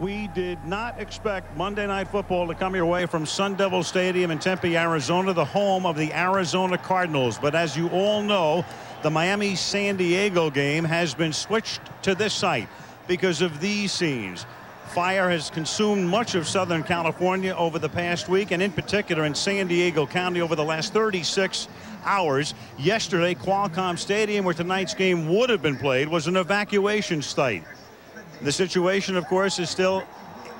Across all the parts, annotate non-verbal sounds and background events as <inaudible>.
We did not expect Monday Night Football to come your way from Sun Devil Stadium in Tempe, Arizona, the home of the Arizona Cardinals. But as you all know, the Miami San Diego game has been switched to this site because of these scenes. Fire has consumed much of Southern California over the past week, and in particular in San Diego County over the last 36 hours. Yesterday, Qualcomm Stadium, where tonight's game would have been played, was an evacuation site. The situation, of course, is still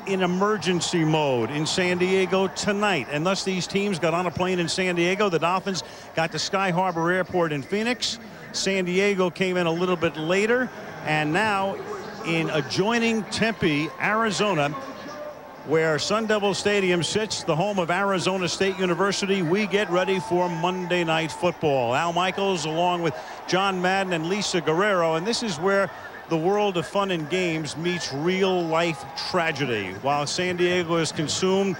in emergency mode in San Diego tonight. And thus these teams got on a plane in San Diego. The Dolphins got to Sky Harbor Airport in Phoenix. San Diego came in a little bit later. And now in adjoining Tempe, Arizona, where Sun Devil Stadium sits, the home of Arizona State University, we get ready for Monday Night Football. Al Michaels along with John Madden and Lisa Guerrero. And this is where the world of fun and games meets real life tragedy. While San Diego is consumed,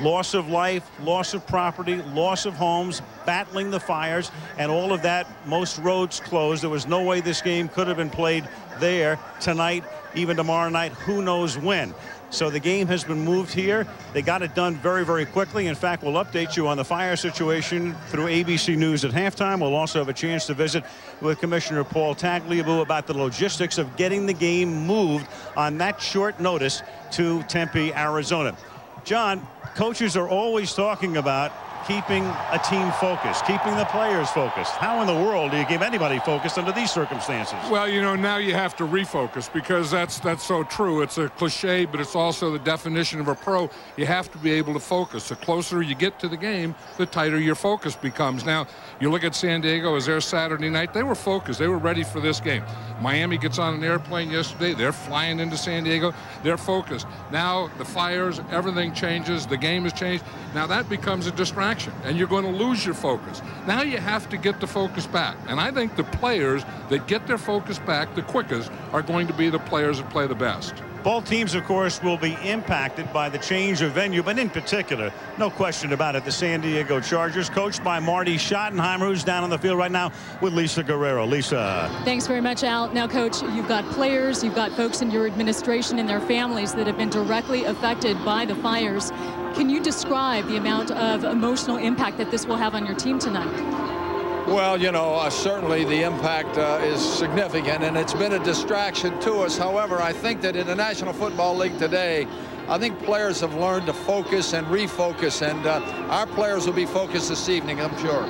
loss of life, loss of property, loss of homes, battling the fires, and all of that, most roads closed. There was no way this game could have been played there tonight, even tomorrow night, who knows when. So the game has been moved here. They got it done very, very quickly. In fact, we'll update you on the fire situation through ABC News at halftime. We'll also have a chance to visit with Commissioner Paul Tagliabue about the logistics of getting the game moved on that short notice to Tempe, Arizona. John, coaches are always talking about keeping a team focused, keeping the players focused. How in the world do you keep anybody focused under these circumstances? Well, you know, now you have to refocus because that's that's so true. It's a cliche, but it's also the definition of a pro. You have to be able to focus. The closer you get to the game, the tighter your focus becomes. Now, you look at San Diego as their Saturday night. They were focused. They were ready for this game. Miami gets on an airplane yesterday. They're flying into San Diego. They're focused. Now the fires, everything changes. The game has changed. Now that becomes a distraction, and you're going to lose your focus. Now you have to get the focus back. And I think the players that get their focus back the quickest are going to be the players that play the best. Both teams, of course, will be impacted by the change of venue, but in particular, no question about it, the San Diego Chargers, coached by Marty Schottenheimer, who's down on the field right now with Lisa Guerrero. Lisa. Thanks very much, Al. Now, Coach, you've got players, you've got folks in your administration and their families that have been directly affected by the fires. Can you describe the amount of emotional impact that this will have on your team tonight? Well, you know, uh, certainly the impact uh, is significant, and it's been a distraction to us. However, I think that in the National Football League today, I think players have learned to focus and refocus, and uh, our players will be focused this evening, I'm sure.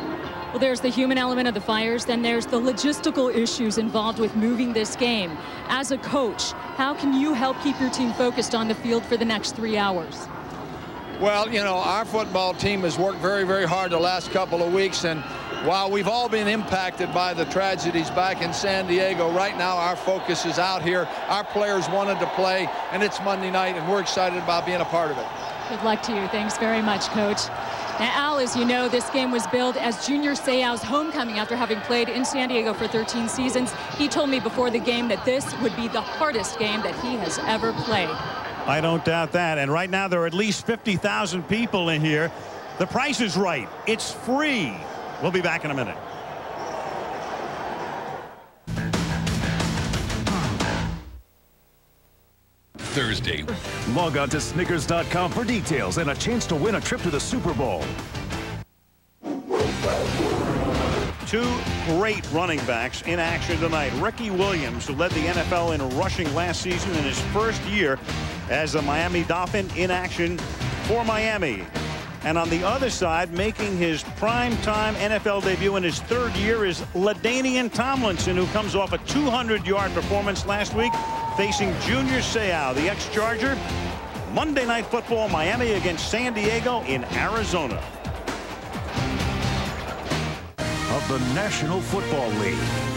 Well, there's the human element of the fires, then there's the logistical issues involved with moving this game. As a coach, how can you help keep your team focused on the field for the next three hours? Well, you know, our football team has worked very, very hard the last couple of weeks, and while we've all been impacted by the tragedies back in San Diego, right now our focus is out here. Our players wanted to play, and it's Monday night, and we're excited about being a part of it. Good luck to you. Thanks very much, Coach. Now, Al, as you know, this game was billed as Junior Seau's homecoming after having played in San Diego for 13 seasons. He told me before the game that this would be the hardest game that he has ever played. I don't doubt that. And right now, there are at least 50,000 people in here. The price is right. It's free. We'll be back in a minute. Thursday. Log on to Snickers.com for details and a chance to win a trip to the Super Bowl. Two great running backs in action tonight. Ricky Williams, who led the NFL in rushing last season in his first year as a Miami Dolphin in action for Miami. And on the other side, making his prime-time NFL debut in his third year is LaDainian Tomlinson, who comes off a 200-yard performance last week, facing Junior Seau, the ex-Charger. Monday Night Football, Miami against San Diego in Arizona. Of the National Football League.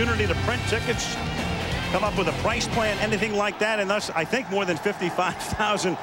Opportunity to print tickets, come up with a price plan, anything like that, and thus I think more than 55,000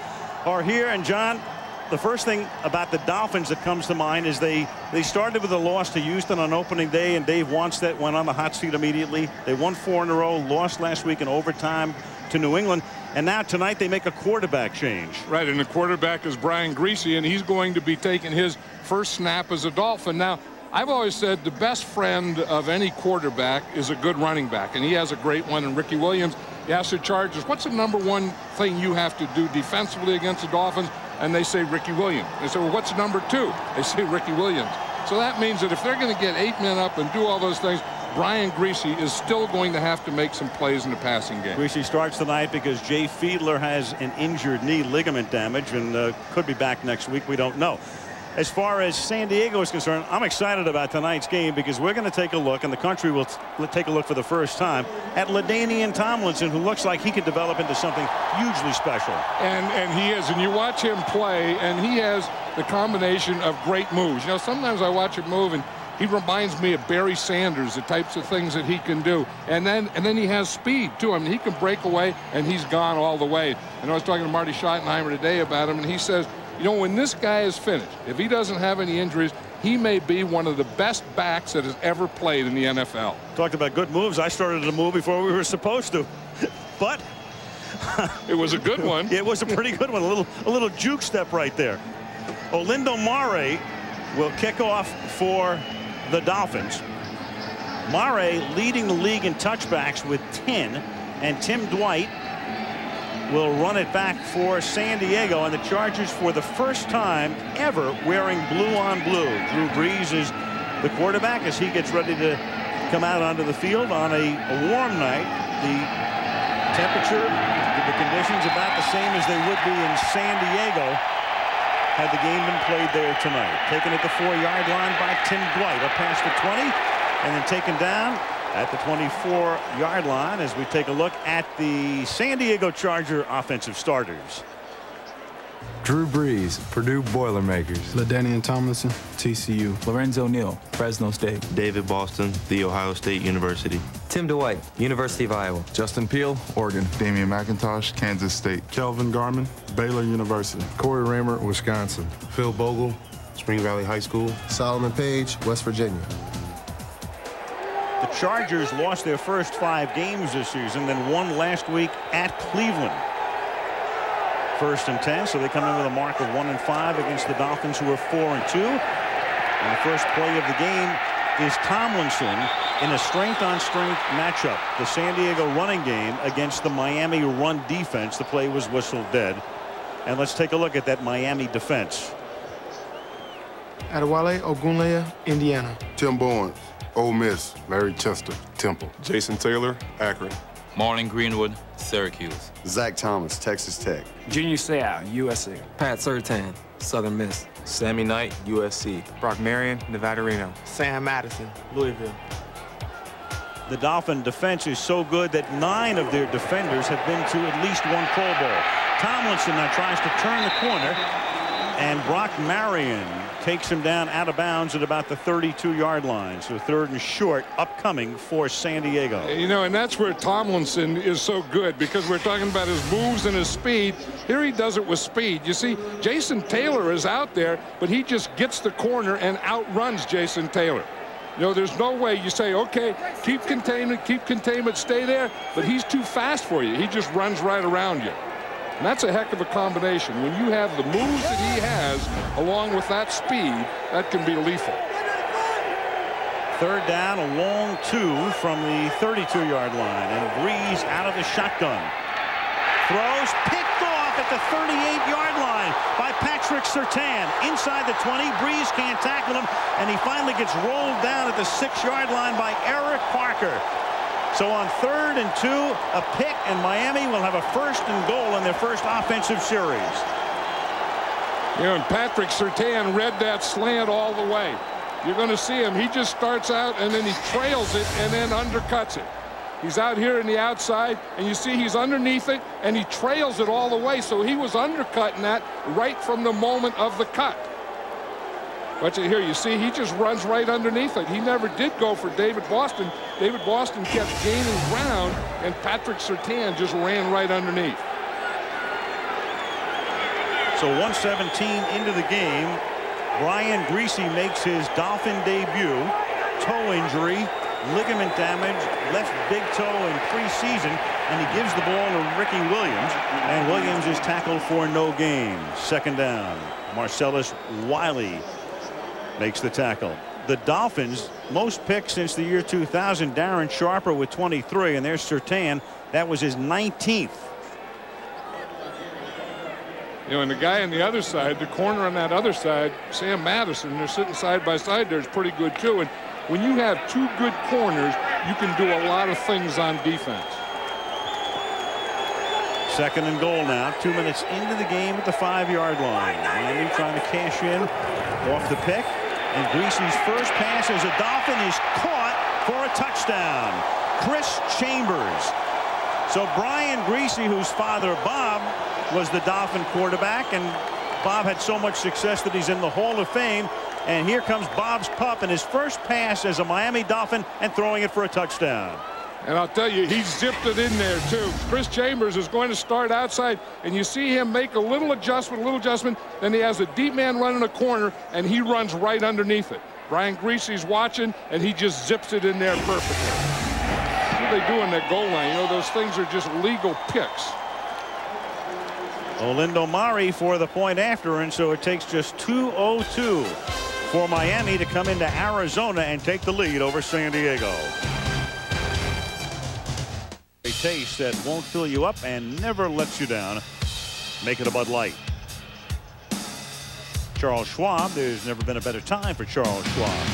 are here. And John, the first thing about the Dolphins that comes to mind is they they started with a loss to Houston on opening day, and Dave Wannstedt went on the hot seat immediately. They won four in a row, lost last week in overtime to New England. And now tonight they make a quarterback change. Right, and the quarterback is Brian Griese, and he's going to be taking his first snap as a Dolphin. Now, I've always said the best friend of any quarterback is a good running back, and he has a great one in Ricky Williams. He asked the Chargers, what's the number one thing you have to do defensively against the Dolphins? And they say Ricky Williams. They say, well, what's number two? <laughs> They say Ricky Williams. So that means that if they're going to get eight men up and do all those things, Brian Griese is still going to have to make some plays in the passing game. Griese starts tonight because Jay Fiedler has an injured knee ligament damage and uh, could be back next week. We don't know. As far as San Diego is concerned, I'm excited about tonight's game because we're going to take a look, and the country will take a look for the first time, at LaDainian Tomlinson, who looks like he could develop into something hugely special. And, and he is. And you watch him play, and he has the combination of great moves. You know, sometimes I watch him move, and he reminds me of Barry Sanders, the types of things that he can do. And then and then he has speed, too. I mean, he can break away, and he's gone all the way. And I was talking to Marty Schottenheimer today about him, and he says, you know, when this guy is finished, if he doesn't have any injuries, he may be one of the best backs that has ever played in the NFL. Talked about good moves. I started to move before we were supposed to. <laughs> but it was a good one. <laughs> it was a pretty good one. A little a little juke step right there. Olindo Mare will kick off for the Dolphins. Mare leading the league in touchbacks with 10 and Tim Dwight will run it back for San Diego and the Chargers for the first time ever wearing blue on blue. Drew Brees is the quarterback as he gets ready to come out onto the field on a, a warm night. The temperature, the conditions about the same as they would be in San Diego had the game been played there tonight. Taken at the four-yard line by Tim Dwight up past the 20 and then taken down at the 24-yard line as we take a look at the San Diego Charger offensive starters. Drew Brees, Purdue Boilermakers. LaDainian Tomlinson, TCU. Lorenzo Neal, Fresno State. David Boston, The Ohio State University. Tim Dwight, University of Iowa. Justin Peelle, Oregon. Damion McIntosh, Kansas State. Kelvin Garmon, Baylor University. Cory Raymer, Wisconsin. Phil Bogle, Spring Valley High School. Solomon Page, West Virginia. The Chargers lost their first five games this season, then won last week at Cleveland. First and 10, so they come in with a mark of one and five against the Dolphins, who are four and two. And the first play of the game is Tomlinson in a strength on strength matchup. The San Diego running game against the Miami run defense. The play was whistled dead. And let's take a look at that Miami defense. Adewale Ogunleye, Indiana. Tim Bowens, Ole Miss. Larry Chester, Temple. Jason Taylor, Akron. Morlon Greenwood, Syracuse. Zach Thomas, Texas Tech. Junior Seau, USC. Pat Surtain, Southern Miss. Sammy Knight, USC. Brock Marion, Nevada Reno. Sam Madison, Louisville. The Dolphin defense is so good that nine of their defenders have been to at least one Pro Bowl. Tomlinson now tries to turn the corner, and Brock Marion takes him down out of bounds at about the 32-yard line. So third and short upcoming for San Diego. You know, and that's where Tomlinson is so good because we're talking about his moves and his speed. Here he does it with speed. You see, Jason Taylor is out there, but he just gets the corner and outruns Jason Taylor. You know, there's no way you say, okay, keep containment, keep containment, stay there, but he's too fast for you. He just runs right around you. And that's a heck of a combination. When you have the moves that he has, along with that speed, that can be lethal. Third down, a long two from the 32-yard line. And Brees out of the shotgun. Throws, picked off at the 38-yard line by Patrick Surtain. Inside the 20, Brees can't tackle him, and he finally gets rolled down at the six-yard line by Eric Parker. So on third and two, a pick, and Miami will have a first and goal in their first offensive series. You and Patrick Surtain read that slant all the way. you're going to see him. He just starts out and then he trails it and then undercuts it. He's out here in the outside, and you see he's underneath it, and he trails it all the way. So he was undercutting that right from the moment of the cut. But here you see he just runs right underneath it. He never did go for David Boston. David Boston kept gaining ground, and Patrick Surtain just ran right underneath. So 117 into the game. Brian Griese makes his Dolphin debut. Toe injury, ligament damage, left big toe in preseason, and he gives the ball to Ricky Williams, and Williams is tackled for no gain. Second down. Marcellus Wiley makes the tackle. The Dolphins, most picks since the year 2000, Darren Sharper with 23, and there's Surtain. That was his 19th. You know, and the guy on the other side, the corner on that other side, Sam Madison, they're sitting side by side there is pretty good too. And when you have two good corners, you can do a lot of things on defense. Second and goal now. Two minutes into the game at the five-yard line. Miami trying to cash in off the pick. And Griese's first pass as a Dolphin is caught for a touchdown. Chris Chambers. So Brian Griese, whose father Bob was the Dolphin quarterback, and Bob had so much success that he's in the Hall of Fame. And here comes Bob's pup in his first pass as a Miami Dolphin and throwing it for a touchdown. And I'll tell you, he zipped it in there, too. Chris Chambers is going to start outside, and you see him make a little adjustment, a little adjustment. Then he has a deep man running a corner, and he runs right underneath it. Brian Griese's watching, and he just zips it in there perfectly. What they do in that goal line, you know, those things are just legal picks. Olindo Mare for the point after, and so it takes just 2.02 for Miami to come into Arizona and take the lead over San Diego. A taste that won't fill you up and never lets you down. Make it a Bud Light. Charles Schwab, there's never been a better time for Charles Schwab.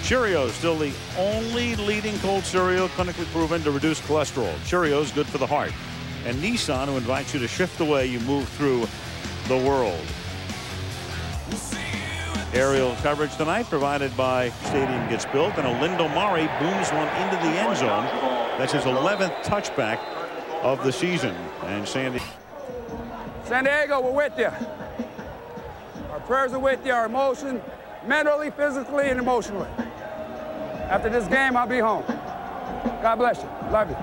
Cheerios, still the only leading cold cereal clinically proven to reduce cholesterol. Cheerios, good for the heart. And Nissan, who invites you to shift the way you move through the world. Aerial coverage tonight provided by Stadium Gets Built. And Olindo Mare booms one into the end zone. That's his 11th touchback of the season. And Sandy. San Diego, we're with you. Our prayers are with you, our emotion, mentally, physically, and emotionally. After this game, I'll be home. God bless you. Love you.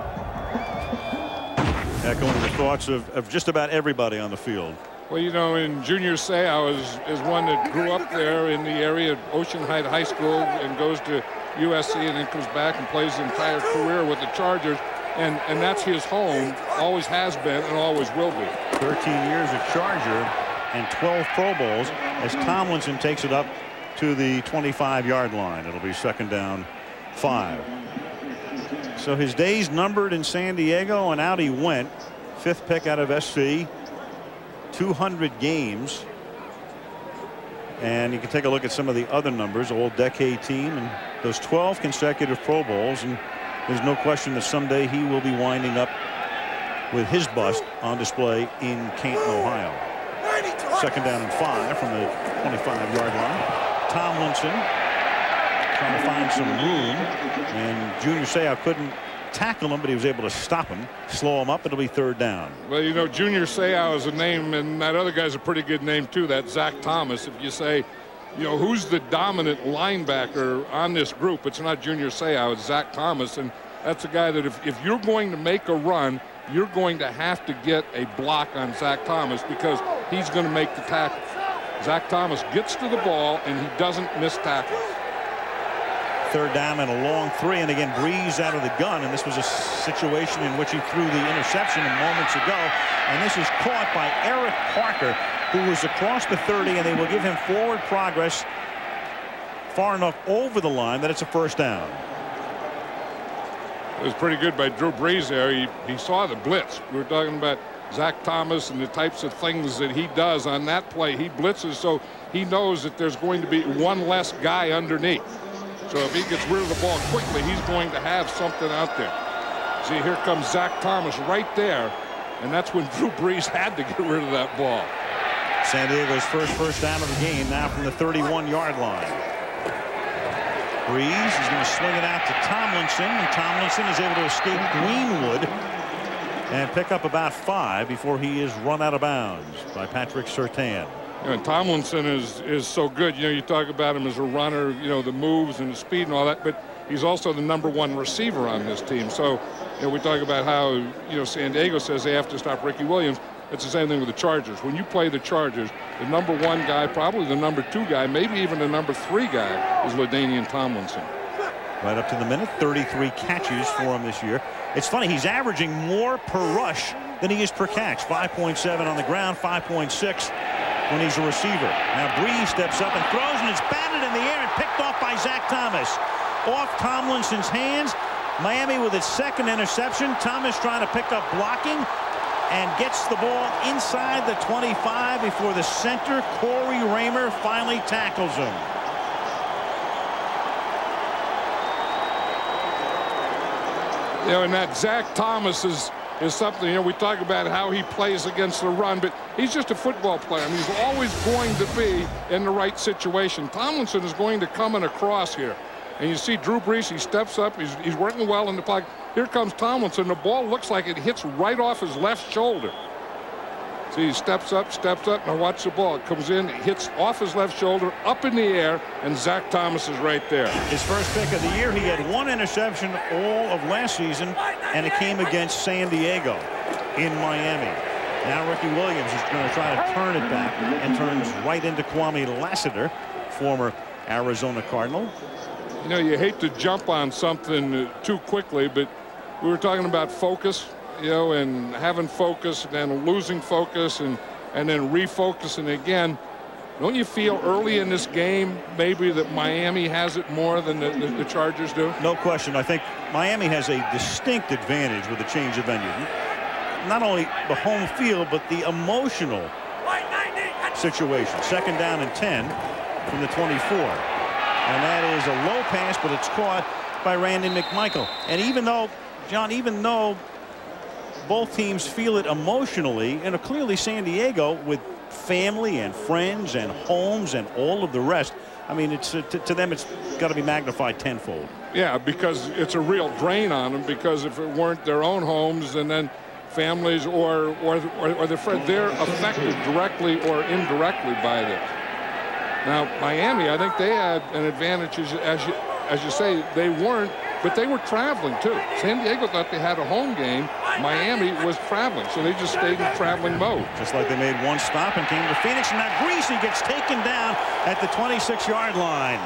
Echoing the thoughts of, of just about everybody on the field. Well, you know, in Junior Seau is, is one that grew up there in the area of Oceanside High School and goes to USC and then comes back and plays the entire career with the Chargers. And, and that's his home, always has been and always will be. 13 years at Charger and 12 Pro Bowls as Tomlinson takes it up to the 25-yard line. It'll be second down five. So his days numbered in San Diego, and out he went. Fifth pick out of SC. 200 games. And you can take a look at some of the other numbers, all decade team, and those 12 consecutive Pro Bowls. And there's no question that someday he will be winding up with his bust on display in Canton, Ohio. Second down and five from the 25-yard line. Tomlinson trying to find some room, and Junior Seau couldn't tackle him, but he was able to stop him, slow him up. It'll be third down. Well, you know, Junior Seau is a name, and that other guy's a pretty good name, too, that Zach Thomas. If you say, you know, who's the dominant linebacker on this group, it's not Junior Seau, it's Zach Thomas. And that's a guy that if, if you're going to make a run, you're going to have to get a block on Zach Thomas because he's going to make the tackle. Zach Thomas gets to the ball, and he doesn't miss tackles. Third down and a long three, and again, Brees out of the gun, and this was a situation in which he threw the interception moments ago, and this is caught by Eric Parker, who was across the 30, and they will give him forward progress far enough over the line that it's a first down. It was pretty good by Drew Brees there. He, he saw the blitz. We were talking about Zach Thomas and the types of things that he does on that play. He blitzes, so he knows that there's going to be one less guy underneath. So if he gets rid of the ball quickly, he's going to have something out there. See, here comes Zach Thomas right there, and that's when <laughs> Drew Brees had to get rid of that ball. San Diego's first first down of the game now from the 31-yard line. Brees is going to swing it out to Tomlinson, and Tomlinson is able to escape Greenwood and pick up about five before he is run out of bounds by Patrick Surtain. And Tomlinson is is so good. You know, you talk about him as a runner, you know, the moves and the speed and all that, but he's also the number one receiver on this team. So, you know, we talk about how, you know, San Diego says they have to stop Ricky Williams. It's the same thing with the Chargers. When you play the Chargers, the number one guy, probably the number two guy, maybe even the number three guy is LaDainian Tomlinson. Right up to the minute, 33 catches for him this year. It's funny, he's averaging more per rush than he is per catch. 5.7 on the ground, 5.6 when he's a receiver. Now Brees steps up and throws, and it's batted in the air and picked off by Zach Thomas. Off Tomlinson's hands. Miami with its second interception. Thomas trying to pick up blocking and gets the ball inside the 25 before the center, Cory Raymer, finally tackles him. You know, and that Zach Thomas is is something, you know, we talk about how he plays against the run, but he's just a football player. He's always going to be in the right situation. Tomlinson is going to come in across here. And you see Drew Brees, he steps up, he's, he's working well in the pocket. Here comes Tomlinson. The ball looks like it hits right off his left shoulder. See, he steps up, steps up. Now watch the ball. It comes in, it hits off his left shoulder, up in the air, and Zach Thomas is right there. His first pick of the year, he had one interception all of last season, and it came against San Diego in Miami. Now Ricky Williams is going to try to turn it back and turns right into Kwame Lassiter, former Arizona Cardinal. You know, you hate to jump on something too quickly, but we were talking about focus you know, and having focus and then losing focus and, and then refocusing again. Don't you feel early in this game maybe that Miami has it more than the, the, the, Chargers do? No question. I think Miami has a distinct advantage with the change of venue. Not only the home field, but the emotional situation. Second down and 10 from the 24. And that is a low pass, but it's caught by Randy McMichael. And even though, John, even though both teams feel it emotionally and clearly San Diego with family and friends and homes and all of the rest. I mean it's uh, to them it's got to be magnified tenfold. Yeah because it's a real drain on them because if it weren't their own homes and then families or or or, or the friends they're affected directly or indirectly by this. Now Miami I think they had an advantage as, as you as you say they weren't but they were traveling too. San Diego thought they had a home game. Miami was traveling, so they just stayed in traveling mode. Just like they made one stop and came to Phoenix. And now Griese gets taken down at the 26-yard line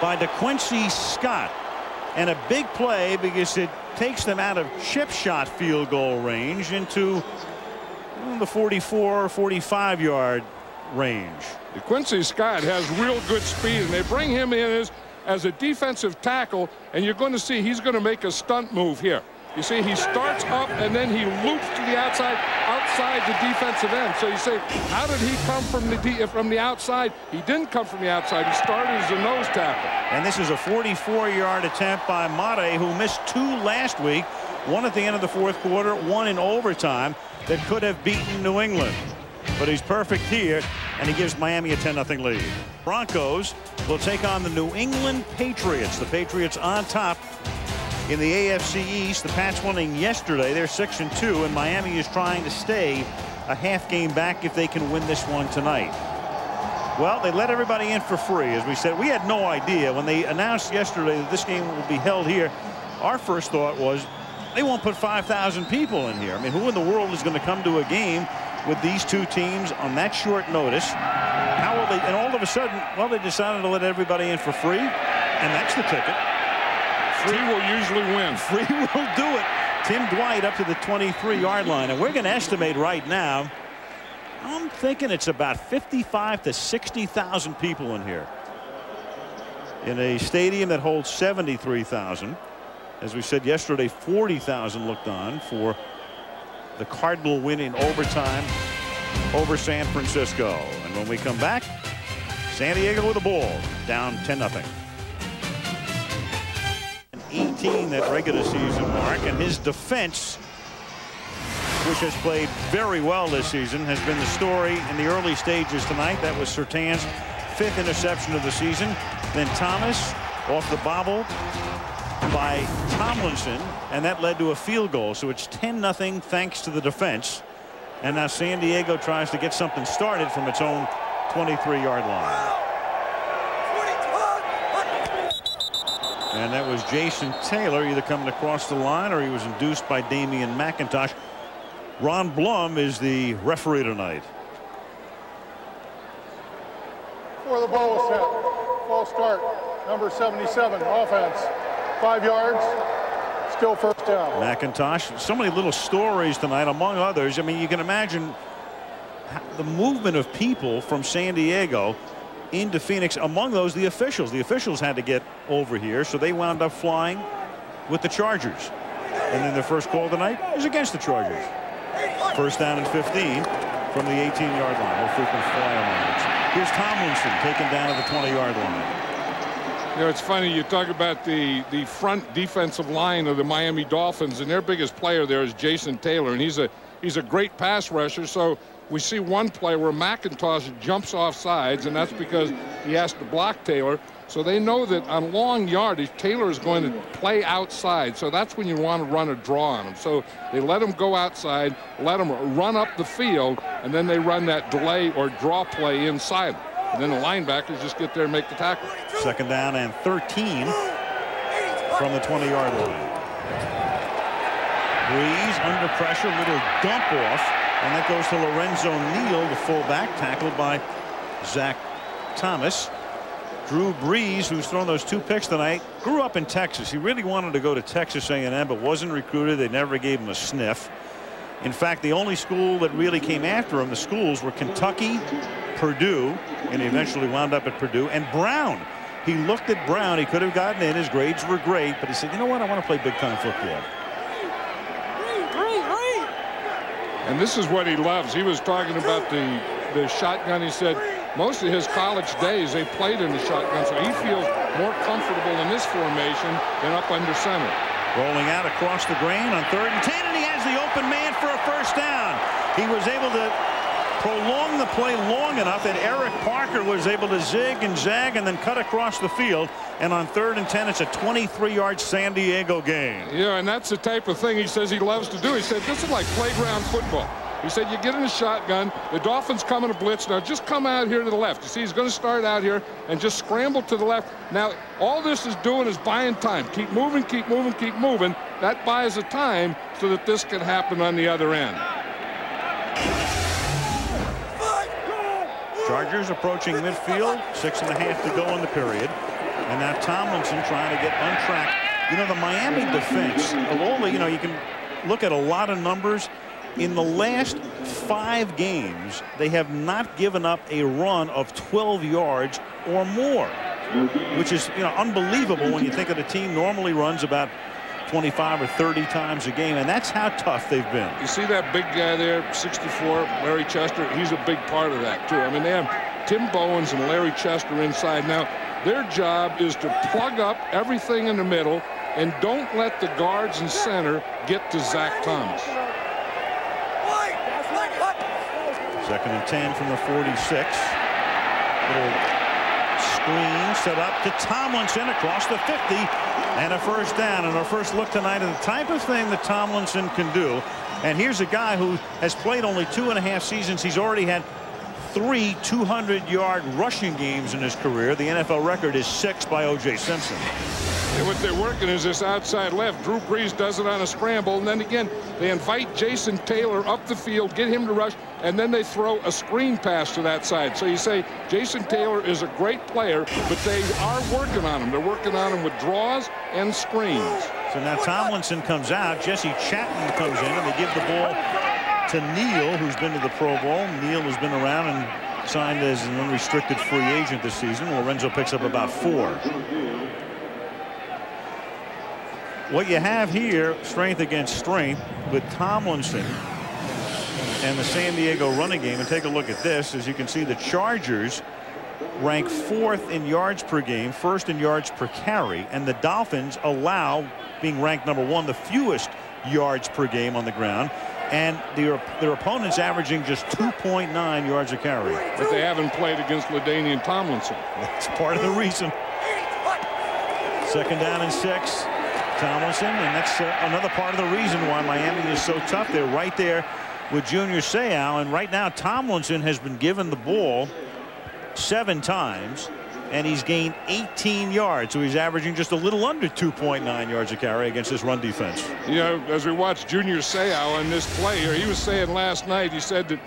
by DeQuincy Scott. And a big play because it takes them out of chip shot field goal range into the 44 45 yard range. DeQuincy Scott has real good speed and they bring him in as as a defensive tackle, and you're going to see he's going to make a stunt move here. You see, he starts up and then he loops to the outside, outside the defensive end. So you say, how did he come from the from the outside? He didn't come from the outside. He started as a nose tackle. And this is a 44-yard attempt by Mare, who missed two last week. One at the end of the fourth quarter, one in overtime that could have beaten New England but he's perfect here, and he gives Miami a 10-0 lead. Broncos will take on the New England Patriots. The Patriots on top in the AFC East. The Pats winning yesterday. They're 6 and 2, and Miami is trying to stay a half game back if they can win this one tonight. Well, they let everybody in for free, as we said. We had no idea when they announced yesterday that this game would be held here. Our first thought was they won't put 5,000 people in here. I mean, who in the world is going to come to a game with these two teams on that short notice. How will they? And all of a sudden, well, they decided to let everybody in for free, and that's the ticket. Free will usually win. <laughs> Free will do it. Tim Dwight up to the 23-yard line, and we're going to estimate right now. I'm thinking it's about 55 to 60,000 people in here. In a stadium that holds 73,000. As we said yesterday, 40,000 looked on for the Cardinal win in overtime over San Francisco. And when we come back, San Diego with a ball down 10 0. 18 that regular season mark and his defense which has played very well this season has been the story in the early stages tonight that was Surtain's fifth interception of the season then Thomas off the bobble by Tomlinson, and that led to a field goal. So it's 10 nothing thanks to the defense. And now San Diego tries to get something started from its own 23 yard line. And that was Jason Taylor either coming across the line or he was induced by Damion McIntosh. Ron Blum is the referee tonight. For the ball set. Ball start. Number 77. Offense. Five yards. Still first down. McIntosh. So many little stories tonight, among others. I mean, you can imagine the movement of people from San Diego into Phoenix. Among those, the officials. The officials had to get over here, so they wound up flying with the Chargers. And then their first call tonight is against the Chargers. First down and 15 from the 18-yard line. Here's Tomlinson taken down at the 20-yard line. You know, it's funny you talk about the the front defensive line of the Miami Dolphins, and their biggest player there is Jason Taylor, and he's a he's a great pass rusher. So we see one play where McIntosh jumps off sides, and that's because he has to block Taylor. So they know that on long yardage, Taylor is going to play outside. So that's when you want to run a draw on him. So they let him go outside, let him run up the field, and then they run that delay or draw play inside. And then the linebackers just get there and make the tackle. Second down and 13 from the 20-yard line. Brees under pressure, little dump off, and that goes to Lorenzo Neal, the fullback, tackled by Zach Thomas. Drew Brees, who's thrown those two picks tonight, grew up in Texas. He really wanted to go to Texas A&M, but wasn't recruited. They never gave him a sniff. In fact, the only school that really came after him, the schools were Kentucky, Purdue, and he eventually wound up at Purdue, and Brown. He looked at Brown. He could have gotten in. His grades were great, but he said, you know what? I want to play big-time football. And this is what he loves. He was talking about the, the shotgun. He said most of his college days they played in the shotgun, so he feels more comfortable in this formation than up under center. Rolling out across the grain on third and 10, and he has the open man for a first down. He was able to prolong the play long enough that Eric Parker was able to zig and zag and then cut across the field. And on third and 10, it's a 23-yard San Diego game. Yeah, and that's the type of thing he says he loves to do. He said, this is like playground football. He said, you get in a shotgun, the Dolphins come in a blitz. Now just come out here to the left. You see, he's going to start out here and just scramble to the left. Now, all this is doing is buying time. Keep moving, keep moving, keep moving. That buys a time so that this can happen on the other end. Chargers approaching midfield. Six and a half to go in the period. And now Tomlinson trying to get on track. You know, the Miami defense, of the, you know, you can look at a lot of numbers. In the last five games, they have not given up a run of 12 yards or more, which is, you know, unbelievable when you think that a team normally runs about 25 or 30 times a game, and that's how tough they've been. You see that big guy there, 64, Larry Chester? He's a big part of that, too. I mean, they have Tim Bowens and Larry Chester inside. Now, their job is to plug up everything in the middle and don't let the guards and center get to Zach Thomas. Second and 10 from the 46. Little screen set up to Tomlinson across the 50 and a first down. And our first look tonight at the type of thing that Tomlinson can do. And here's a guy who has played only two and a half seasons. He's already had three 200-yard rushing games in his career. The NFL record is six by O.J. Simpson. And what they're working is this outside left. Drew Brees does it on a scramble. And then again, they invite Jason Taylor up the field, get him to rush, and then they throw a screen pass to that side. So you say Jason Taylor is a great player, but they are working on him. They're working on him with draws and screens. So now Tomlinson comes out. Jesse Chatman comes in, and they give the ball to Neal, who's been to the Pro Bowl. Neal has been around and signed as an unrestricted free agent this season. Lorenzo picks up about four. What you have here, strength against strength, with Tomlinson and the San Diego running game. And take a look at this. As you can see, the Chargers rank fourth in yards per game, first in yards per carry. And the Dolphins allow, being ranked number one, the fewest yards per game on the ground. And their, their opponents averaging just 2.9 yards a carry. But they haven't played against LaDainian Tomlinson. That's part of the reason. Second down and six. Tomlinson, and that's uh, another part of the reason why Miami is so tough. They're right there with Junior Seau, and right now Tomlinson has been given the ball seven times, and he's gained 18 yards, so he's averaging just a little under 2.9 yards a carry against this run defense. You know, as we watch Junior Seau on this play here, he was saying last night, he said that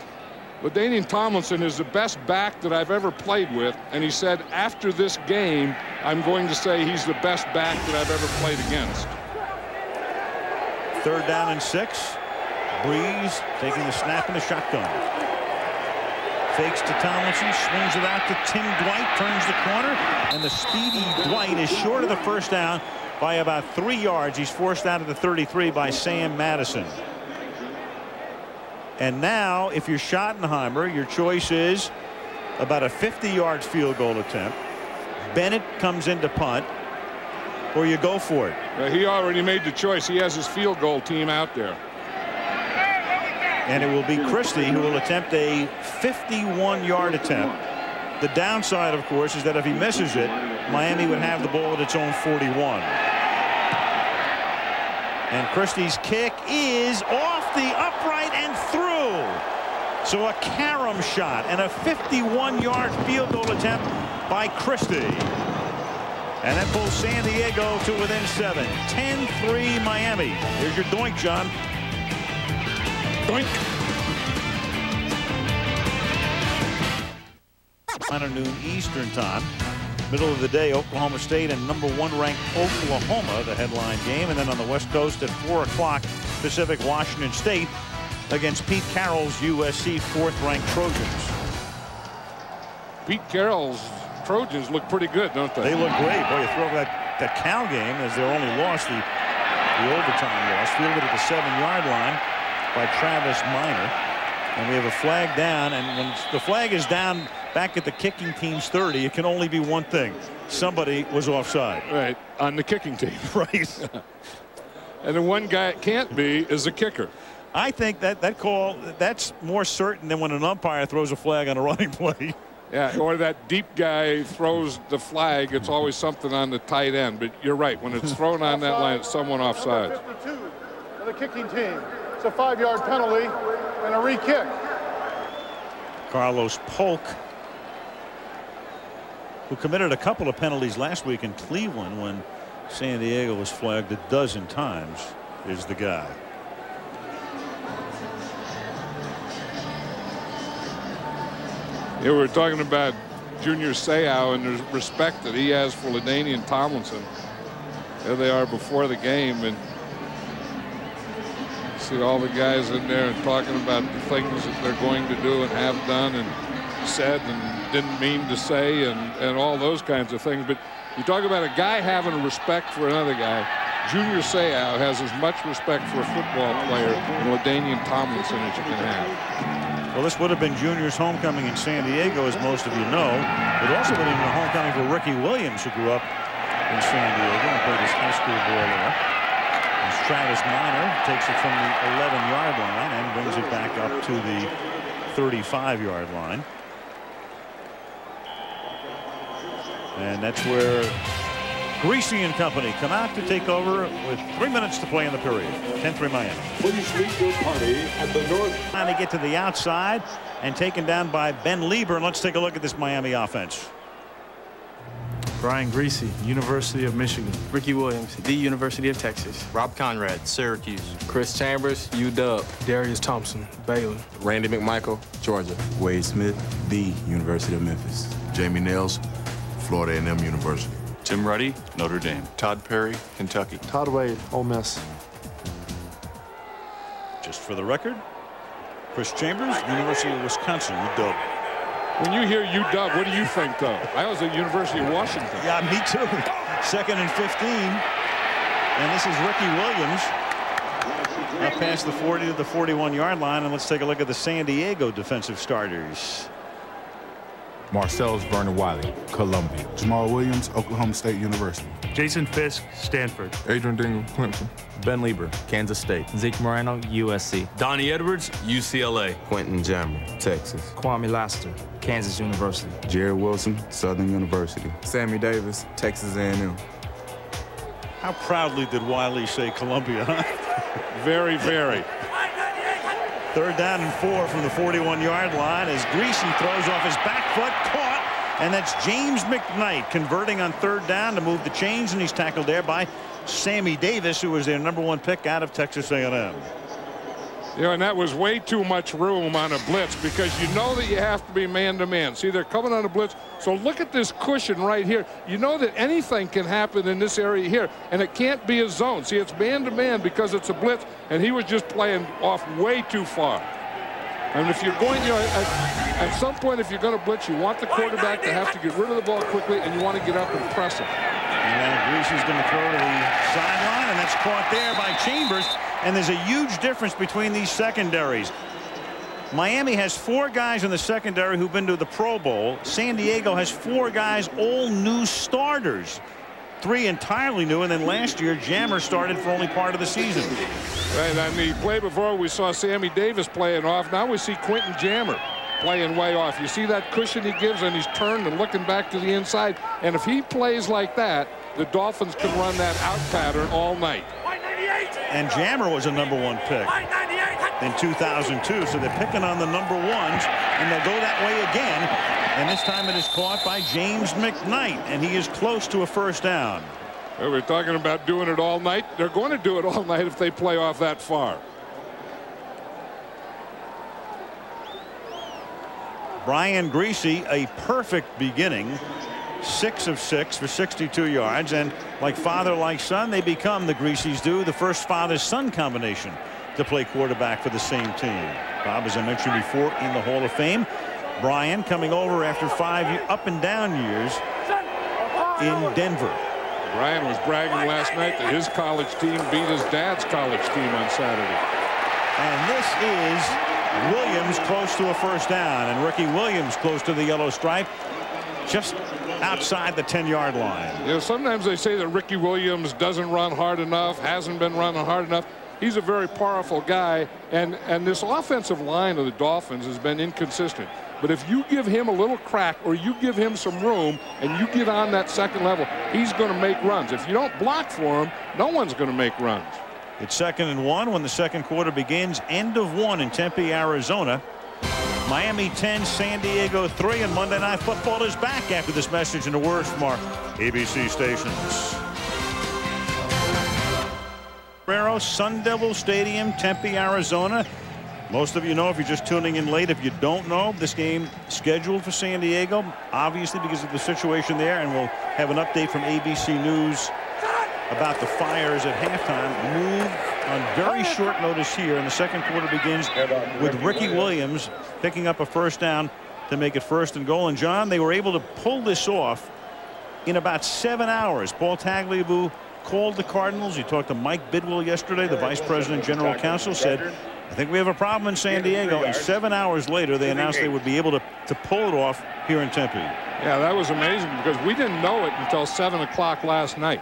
LaDainian Tomlinson is the best back that I've ever played with, and he said after this game, I'm going to say he's the best back that I've ever played against. Third down and six. Brees taking the snap in the shotgun. Fakes to Tomlinson, swings it out to Tim Dwight, turns the corner, and the speedy Dwight is short of the first down by about three yards. He's forced out of the 33 by Sam Madison. And now, if you're Schottenheimer, your choice is about a 50 yard field goal attempt. Bennett comes in to punt, or you go for it. Uh, he already made the choice. He has his field goal team out there. And it will be Christie who will attempt a 51 yard attempt. The downside, of course, is that if he misses it, Miami would have the ball at its own 41. And Christie's kick is off the upright and through. So a carom shot and a 51 yard field goal attempt by Christie. And that pulls San Diego to within seven. 10-3 Miami. Here's your doink, John. Doink. Nine noon Eastern time. Middle of the day, Oklahoma State and number one ranked Oklahoma, the headline game. And then on the West Coast at 4 o'clock Pacific, Washington State against Pete Carroll's USC fourth ranked Trojans. Pete Carroll's Trojans look pretty good, don't they? They look great. Boy, you throw that, that Cal game as their only loss, the, the overtime loss, fielded at the seven yard line by Travis Minor. And we have a flag down, and when the flag is down back at the kicking team's 30, it can only be one thing. Somebody was offside. Right, on the kicking team. <laughs> right. <laughs> and the one guy it can't be is a kicker. I think that that call, that's more certain than when an umpire throws a flag on a <laughs> running play. Yeah, or that deep guy throws the flag. It's always something on the tight end. But you're right. When it's thrown on that line, it's someone offside. 52 for the kicking team. It's a five-yard penalty and a re-kick. Carlos Polk, who committed a couple of penalties last week in Cleveland when San Diego was flagged a dozen times, is the guy. Yeah, we were talking about Junior Seau and the respect that he has for LaDainian Tomlinson. There they are before the game, and see all the guys in there talking about the things that they're going to do and have done and said and didn't mean to say and, and all those kinds of things. But you talk about a guy having respect for another guy. Junior Seau has as much respect for a football player than LaDainian Tomlinson as you can have. Well, this would have been Junior's homecoming in San Diego, as most of you know. It also would have been a homecoming for Ricky Williams, who grew up in San Diego and played his high school ball there. As Travis Minor takes it from the 11-yard line and brings it back up to the 35-yard line. And that's where Griese and company come out to take over with three minutes to play in the period. 10-3 Miami. Please leave your party at the north. Trying to get to the outside and taken down by Ben Leber. And let's take a look at this Miami offense. Brian Griese, University of Michigan. Ricky Williams, the University of Texas. Rob Konrad, Syracuse. Chris Chambers, UW. Derrius Thompson, Baylor. Randy McMichael, Georgia. Wade Smith, the University of Memphis. Jamie Nails, Florida A&M University. Tim Ruddy, Notre Dame. Todd Perry, Kentucky. Todd Wade, Ole Miss. Just for the record, Chris Chambers, University of Wisconsin, UW. When you hear UW, what do you think, though? I was at University of Washington. Yeah, me too. Second and 15. And this is Ricky Williams. Up past the 40 to the 41-yard line. And let's take a look at the San Diego defensive starters. Marcellus Vernon Wiley, Columbia. Jamal Williams, Oklahoma State University. Jason Fisk, Stanford. Adrian Dingle, Clemson. Ben Leber, Kansas State. Zeke Moreno, USC. Donnie Edwards, UCLA. Quentin Jammer, Texas. Kwame Lassiter, Kansas University. Jerry Wilson, Southern University. Sammy Davis, Texas A&M. How proudly did Wiley say Columbia, huh? <laughs> very, very. Third down and four from the 41-yard line as Griese throws off his back foot, caught, and that's James McKnight converting on third down to move the chains, and he's tackled there by Sammy Davis, who was their number one pick out of Texas A&M. Yeah, and that was way too much room on a blitz because you know that you have to be man-to-man. -man. See, they're coming on a blitz. So look at this cushion right here. You know that anything can happen in this area here, and it can't be a zone. See, it's man-to-man -man because it's a blitz, and he was just playing off way too far. And if you're going, you know, at, at some point, if you're going to blitz, you want the quarterback to have to get rid of the ball quickly, and you want to get up and press him. Now going to throw to the sideline, and that's caught there by Chambers. And there's a huge difference between these secondaries. Miami has four guys in the secondary who've been to the Pro Bowl. San Diego has four guys, all new starters. Three entirely new, and then last year, Jammer started for only part of the season. Right, I mean, play before we saw Sammy Davis playing off. Now we see Quentin Jammer playing way off. You see that cushion he gives, and he's turned and looking back to the inside. And if he plays like that, the Dolphins can run that out pattern all night. And Jammer was a number one pick in 2002. So they're picking on the number ones, and they'll go that way again. And this time it is caught by James McKnight, and he is close to a first down. Well, we're talking about doing it all night. They're going to do it all <laughs> night if they play off that far. Brian Griese, a perfect beginning six of six for 62 yards. And like father, like son, they become the Grieses do the first father-son combination to play quarterback for the same team. Bob, as I mentioned before, in the Hall of Fame. Brian coming over after five up and down years in Denver. Brian was bragging last night that his college team beat his dad's college team on Saturday. And this is Williams close to a first down. And Ricky Williams close to the yellow stripe. Just outside the 10-yard line. You know, sometimes they say that Ricky Williams doesn't run hard enough, hasn't been running hard enough. He's a very powerful guy, and, and this offensive line of the Dolphins has been inconsistent. But if you give him a little crack or you give him some room and you get on that second level, he's going to make runs. If you don't block for him, no one's going to make runs. It's second and one when the second quarter begins. End of one in Tempe, Arizona. Miami 10, San Diego 3, and Monday Night Football is back after this message and the words from our ABC stations. Ferrero Sun Devil Stadium, Tempe, Arizona. Most of you know if you're just tuning in late. If you don't know, this game scheduled for San Diego, obviously because of the situation there, and we'll have an update from ABC News about the fires at halftime. Moved on very short notice here, and the second quarter begins with Ricky Williams picking up a first down to make it first and goal. And John, they were able to pull this off in about seven hours. Paul Tagliabue called the Cardinals. He talked to Mike Bidwill yesterday, the vice president general counsel, said, I think we have a problem in San Diego. And seven hours later, they announced they would be able to, to pull it off here in Tempe. Yeah, that was amazing because we didn't know it until 7 o'clock last night.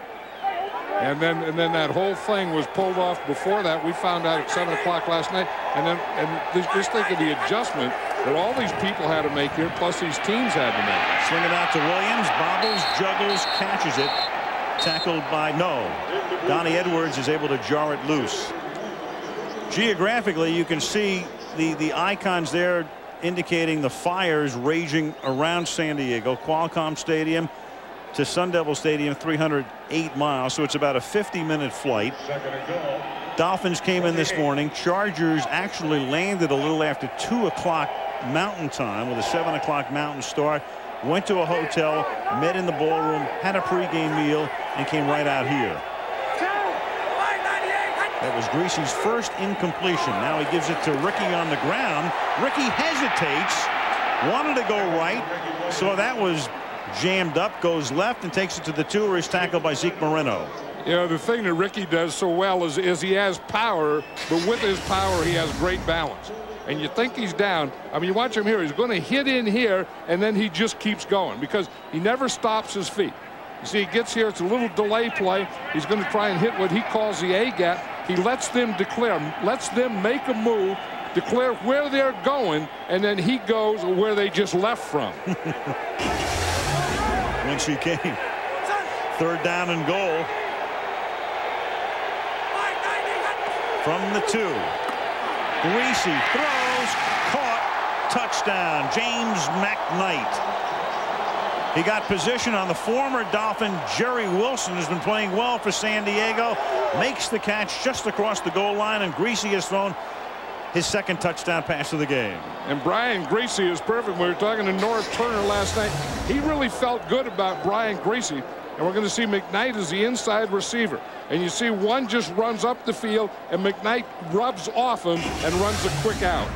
And then and then that whole thing was pulled off before that. We found out at 7 o'clock last night. And then and just, just think of the adjustment that all these people had to make here, plus these teams had to make. Swing it out to Williams. Bobbles, juggles, catches it. Tackled by no. Donnie Edwards is able to jar it loose. Geographically, you can see the, the icons there indicating the fires raging around San Diego. Qualcomm Stadium to Sun Devil Stadium 308 miles so it's about a 50 minute flight. Dolphins came in this morning. Chargers actually landed a little after 2 o'clock mountain time with a 7 o'clock mountain start. Went to a hotel met in the ballroom had a pregame meal and came right out here. That was Griese's first incompletion. Now he gives it to Ricky on the ground. Ricky hesitates wanted to go right so that was jammed up, goes left, and takes it to the two, where he's tackled by Zeke Moreno. You know, the thing that Ricky does so well is, is he has power, but with his power, he has great balance. And you think he's down. I mean, you watch him here. He's going to hit in here, and then he just keeps going because he never stops his feet. You see, he gets here. It's a little delay play. He's going to try and hit what he calls the A gap. He lets them declare, lets them make a move, declare where they're going, and then he goes where they just left from. <laughs> She came. Third down and goal. From the two. Griese throws. Caught. Touchdown. James McKnight. He got position on the former Dolphin Jerry Wilson who's been playing well for San Diego. Makes the catch just across the goal line and Griese has thrown his second touchdown pass of the game. And Brian Griese is perfect. We were talking to Norv Turner last night. He really felt good about Brian Griese. And we're going to see McKnight as the inside receiver. And you see one just runs up the field and McKnight rubs off him and runs a quick out.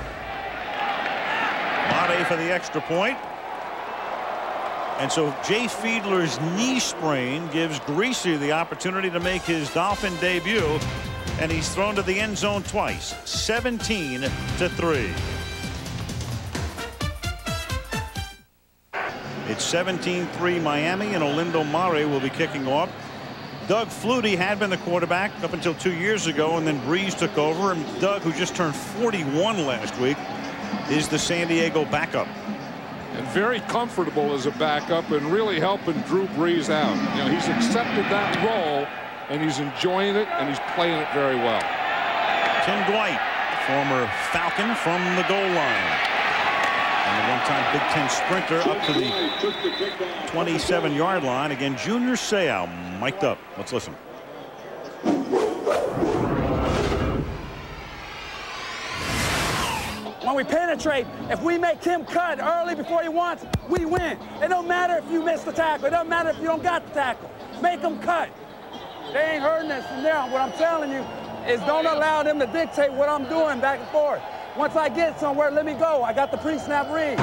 Mare for the extra point. And so Jay Fiedler's knee sprain gives Griese the opportunity to make his Dolphin debut. And he's thrown to the end zone twice, 17 to 3. It's 17-3 Miami and Olindo Mare will be kicking off. Doug Flutie had been the quarterback up until two years ago and then Brees took over and Doug who just turned 41 last week is the San Diego backup and very comfortable as a backup and really helping Drew Brees out. You know, he's accepted that role and he's enjoying it and he's playing it very well. Tim Dwight, former Falcon from the goal line. And the one-time Big Ten sprinter up to the 27-yard line. Again, Junior Seau mic'd up. Let's listen. when we penetrate, if we make him cut early before he wants, we win. It don't matter if you miss the tackle. It doesn't matter if you don't got the tackle. Make him cut. They ain't hurting us from there. What I'm telling you is don't allow them to dictate what I'm doing back and forth. Once I get somewhere, let me go. I got the pre-snap read.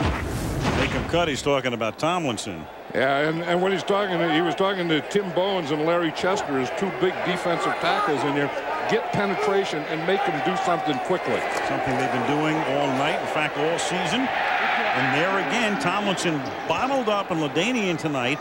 Make him cut. He's talking about Tomlinson. Yeah, and, and when he's talking, he was talking to Tim Bowens and Larry Chester as two big defensive tackles in there get penetration and make them do something quickly. Something they've been doing all night, in fact, all season. And there again, Tomlinson bottled up, and LaDainian tonight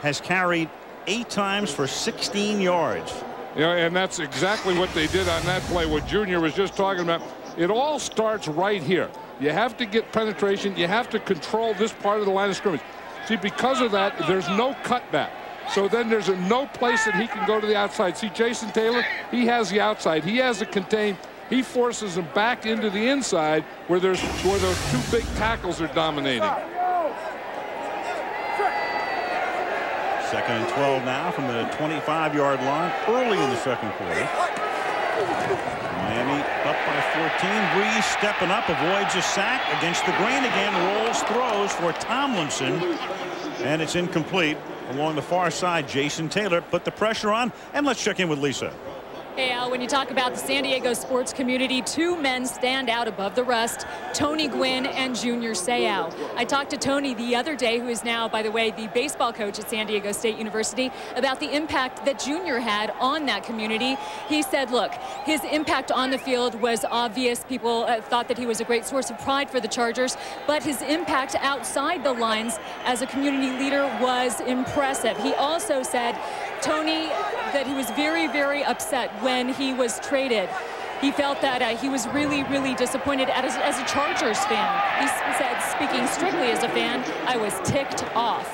has carried eight times for 16 yards. Yeah, and that's exactly what they did on that play, what Junior was just talking about. It all starts right here. You have to get penetration. You have to control this part of the line of scrimmage. See, because of that, there's no cutback. So then there's no place that he can go to the outside. See, Jason Taylor, he has the outside. He has it contained. He forces him back into the inside where there's where those two big tackles are dominating. Second and 12 now from the 25-yard line early in the second quarter. Miami up by 14. Brees stepping up, avoids a sack against the grain again, rolls, throws for Tomlinson, and it's incomplete along the far side. Jason Taylor put the pressure on. And let's check in with Lisa. Hey, Al, when you talk about the San Diego sports community, two men stand out above the rest, Tony Gwynn and Junior Seau. I talked to Tony the other day, who is now, by the way, the baseball coach at San Diego State University, about the impact that Junior had on that community. He said, look, his impact on the field was obvious. People uh, thought that he was a great source of pride for the Chargers, but his impact outside the lines as a community leader was impressive. He also said, Tony, that he was very, very upset when he was traded. He felt that uh, he was really, really disappointed as, as a Chargers fan. He said, speaking strictly as a fan, I was ticked off.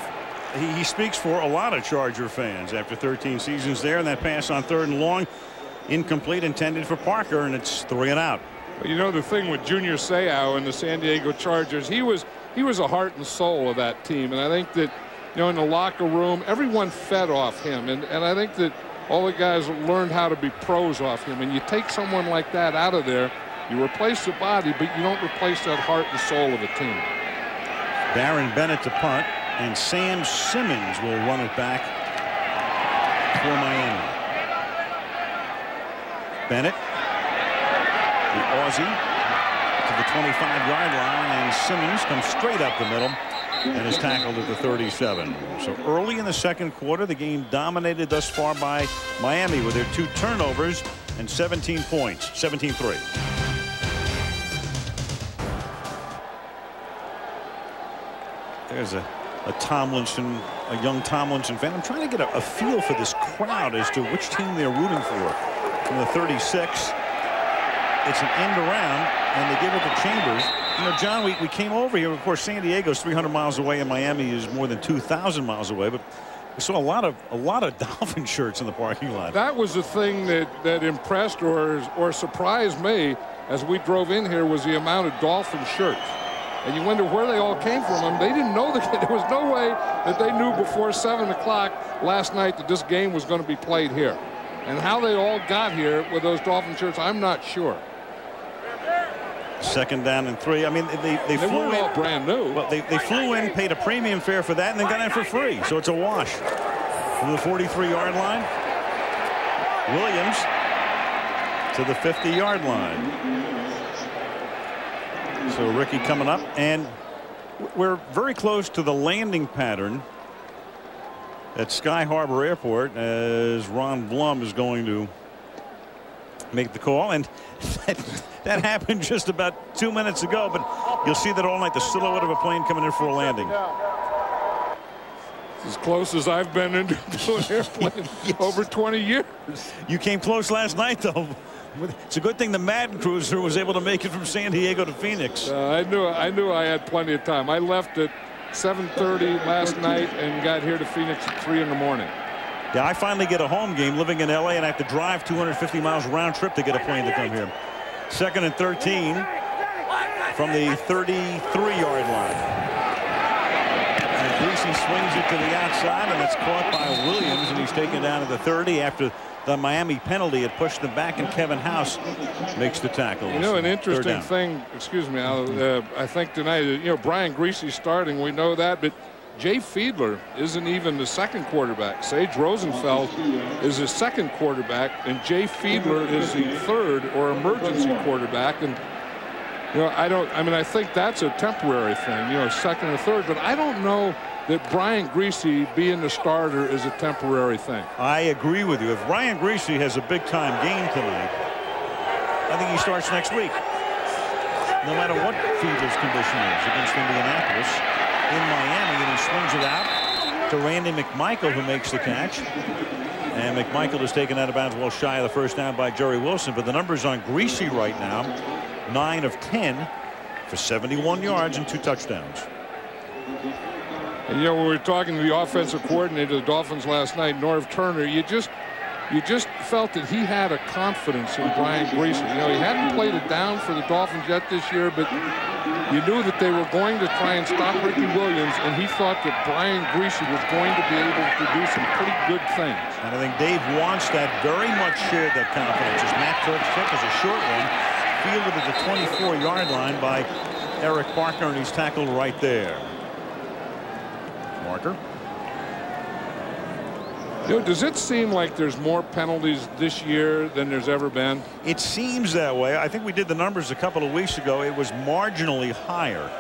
He, he speaks for a lot of Charger fans after 13 seasons there, and that pass on third and long, incomplete, intended for Parker, and it's three and out. Well, you know the thing with Junior Seau and the San Diego Chargers, he was he was a heart and soul of that team, and I think that you know, in the locker room, everyone fed off him. And, and I think that all the guys learned how to be pros off him. And you take someone like that out of there, you replace the body, but you don't replace that heart and soul of a team. Darren Bennett to punt, and Sam Simmons will run it back for Miami. Bennett, the Aussie, to the 25-yard line, and Simmons comes straight up the middle and is tackled at the 37. So early in the second quarter, the game dominated thus far by Miami with their two turnovers and 17 points, 17-3. There's a, a Tomlinson, a young Tomlinson fan. I'm trying to get a, a feel for this crowd as to which team they're rooting for. From the 36, it's an end around, and they give it to Chambers. You know, John, we, we came over here. Of course, San Diego's 300 miles away, and Miami is more than 2,000 miles away. But We saw a lot of a lot of <laughs> Dolphin shirts in the parking lot. That was the thing that that impressed or or surprised me as we drove in here was the amount of Dolphin shirts. And you wonder where they all came from. Mean, they didn't know that <laughs> there was no way that they knew before 7 o'clock last night that this game was going to be played here. And how they all got here with those Dolphin shirts, I'm not sure. Second down and three. I mean, they, they, they flew in. brand new. Well, they, they flew in, paid a premium fare for that, and then got in for free. So it's a wash. From the 43-yard line, Williams to the 50-yard line. So Ricky coming up, and we're very close to the landing pattern at Sky Harbor Airport as Ron Blum is going to make the call. And that, that happened just about two minutes ago, but you'll see that all night, the silhouette of a plane coming in for a landing. As close as I've been into <laughs> an airplane <laughs> yes. over 20 years. You came close last night, though. It's a good thing the Madden cruiser was able to make it from San Diego to Phoenix. Uh, I knew I knew I had plenty of time. I left at 7:30 last night and got here to Phoenix at 3 in the morning. Yeah, I finally get a home game living in LA and I have to drive 250 miles round trip to get a plane to come here. Second and 13 from the 33-yard line. And swings it to the outside, and it's caught by Williams, and he's taken down to the 30 after the Miami penalty had pushed them back, and Kevin House makes the tackle. You know, an interesting thing, excuse me, uh, I think tonight, you know, Brian Griese starting, we know that, but Jay Fiedler isn't even the second quarterback. Sage Rosenfels is the second quarterback, and Jay Fiedler is the third or emergency quarterback. And you know, I don't. I mean, I think that's a temporary thing. You know, second or third, but I don't know that Brian Griese being the starter is a temporary thing. I agree with you. If Brian Griese has a big time game tonight, I think he starts next week. No matter what Fiedler's condition is against Indianapolis in Miami, and he swings it out to Randy McMichael, who makes the catch. And McMichael is taken out of bounds well shy of the first down by Jerry Wilson. But the numbers on Griese right now, 9 of 10 for 71 yards and two touchdowns. And, you know, we were talking to the offensive coordinator of the Dolphins last night, Norv Turner, you just you just felt that he had a confidence in Brian Griese. You know, he hadn't played it down for the Dolphins yet this year, but you knew that they were going to try and stop Ricky Williams, and he thought that Brian Griese was going to be able to do some pretty good things. And I think Dave Wannstedt very much shared that confidence as Matt Turks took as a short one, fielded at the 24-yard line by Eric Parker, and he's tackled right there. Marker. You know, does it seem like there's more penalties this year than there's ever been? It seems that way. I think we did the numbers a couple of weeks ago. It was marginally higher.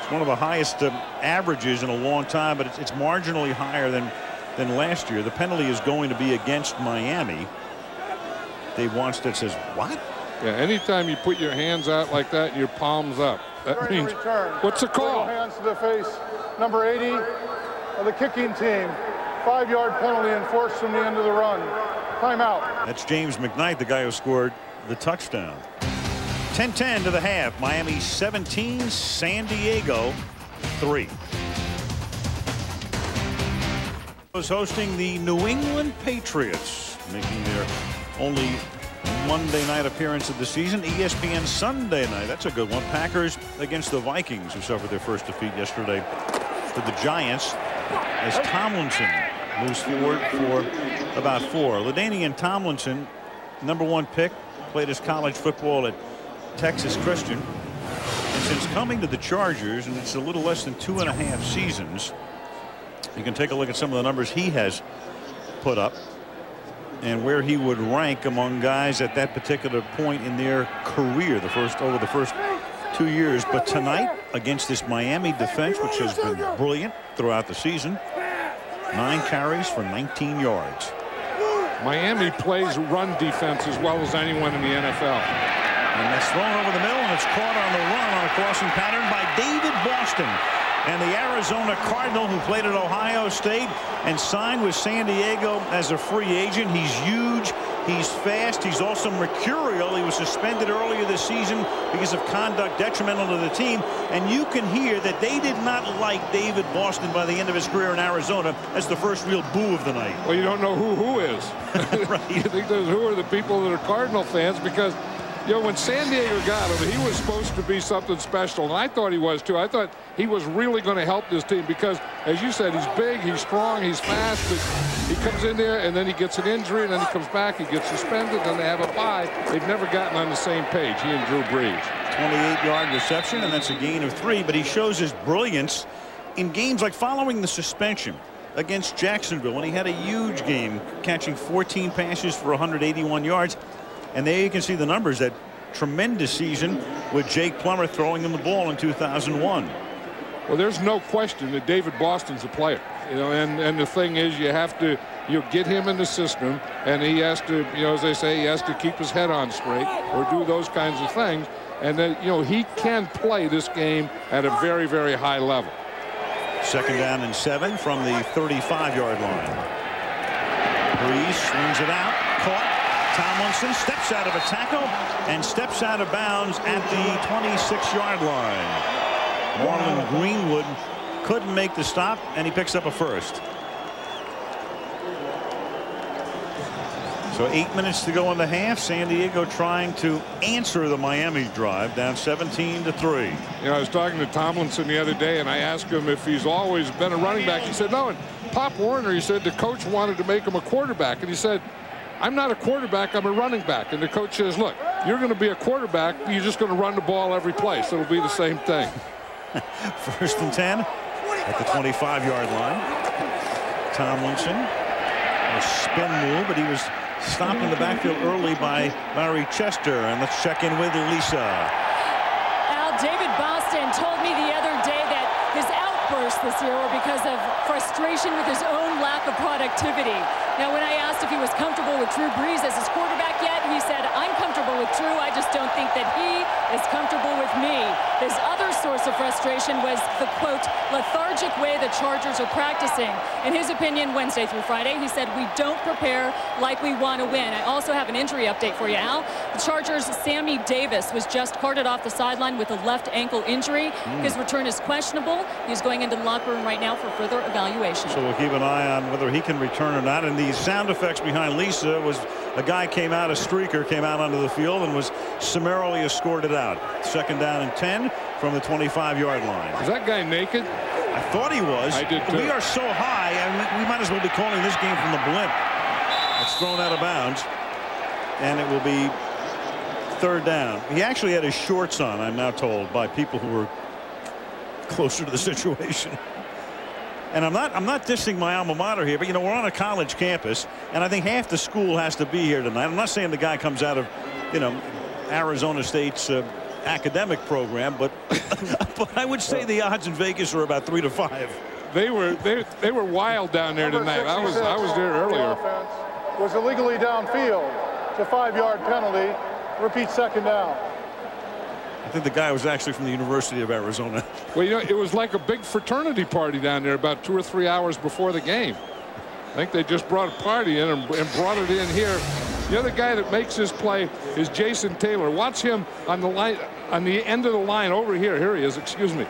It's one of the highest uh, averages in a long time, but it's, it's marginally higher than than last year. The penalty is going to be against Miami. Dave Wannstedt says, what? Yeah, anytime you put your hands out like that, your palms up. That means, what's the call? Hands to the face, number 80 of the kicking team. Five-yard penalty enforced from the end of the run. Timeout. That's James McKnight, the guy who scored the touchdown. 10-10 to the half. Miami 17, San Diego 3. Was hosting the New England Patriots, making their only Monday night appearance of the season. ESPN Sunday night. That's a good one. Packers against the Vikings, who suffered their first defeat yesterday to the Giants as Tomlinson moves forward for about four. LaDainian Tomlinson, number one pick, played his college football at Texas Christian. And since coming to the Chargers, and it's a little less than two and a half seasons, you can take a look at some of the numbers he has put up and where he would rank among guys at that particular point in their career the first over the first two years. But tonight against this Miami defense which has been brilliant throughout the season nine carries for 19 yards. Miami plays run defense as well as anyone in the NFL and that's thrown over the middle and it's caught on the run on a crossing pattern by David Boston and the Arizona Cardinal who played at Ohio State and signed with San Diego as a free agent. He's huge. He's fast. He's also mercurial. He was suspended earlier this season because of conduct detrimental to the team. And you can hear that they did not like David Boston by the end of his career in Arizona as the first real boo of the night. Well, you don't know who who is. <laughs> right. <laughs> you think those who are the people that are Cardinal fans because you know, when San Diego got him, he was supposed to be something special, and I thought he was too. I thought he was really going to help this team because, as you said, he's big, he's strong, he's fast, but he comes in there and then he gets an injury, and then he comes back, he gets suspended, and they have a bye. They've never gotten on the same page, he and Drew Brees. 28-yard reception, and that's a gain of three, but he shows his brilliance in games like following the suspension against Jacksonville when he had a huge game catching 14 passes for 181 yards and there you can see the numbers that tremendous season with Jake Plummer throwing him the ball in 2001. Well, there's no question that David Boston's a player. You know, and, and the thing is you have to you get him in the system and he has to, you know, as they say, he has to keep his head on straight or do those kinds of things. And then, you know, he can play this game at a very, very high level. Second down and seven from the 35-yard line. Brees swings it out, caught, Tomlinson steps out of a tackle and steps out of bounds at the 26-yard line. Morlon Greenwood couldn't make the stop, and he picks up a first. So eight minutes to go in the half. San Diego trying to answer the Miami drive down 17 to 3. You know, I was talking to Tomlinson the other day and I asked him if he's always been a running back. He said no. And Pop Warner, he said the coach wanted to make him a quarterback. And he said I'm not a quarterback, I'm a running back. And the coach says, look, you're going to be a quarterback, you're just going to run the ball every place. It'll be the same thing. <laughs> First and 10 at the 25-yard line. Tomlinson, a spin move, but he was stopped in the backfield early by Larry Chester. And let's check in with Lisa. Al, David Boston told me the other day that his outbursts this year were because of frustration with his own lack of productivity. Now, when I asked if he was comfortable with Drew Brees as his quarterback yet, he said, I'm comfortable with Drew. I just don't think that he is comfortable with me. His other source of frustration was the, quote, lethargic way the Chargers are practicing. In his opinion, Wednesday through Friday, he said, we don't prepare like we want to win. I also have an injury update for you, Al. The Chargers' Sammy Davis was just carted off the sideline with a left ankle injury. Mm. His return is questionable. He's going into the locker room right now for further evaluation. So we'll keep an eye on whether he can return or not. And the sound effects behind Lisa was a guy came out, a streaker came out onto the field and was summarily escorted out. Second down and 10 from the 25-yard line. Is that guy naked? I thought he was. I did too. We are so high, and we might as well be calling this game from the blimp. It's thrown out of bounds, and it will be third down. He actually had his shorts on, I'm now told, by people who were closer to the situation. And I'm not I'm not dissing my alma mater here, but you know we're on a college campus, and I think half the school has to be here tonight. I'm not saying the guy comes out of, you know, Arizona State's uh, academic program, but <laughs> but I would say the odds in Vegas are about three to five. They were they they were wild down there tonight. I was I was there earlier. Was illegally downfield. It's a five-yard penalty. Repeat second down. I think the guy was actually from the University of Arizona. <laughs> Well, you know, it was like a big fraternity party down there about two or three hours before the game. I think they just brought a party in and, and brought it in here. The other guy that makes this play is Jason Taylor. Watch him on the line, on the end of the line over here. Here he is. Excuse me.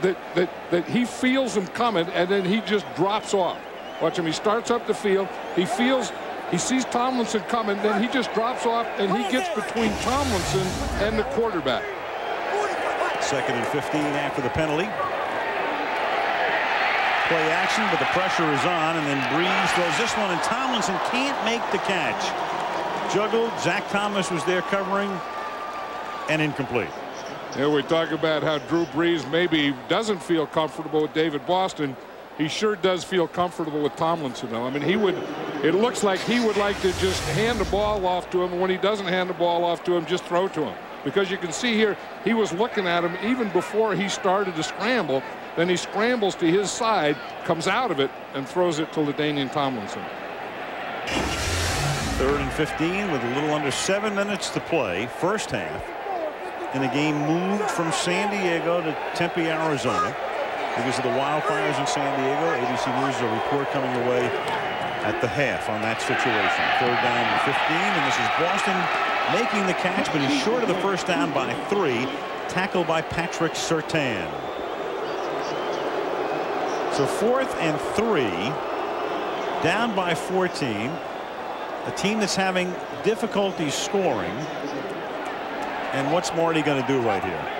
That that that he feels him coming and then he just drops off. Watch him. He starts up the field. He feels he sees Tomlinson coming, then he just drops off, and he gets between Tomlinson and the quarterback. Second and 15 after the penalty. Play action, but the pressure is on, and then Brees throws this one, and Tomlinson can't make the catch. Juggled. Zach Thomas was there covering, and incomplete. Yeah, we talk about how Drew Brees maybe doesn't feel comfortable with David Boston he sure does feel comfortable with Tomlinson, though. I mean, he would, it looks like he would like to just hand the ball off to him, and when he doesn't hand the ball off to him, just throw to him. Because you can see here, he was looking at him even before he started to scramble. Then he scrambles to his side, comes out of it, and throws it to LaDainian Tomlinson. Third and 15 with a little under seven minutes to play. First half. And the game moved from San Diego to Tempe, Arizona because of the wildfires in San Diego. ABC News, is a report coming your way at the half on that situation. Third down and 15, and this is Boston making the catch, but he's short of the first down by three. Tackled by Patrick Surtain. So fourth and three, down by 14. A team that's having difficulty scoring. And what's Marty going to do right here?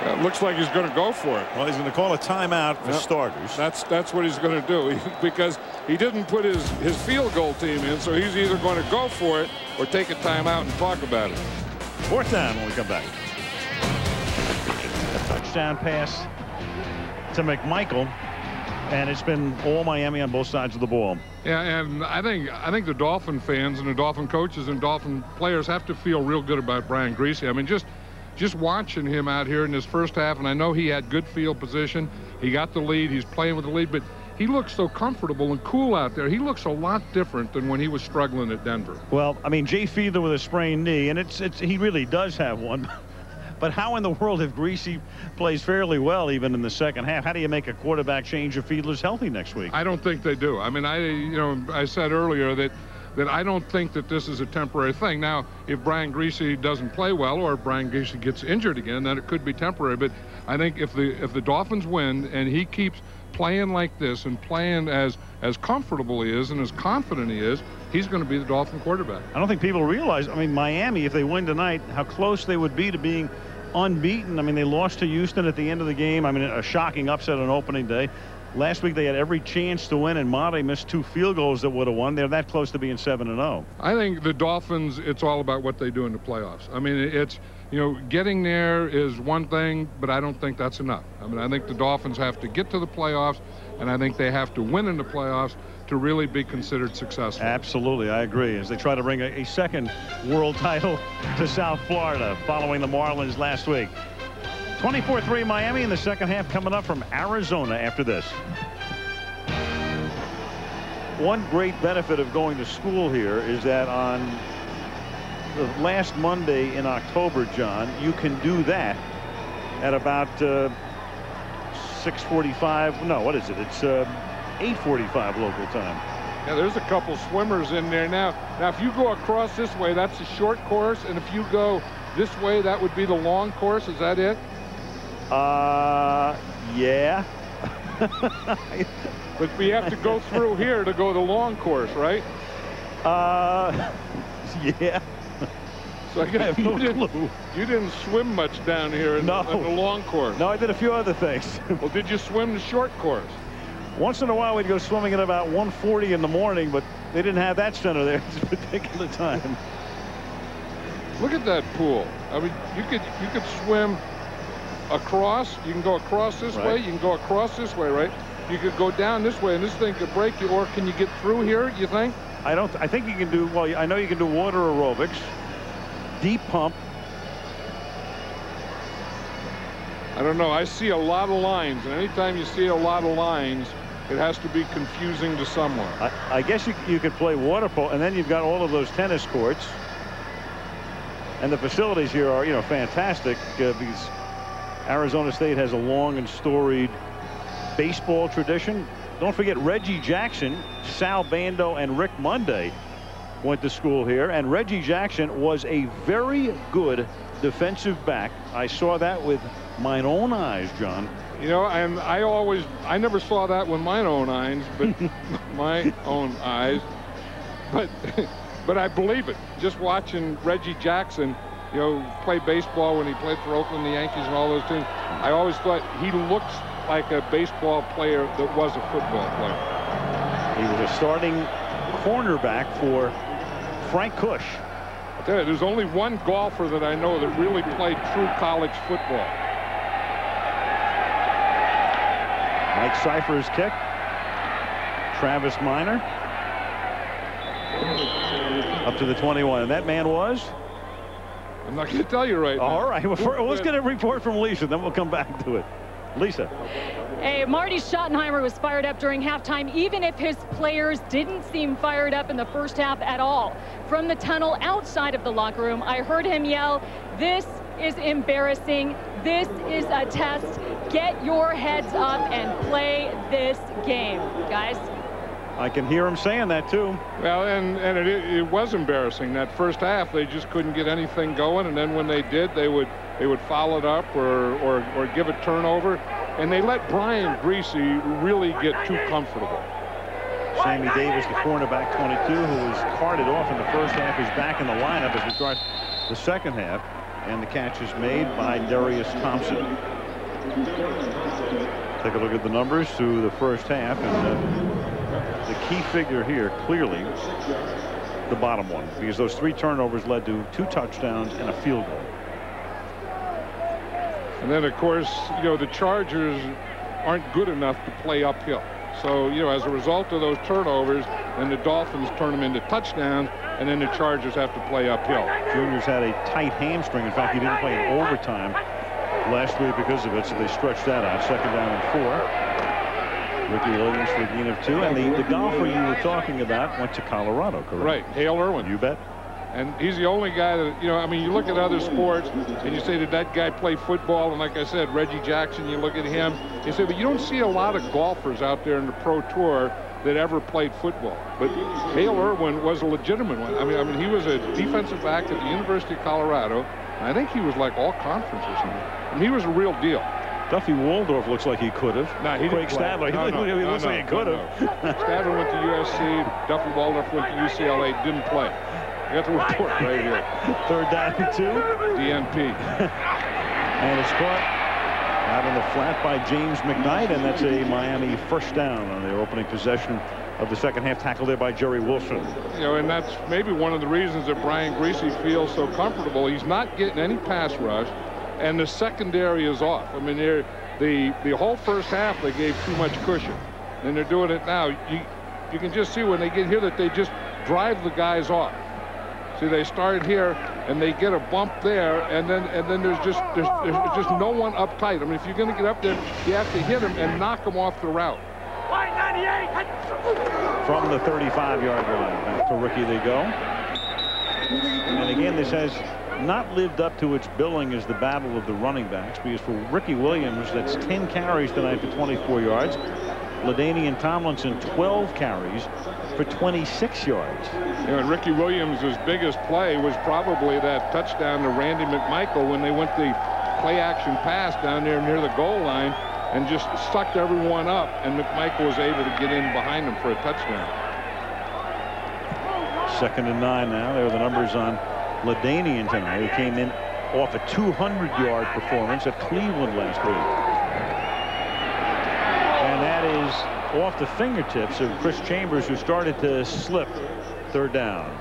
It looks like he's going to go for it. Well, he's going to call a timeout for Yep. starters. That's that's what he's going to do <laughs> because he didn't put his his field goal team in, so he's either going to go for it or take a timeout and talk about it. Fourth down when we come back. A touchdown pass to McMichael. And it's been all Miami on both sides of the ball. Yeah, and I think I think the Dolphin fans and the Dolphin coaches and Dolphin players have to feel real good about Brian Griese. I mean, just just watching him out here in this first half, and I know he had good field position. He got the lead. He's playing with the lead, but he looks so comfortable and cool out there. He looks a lot different than when he was struggling at Denver. Well, I mean, Jay Fiedler with a sprained knee, and it's it's he really does have one. <laughs> But how in the world if Griese plays fairly well even in the second half? How do you make a quarterback change if Fiedler's healthy next week? I don't think they do. I mean, I you know I said earlier that that I don't think that this is a temporary thing. Now, if Brian Griese doesn't play well or if Brian Griese gets injured again, then it could be temporary. But I think if the if the Dolphins win and he keeps playing like this and playing as as comfortable he is and as confident he is, he's going to be the Dolphin quarterback. I don't think people realize. I mean, Miami, if they win tonight, how close they would be to being unbeaten. I mean, they lost to Houston at the end of the game. I mean, a shocking upset on opening day. Last week they had every chance to win, and Mare missed two field goals that would have won. They're that close to being seven and zero. I think the Dolphins, it's all about what they do in the playoffs. I mean, it's, you know, getting there is one thing, but I don't think that's enough. I mean, I think the Dolphins have to get to the playoffs, and I think they have to win in the playoffs to really be considered successful. Absolutely, I agree. As they try to bring a, a second world title <laughs> to South Florida following the Marlins last week. 24-3 Miami in the second half coming up from Arizona after this. One great benefit of going to school here is that on the last Monday in October, John, you can do that at about uh, 6:45. No, what is it? It's uh, 8:45 local time. Yeah, there's a couple swimmers in there now. Now, if you go across this way, that's a short course, and if you go this way, that would be the long course. Is that it? Uh, yeah. <laughs> But we have to go through here to go the long course, right? Uh, <laughs> yeah. So I guess <laughs> I have you, no didn't, clue. you didn't swim much down here in, No. the, in the long course. No, I did a few other things. Well, did you swim the short course? Once in a while, we'd go swimming at about 1:40 in the morning, but they didn't have that center there at this particular time. Look at that pool. I mean, you could you could swim across. You can go across this Right. way. You can go across this way, right? You could go down this way, and this thing could break you. Or can you get through here? You think? I don't. I think you can do well. I know you can do water aerobics, deep pump. I don't know. I see a lot of lines, and anytime you see a lot of lines, it has to be confusing to someone. I, I guess you you could play water polo, and then you've got all of those tennis courts. And the facilities here are, you know, fantastic uh, because Arizona State has a long and storied baseball tradition. Don't forget Reggie Jackson, Sal Bando, and Rick Monday went to school here. And Reggie Jackson was a very good defensive back. I saw that with my own eyes, John. You know, and I always, I never saw that with my own eyes, but <laughs> my own eyes. But, but I believe it. Just watching Reggie Jackson, you know, play baseball when he played for Oakland, the Yankees, and all those teams, I always thought he looked like a baseball player that was a football player. He was a starting cornerback for Frank Kush. You, there's only one golfer that I know that really played true college football. Mike Scifres' kick. Travis Minor. Up to the 21. And that man was? I'm not going to tell you right now. All right. Well, Who let's get a report from Lisa, then we'll come back to it. Lisa. Hey, Marty Schottenheimer was fired up during halftime, even if his players didn't seem fired up in the first half at all. From the tunnel outside of the locker room, I heard him yell, This is embarrassing. This is a test. Get your heads up and play this game, guys. I can hear him saying that too. Well, and and it, it was embarrassing that first half. They just couldn't get anything going, and then when they did, they would they would follow it up or or, or give a turnover, and they let Brian Griese really get too comfortable. Sammy Davis, the cornerback, 22, who was carted off in the first half, is back in the lineup as we start the second half, and the catch is made by Derrius Thompson. Take a look at the numbers through the first half, and uh, key figure here clearly the bottom one because those three turnovers led to two touchdowns and a field goal. And then, of course, you know, the Chargers aren't good enough to play uphill. So, you know, as a result of those turnovers, then the Dolphins turn them into touchdowns, and then the Chargers have to play uphill. Junior's had a tight hamstring. In fact, he didn't play in overtime last week because of it, so they stretched that out. Second down and four. Ricky Williams for a gain of two. And the, the golfer you were talking about went to Colorado, correct? Right, Hale Irwin. You bet. And he's the only guy that, you know, I mean, you look at other sports and you say, did that guy play football? And like I said, Reggie Jackson, you look at him, you say, but you don't see a lot of golfers out there in the pro tour that ever played football. But Hale Irwin was a legitimate one. I mean, I mean, he was a defensive back at the University of Colorado. I think he was like all conferences. And he was a real deal. Duffy Waldorf looks like he could have. No, he Craig Stadler, no, he, no, he looks no, like he could have. Stadler went to USC. Duffy Waldorf went to UCLA. Didn't play. I got the report right here. Third down and two. DNP. <laughs> and it's caught out in the flat by James McKnight, and that's a Miami first down on their opening possession of the second half tackle there by Jerry Wilson. You know, and that's maybe one of the reasons that Brian Griese feels so comfortable. He's not getting any pass rush, and the secondary is off. I mean, the the whole first half they gave too much cushion, and they're doing it now. You you can just see when they get here that they just drive the guys off. See, they start here and they get a bump there, and then and then there's just there's, there's just no one up tight. I mean, if you're going to get up there, you have to hit them and knock them off the route. From the 35-yard line, back to Ricky they go. And again, this has not lived up to its billing as the battle of the running backs because for Ricky Williams, that's 10 carries tonight for 24 yards. LaDainian Tomlinson 12 carries for 26 yards. You know, Ricky Williams' biggest play was probably that touchdown to Randy McMichael when they went the play action pass down there near the goal line and just sucked everyone up and McMichael was able to get in behind him for a touchdown. Second and nine now. There are the numbers on LaDainian tonight. who came in off a 200-yard performance at Cleveland last week. And that is off the fingertips of Chris Chambers, who started to slip third down.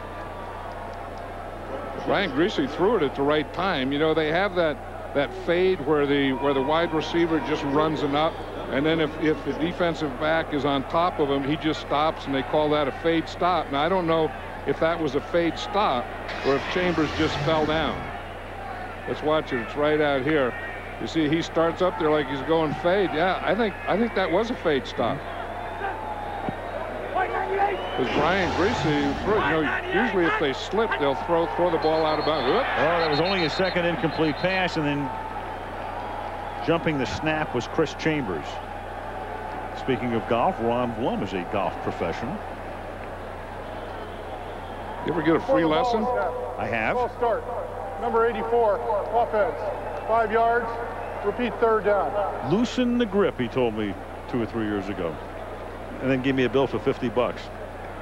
Brian Griese threw it at the right time. You know, they have that that fade where the where the wide receiver just runs him up. And then if, if the defensive back is on top of him, he just stops, and they call that a fade stop. Now, I don't know if that was a fade stop or if Chambers just fell down. Let's watch it. It's right out here. You see, he starts up there like he's going fade. Yeah, I think I think that was a fade stop. Because Brian Griese, you know, usually if they slip, they'll throw throw the ball out of bounds. Oh, that was only a second incomplete pass, and then jumping the snap was Chris Chambers. Speaking of golf, Ron Blum is a golf professional. You ever get a free lesson? I have. Ball start. Number 84, offense. Five yards. Repeat third down. Loosen the grip, he told me two or three years ago. And then give me a bill for 50 bucks.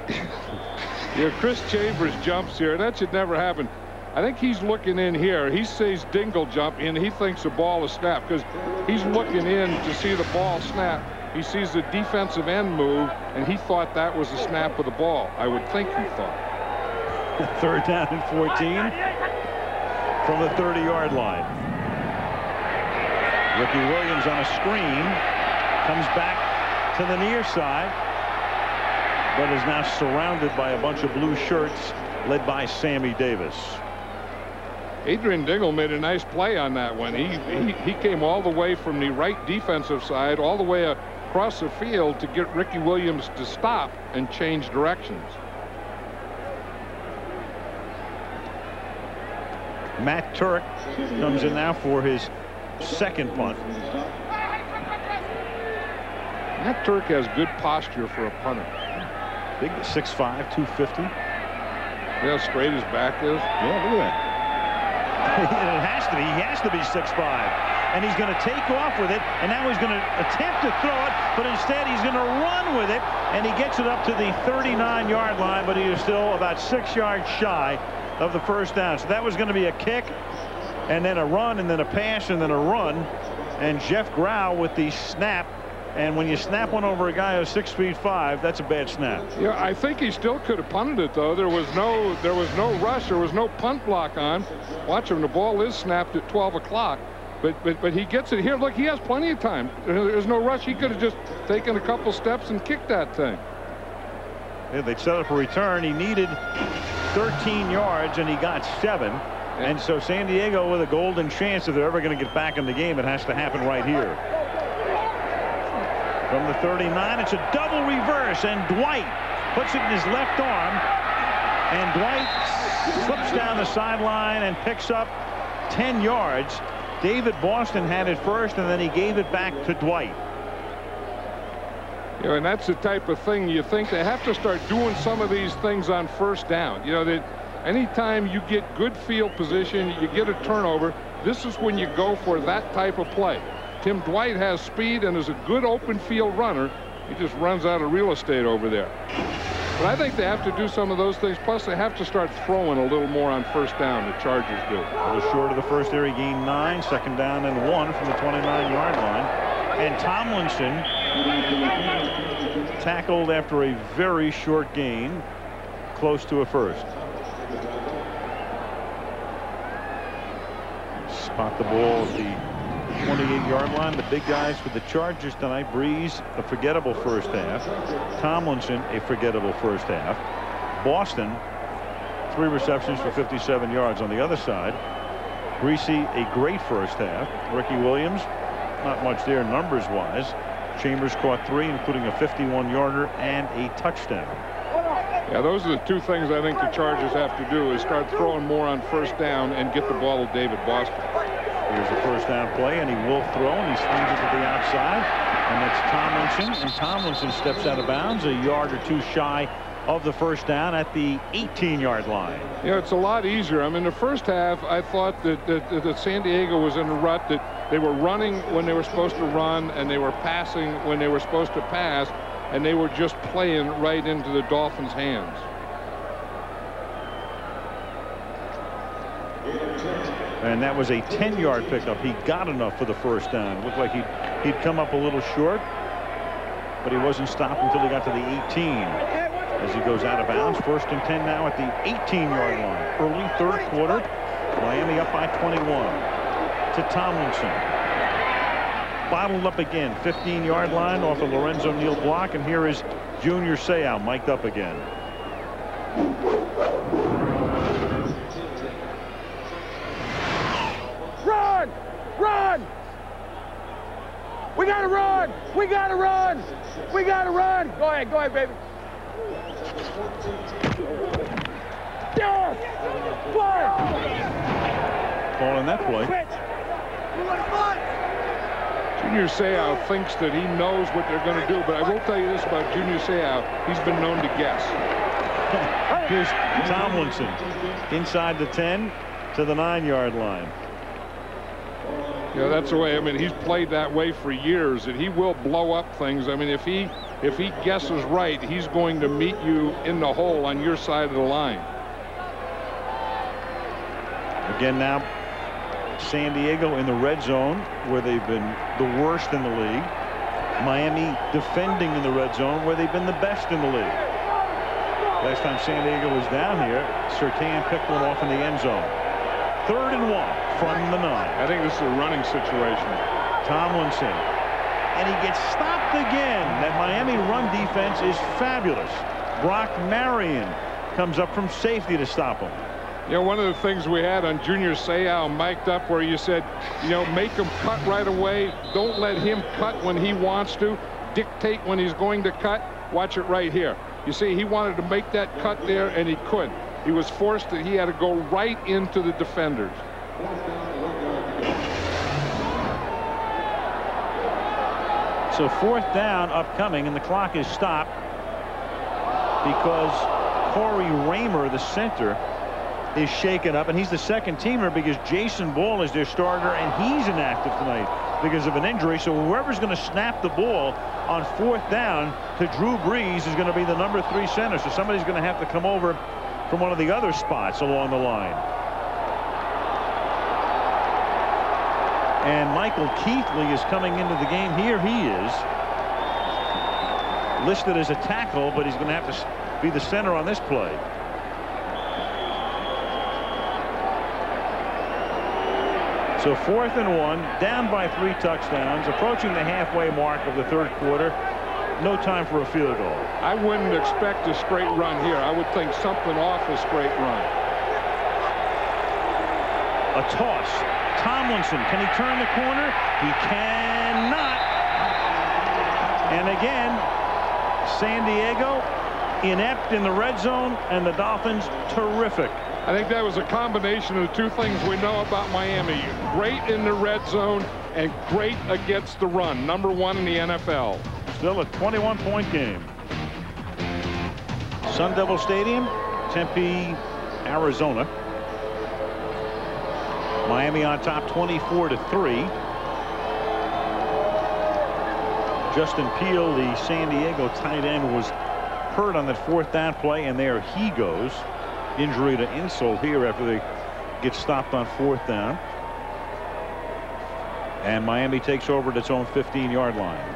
<laughs> Yeah, Chris Chambers jumps here. That should never happen. I think he's looking in here. He sees Dingle jump in. He thinks the ball is snapped because he's looking in to see the ball snap. He sees the defensive end move, and he thought that was the snap of the ball. I would think he thought. <laughs> Third down and 14 from the 30-yard line. Ricky Williams on a screen comes back to the near side but is now surrounded by a bunch of blue shirts led by Sammy Davis. Adrian Dingle made a nice play on that one. He, he, he came all the way from the right defensive side all the way across the field to get Ricky Williams to stop and change directions. Matt Turk comes in now for his second punt. Matt Turk has good posture for a punter. Big 6'5", 250. Yeah, straight his back is. Yeah, look at that. <laughs> it has to be. He has to be 6'5". And he's going to take off with it. And now he's going to attempt to throw it. But instead he's going to run with it. And he gets it up to the 39-yard line. But he is still about six yards shy of the first down. So that was going to be a kick. And then a run. And then a pass. And then a run. And Jeff Grau with the snap and when you snap one over a guy who's six feet five, that's a bad snap. Yeah, I think he still could have punted it though. There was no there was no rush. There was no punt block on. Watch him. The ball is snapped at 12 o'clock. But, but but he gets it here. Look, he has plenty of time. There's no rush. He could have just taken a couple steps and kicked that thing. They set up a return. He needed 13 yards and he got seven. And so San Diego with a golden chance if they're ever going to get back in the game, it has to happen right here. From the 39, it's a double reverse, and Dwight puts it in his left arm, and Dwight slips down the sideline and picks up 10 yards. David Boston had it first, and then he gave it back to Dwight. You know, and that's the type of thing you think they have to start doing some of these things on first down. You know, that anytime you get good field position, you get a turnover, this is when you go for that type of play. Tim Dwight has speed and is a good open field runner. He just runs out of real estate over there. But I think they have to do some of those things. Plus, they have to start throwing a little more on first down. The Chargers do. A little short of the first. He gained nine. Down and one from the 29-yard line. And Tomlinson tackled after a very short gain, close to a first. Spot the ball at the 28-yard line. The big guys for the Chargers tonight. Brees, a forgettable first half. Tomlinson, a forgettable first half. Boston, three receptions for 57 yards on the other side. Griese, a great first half. Ricky Williams, not much there numbers-wise. Chambers caught three, including a 51-yarder and a touchdown. Yeah, those are the two things I think the Chargers have to do is start throwing more on first down and get the ball to David Boston. Here's the first down play, and he will throw, and he swings it to the outside. And that's Tomlinson, and Tomlinson steps out of bounds a yard or two shy of the first down at the 18-yard line. Yeah, it's a lot easier. I mean, the first half, I thought that, that, that San Diego was in a rut, that they were running when they were supposed to run, and they were passing when they were supposed to pass, and they were just playing right into the Dolphins' hands. And that was a 10-yard pickup. He got enough for the first down. Looked like he'd, he'd come up a little short, but he wasn't stopped until he got to the 18. As he goes out of bounds, first and 10 now at the 18-yard line. Early third quarter, Miami up by 21 to Tomlinson. Bottled up again, 15-yard line off the Lorenzo Neal block, and here is Junior Seau mic'd up again. Run! Run! We gotta run! We gotta run! We gotta run! Go ahead, go ahead, baby. Yes! Play! Calling that play. Junior Seau thinks that he knows what they're going to do, but I will tell you this about Junior Seau. He's been known to guess. <laughs> Here's Tomlinson inside the 10 to the nine-yard line. Yeah, that's the way. I mean, he's played that way for years, and he will blow up things. I mean, if he if he guesses right, he's going to meet you in the hole on your side of the line. Again now, San Diego in the red zone, where they've been the worst in the league. Miami defending in the red zone, where they've been the best in the league. Last time San Diego was down here, Surtain picked one off in the end zone. Third and one from the nine. I think this is a running situation. Tomlinson. And he gets stopped again. That Miami run defense is fabulous. Brock Marion comes up from safety to stop him. You know, one of the things we had on Junior Seau mic'd up where you said, you know, make him cut right away. Don't let him cut when he wants to. Dictate when he's going to cut. Watch it right here. You see, he wanted to make that cut there, and he couldn't. He was forced that he had to go right into the defenders. So fourth down upcoming, and the clock is stopped. because Cory Raymer, the center, is shaken up, and he's the second teamer because Jason Ball is their starter, and he's inactive tonight because of an injury. So whoever's going to snap the ball on fourth down to Drew Brees is going to be the number three center. So somebody's going to have to come over from one of the other spots along the line. And Michael Keithley is coming into the game. Here he is. Listed as a tackle, but he's going to have to be the center on this play. So fourth and one, down by three touchdowns, approaching the halfway mark of the third quarter. No time for a field goal. I wouldn't expect a straight run here. I would think something off a straight run. A toss. Tomlinson, can he turn the corner? He cannot. And again, San Diego inept in the red zone, and the Dolphins terrific. I think that was a combination of the two things we know about Miami. Great in the red zone and great against the run. Number one in the NFL. Still a 21-point game. Sun Devil Stadium, Tempe, Arizona. Miami on top 24 to 3. Justin Peelle, the San Diego tight end, was hurt on that fourth down play, and there he goes injury to insult here after they get stopped on fourth down. And Miami takes over at its own 15 yard line.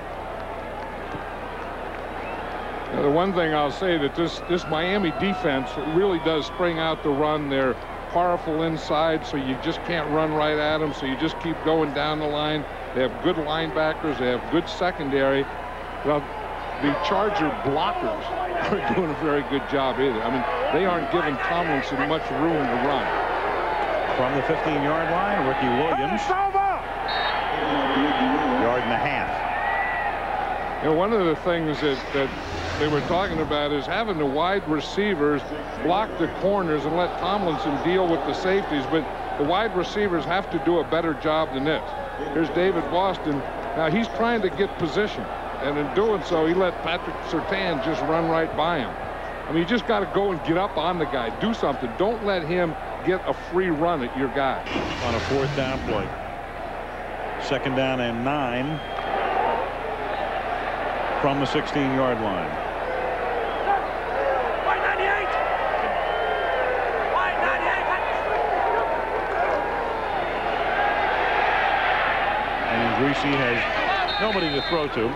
Now, the one thing I'll say that this this Miami defense really does spring out the run. They're powerful inside, so you just can't run right at them. So you just keep going down the line. They have good linebackers. They have good secondary. Well, the Charger blockers <laughs> are doing a very good job either. I mean, they aren't giving Tomlinson much room to run. From the 15-yard line, Ricky Williams. Yard and a half. You know, one of the things that, that they were talking about is having the wide receivers block the corners and let Tomlinson deal with the safeties. But the wide receivers have to do a better job than this. Here's David Boston. Now he's trying to get position. And in doing so, he let Patrick Surtain just run right by him. I mean, you just got to go and get up on the guy. Do something. Don't let him get a free run at your guy. On a fourth down play. Second down and nine from the 16-yard line. And Griese has nobody to throw to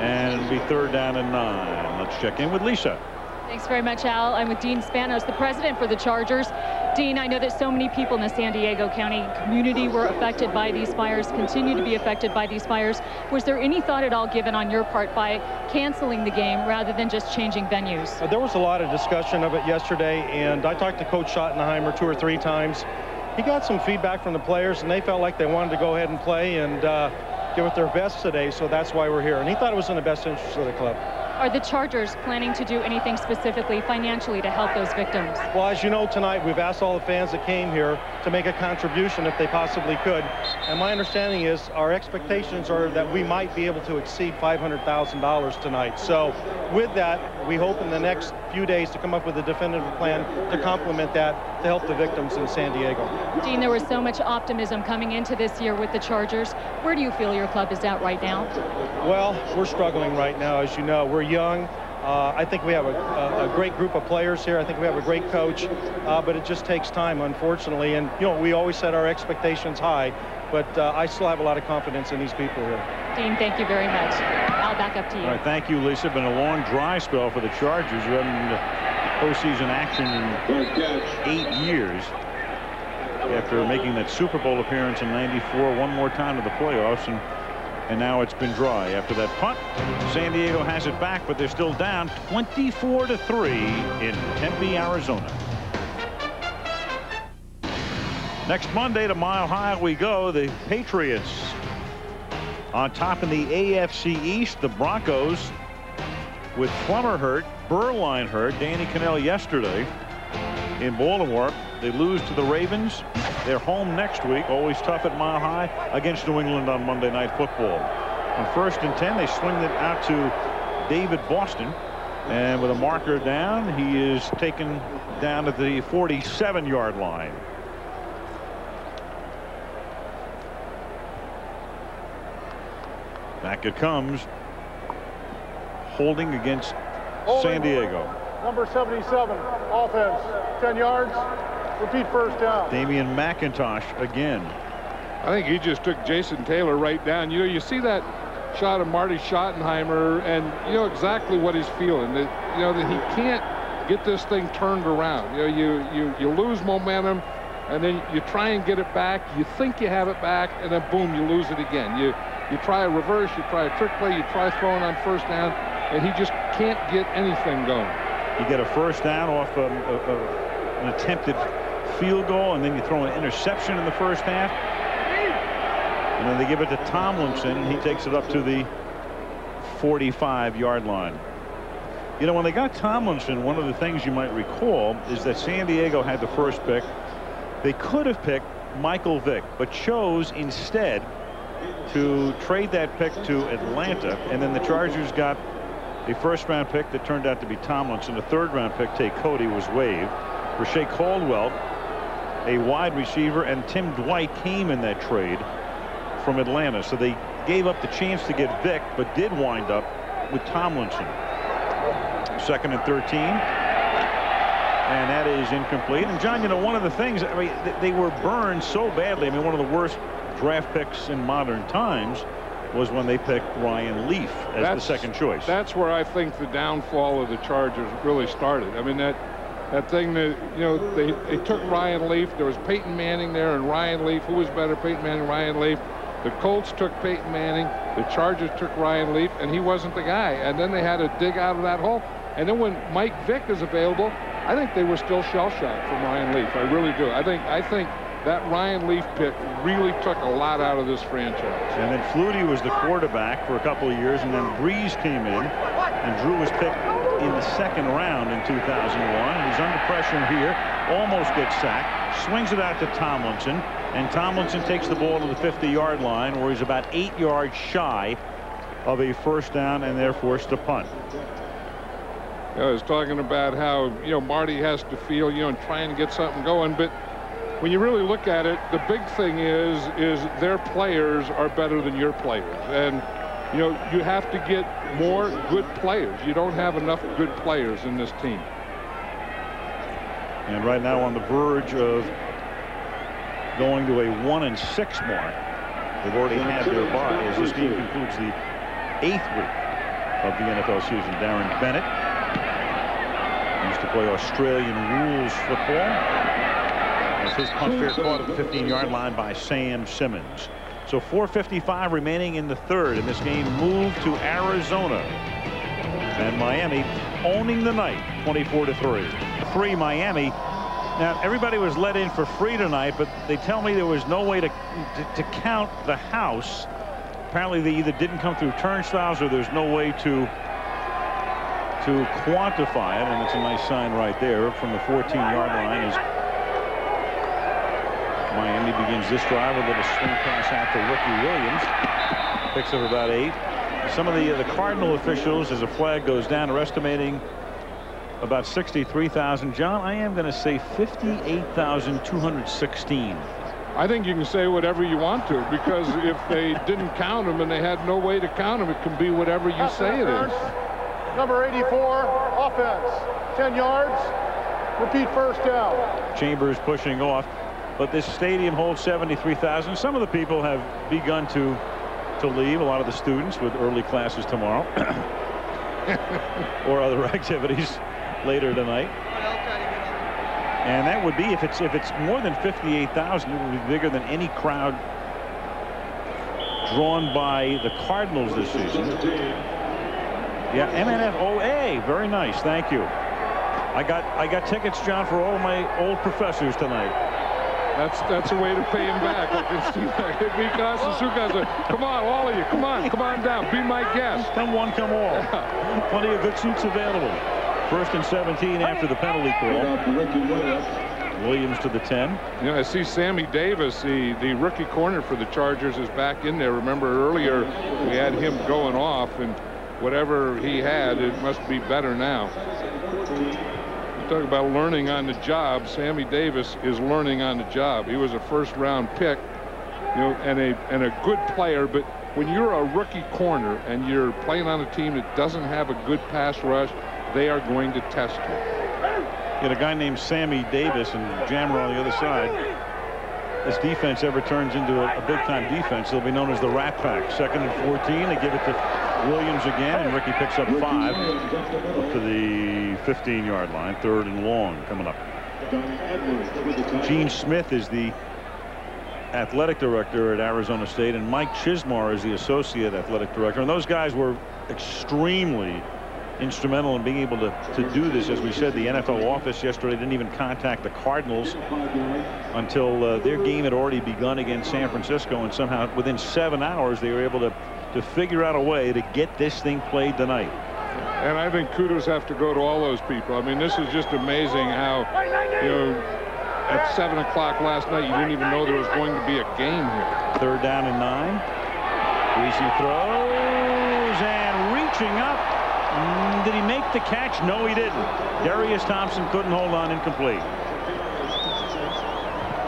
and it'll be third down and nine. Let's check in with Lisa. Thanks very much, Al. I'm with Dean Spanos, the president for the Chargers. Dean, I know that so many people in the San Diego County community were affected by these fires, continue to be affected by these fires. Was there any thought at all given on your part by canceling the game rather than just changing venues? Uh, there was a lot of discussion of it yesterday, and I talked to Coach Schottenheimer two or three times. He got some feedback from the players, and they felt like they wanted to go ahead and play, and uh, give it their best today, so that's why we're here. And he thought it was in the best interest of the club. Are the Chargers planning to do anything specifically financially to help those victims? Well, as you know, tonight we've asked all the fans that came here to make a contribution if they possibly could. And my understanding is our expectations are that we might be able to exceed $500,000 tonight. So with that, we hope in the next few days to come up with a definitive plan to complement that to help the victims in San Diego. Dean, there was so much optimism coming into this year with the Chargers. Where do you feel your club is at right now? Well, we're struggling right now, as you know. We're young. Uh, I think we have a, a, a, great group of players here. I think we have a great coach, uh, but it just takes time, unfortunately. And, you know, we always set our expectations high, but uh, I still have a lot of confidence in these people here. Dean, thank you very much. I'll back up to you. All right, thank you, Lisa. Been a long dry spell for the Chargers. You haven't postseason action in eight years after making that Super Bowl appearance in 94 one more time to the playoffs and and now it's been dry after that punt. San Diego has it back, but they're still down 24 to 3 in Tempe, Arizona. Next Monday to Mile High we go. The Patriots on top in the AFC East. The Broncos with Plummer hurt, Beuerlein hurt, Danny Kanell yesterday in Baltimore. They lose to the Ravens. They're home next week, always tough at Mile High, against New England on Monday Night Football. On first and 10, they swing it out to David Boston. And with a marker down, he is taken down at the 47 yard line. Back it comes. Holding against. San Diego. Number 77, offense, 10 yards. Repeat first down. Damion McIntosh again. I think he just took Jason Taylor right down. You know, you see that shot of Marty Schottenheimer, and you know exactly what he's feeling. That you know that he can't get this thing turned around. You know, you you you lose momentum, and then you try and get it back. You think you have it back, and then boom, you lose it again. You you try a reverse, you try a trick play, you try throwing on first down, and he just can't get anything going. You get a first down off an attempted field goal, and then you throw an interception in the first half. And then they give it to Tomlinson. He takes it up to the 45 yard line. You know, when they got Tomlinson, one of the things you might recall is that San Diego had the first pick. They could have picked Michael Vick, but chose instead to trade that pick to Atlanta. And then the Chargers got a first round pick that turned out to be Tomlinson. A third round pick, Tay Cody, was waived. Reche Caldwell, a wide receiver, and Tim Dwight came in that trade from Atlanta. So they gave up the chance to get Vick, but did wind up with Tomlinson. Second and 13. And that is incomplete. And John, you know, one of the things, I mean, they were burned so badly. I mean, one of the worst draft picks in modern times was when they picked Ryan Leaf as that's, the second choice. That's where I think the downfall of the Chargers really started. I mean, that that thing that, you know, they, they took Ryan Leaf. There was Peyton Manning there and Ryan Leaf. Who was better, Peyton Manning, Ryan Leaf? The Colts took Peyton Manning. The Chargers took Ryan Leaf, and he wasn't the guy. And then they had to dig out of that hole. And then when Mike Vick is available, I think they were still shell-shocked from Ryan Leaf. I really do. I think I think that Ryan Leaf pick really took a lot out of this franchise. And then Flutie was the quarterback for a couple of years, and then Brees came in, and Drew was picked in the second round in 2001. He's under pressure here, almost gets sacked, swings it out to Tomlinson, and Tomlinson takes the ball to the 50-yard line, where he's about eight yards shy of a first down, and they're forced to punt. I was talking about how, you know, Marty has to feel, you know, and trying to get something going, but when you really look at it, the big thing is, is their players are better than your players. And, you know, you have to get more good players. You don't have enough good players in this team. And right now on the verge of going to a one and six mark. They've already had their bye as this game concludes the eighth week of the NFL season. Darren Bennett used to play Australian rules football. His punt fair caught at the 15-yard line by Sam Simmons. So 4.55 remaining in the third, and this game moved to Arizona. And Miami owning the night 24 to 3. 3 Miami now, everybody was let in for free tonight, but they tell me there was no way to, to, to count the house. Apparently, they either didn't come through turnstiles or there's no way to to quantify it, and it's a nice sign right there from the 14-yard line as Miami begins this drive. With a little swing pass out to Ricky Williams. Picks up about eight. Some of the uh, the Cardinal officials, as a flag goes down, are estimating about 63,000. John, I am going to say 58,216. I think you can say whatever you want to because <laughs> if they didn't count them and they had no way to count them, it can be whatever you say it is. Number 84, offense, 10 yards. Repeat first down. Chambers pushing off, but this stadium holds 73,000. Some of the people have begun to to leave. A lot of the students with early classes tomorrow <coughs> or other <laughs> activities later tonight. And that would be if it's if it's more than 58,000 it would be bigger than any crowd drawn by the Cardinals this season. Yeah, MNFOA, very nice. Thank you. I got I got tickets, John, for all my old professors tonight. That's that's a way to pay him back. I can see that. Come on, all of you. Come on, come on down. Be my guest. Come one, come all. <laughs> Plenty of good seats available. First and 17 after the penalty call. Williams to the 10. You know, I see Sammy Davis, the, the rookie corner for the Chargers, is back in there. Remember earlier we had him going off, and whatever he had, it must be better now. You talk about learning on the job. Sammy Davis is learning on the job. He was a first round pick, you know, and a and a good player. But when you're a rookie corner and you're playing on a team that doesn't have a good pass rush, they are going to test you. Get a guy named Sammy Davis and Jammer on the other side. This defense ever turns into a, a big-time defense, they'll be known as the Rat Pack. Second and 14, they give it to Williams again, and Ricky picks up five up to the 15-yard line. Third and long coming up. Gene Smith is the athletic director at Arizona State, and Mike Chismar is the associate athletic director. And those guys were extremely instrumental in being able to, to do this. As we said, the NFL office yesterday didn't even contact the Cardinals until uh, their game had already begun against San Francisco. And somehow within seven hours, they were able to, to figure out a way to get this thing played tonight. And I think kudos have to go to all those people. I mean, this is just amazing how, you know, at 7 o'clock last night, you didn't even know there was going to be a game here. Third down and nine. Griese throws and reaching up Mm, did he make the catch? No, he didn't. Derrius Thompson couldn't hold on incomplete.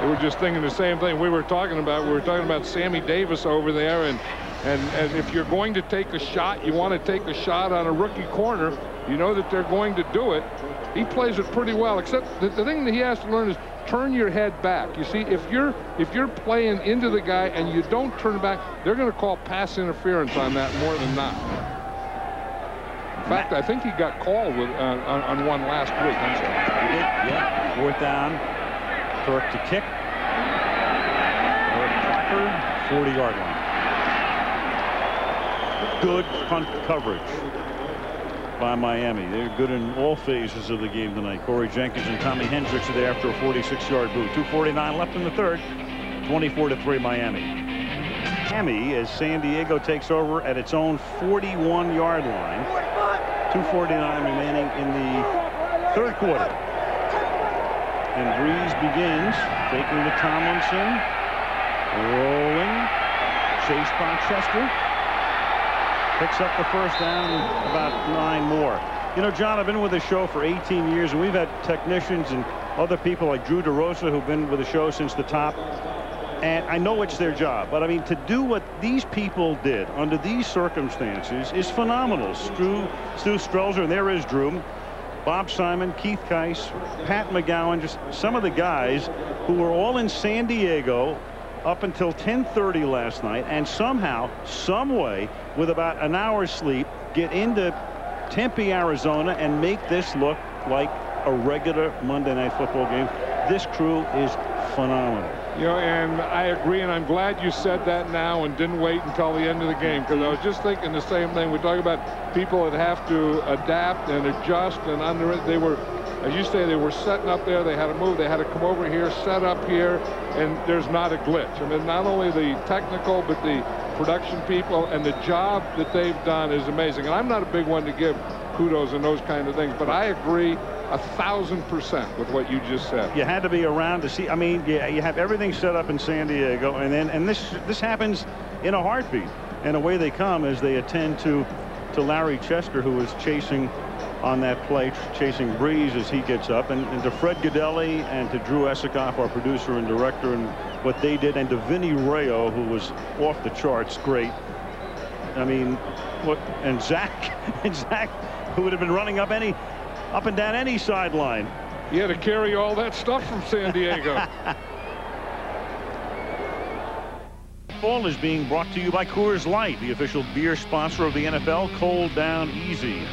They were just thinking the same thing we were talking about. We were talking about Sammy Davis over there, and and, and if you're going to take a shot, you want to take a shot on a rookie corner. You know that they're going to do it. He plays it pretty well, except the, the thing that he has to learn is turn your head back. You see, if you're if you're playing into the guy and you don't turn back, they're going to call pass interference on that more than not. In fact, I think he got called with, uh, on, on, one last week. I'm sorry. He. Fourth down. Turk to kick. Eric 40-yard line. Good punt coverage by Miami. They're good in all phases of the game tonight. Corey Jenkins and Tommy Hendricks are there after a 46-yard boot. 2.49 left in the third. 24 to 3 Miami. Miami as San Diego takes over at its own 41-yard line. 249 remaining in the third quarter. And Brees begins taking to Tomlinson. Rolling. Chase by Chester. Picks up the first down about nine more. You know, John, I've been with the show for 18 years, and we've had technicians and other people like Drew DeRosa who've been with the show since the top and I know it's their job, but I mean, to do what these people did under these circumstances is phenomenal. Stu, Stu Strelzer, and there is Drew, Bob Simon, Keith Keiss, Pat McGowan, just some of the guys who were all in San Diego up until 10:30 last night, and somehow, some way, with about an hour's sleep, get into Tempe, Arizona, and make this look like a regular Monday Night Football game. This crew is phenomenal. You know, and I agree, and I'm glad you said that now and didn't wait until the end of the game because I was just thinking the same thing. We talk about people that have to adapt and adjust, and under it, they were, as you say, they were setting up there. They had to move. They had to come over here, set up here, and there's not a glitch. I mean, not only the technical, but the production people and the job that they've done is amazing. And I'm not a big one to give kudos and those kind of things, but I agree a thousand percent with what you just said. You had to be around to see. I mean, yeah, you have everything set up in San Diego, and then and this this happens in a heartbeat. And away they come as they attend to to Larry Chester, who was chasing on that play, chasing Brees as he gets up, and, and to Fred Gaudelli and to Drew Esocoff, our producer and director, and what they did, and to Vinny Rayo, who was off the charts, great. I mean, what? And Zach, <laughs> and Zach, who would have been running up any up and down any sideline. He had to carry all that stuff from San Diego. <laughs> Ball is being brought to you by Coors Light, the official beer sponsor of the NFL. Cold down easy.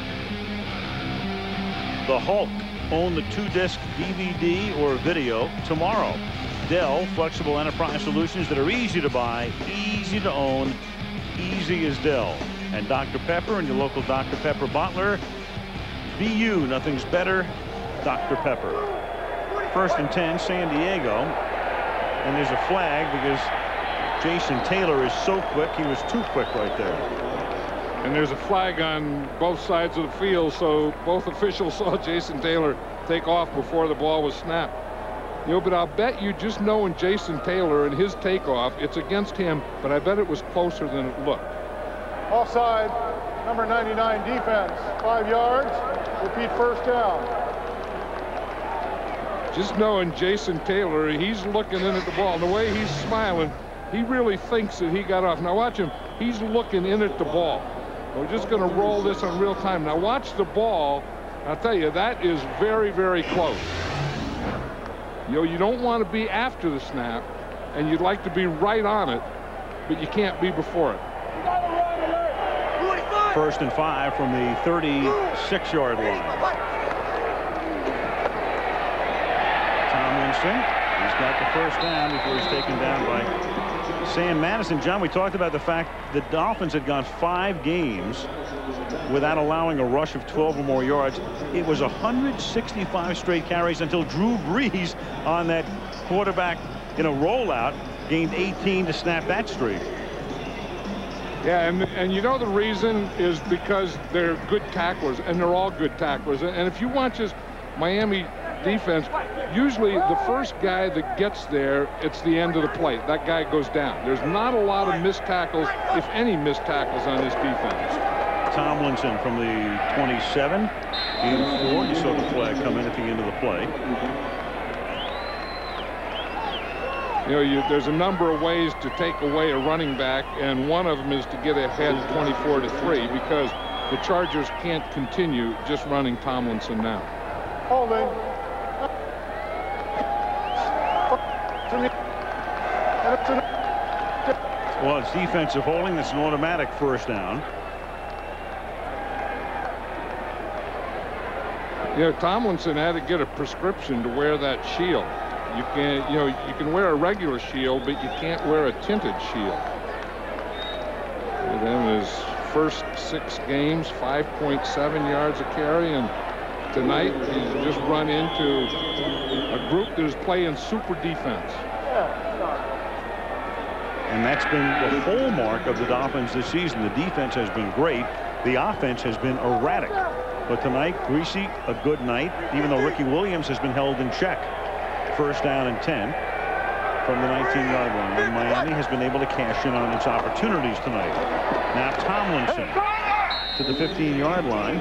The Hulk own the two-disc DVD or video tomorrow. Dell flexible enterprise solutions that are easy to buy, easy to own, easy as Dell. And Dr. Pepper and your local Dr. Pepper bottler BU, nothing's better. Dr. Pepper. First and 10, San Diego. And there's a flag because Jason Taylor is so quick. He was too quick right there. And there's a flag on both sides of the field, so both officials <laughs> saw Jason Taylor take off before the ball was snapped. You know, but I'll bet you just knowing Jason Taylor and his takeoff, it's against him, but I bet it was closer than it looked. Offside. number 99 defense, five yards. Repeat first down. Just knowing Jason Taylor, he's looking in at the ball. And the way he's smiling, he really thinks that he got off. Now watch him. He's looking in at the ball. We're just going to roll this on real time. Now watch the ball. I'll tell you, that is very, very close. You know, you don't want to be after the snap, and you'd like to be right on it, but you can't be before it. First and five from the 36-yard line. Tomlinson, he's got the first down before he's taken down by Sam Madison. John, we talked about the fact the Dolphins had gone five games without allowing a rush of 12 or more yards. It was 165 straight carries until Drew Brees on that quarterback in a rollout gained 18 to snap that streak. Yeah, and, and you know the reason is because they're good tacklers, and they're all good tacklers. And if you watch this Miami defense, usually the first guy that gets there, it's the end of the play. That guy goes down. There's not a lot of missed tackles, if any missed tackles on this defense. Tomlinson from the 27. Game four. You saw the flag come in at the end of the play. You know, you, there's a number of ways to take away a running back, and one of them is to get ahead 24 to 3 because the Chargers can't continue just running Tomlinson now. Holding. Well, it's defensive holding. That's an automatic first down. You know, Tomlinson had to get a prescription to wear that shield. You can, you know, you can wear a regular shield, but you can't wear a tinted shield. Then his first six games, 5.7 yards a carry, and tonight he's just run into group that is playing super defense. And that's been the hallmark of the Dolphins this season. The defense has been great. The offense has been erratic. But tonight, Griese, a good night, even though Ricky Williams has been held in check. First down and 10 from the 19-yard line. And Miami has been able to cash in on its opportunities tonight. Now Tomlinson to the 15-yard line.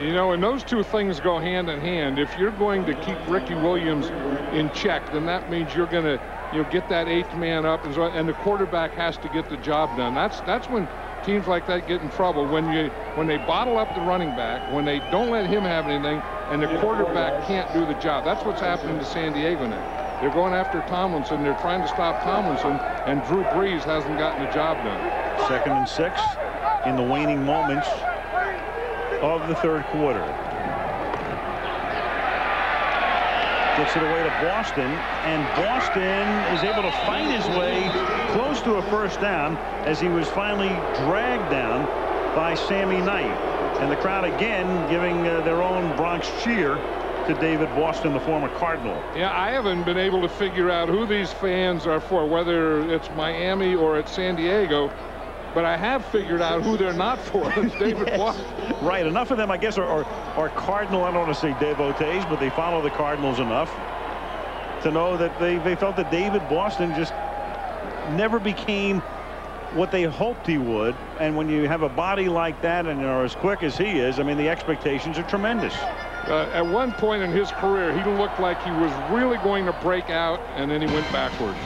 You know, and those two things go hand in hand. If you're going to keep Ricky Williams in check, then that means you're going to you know, get that eighth man up, and, so, and the quarterback has to get the job done. That's that's when teams like that get in trouble. When you when they bottle up the running back, when they don't let him have anything, and the quarterback can't do the job. That's what's happening to San Diego now. They're going after Tomlinson. They're trying to stop Tomlinson, and Drew Brees hasn't gotten the job done. Second and six in the waning moments of the third quarter. Gets it away to Boston, and Boston is able to find his way close to a first down as he was finally dragged down by Sammy Knight. And the crowd again giving uh, their own Bronx cheer to David Boston, the former Cardinal. Yeah, I haven't been able to figure out who these fans are for, whether it's Miami or it's San Diego. But I have figured out who they're not for. <laughs> David yes. Boston. Right. Enough of them, I guess, are, are, are Cardinal, I don't want to say devotees, but they follow the Cardinals enough to know that they, they felt that David Boston just never became what they hoped he would. And when you have a body like that and are as quick as he is, I mean, the expectations are tremendous. Uh, at one point in his career, he looked like he was really going to break out, and then he went backwards.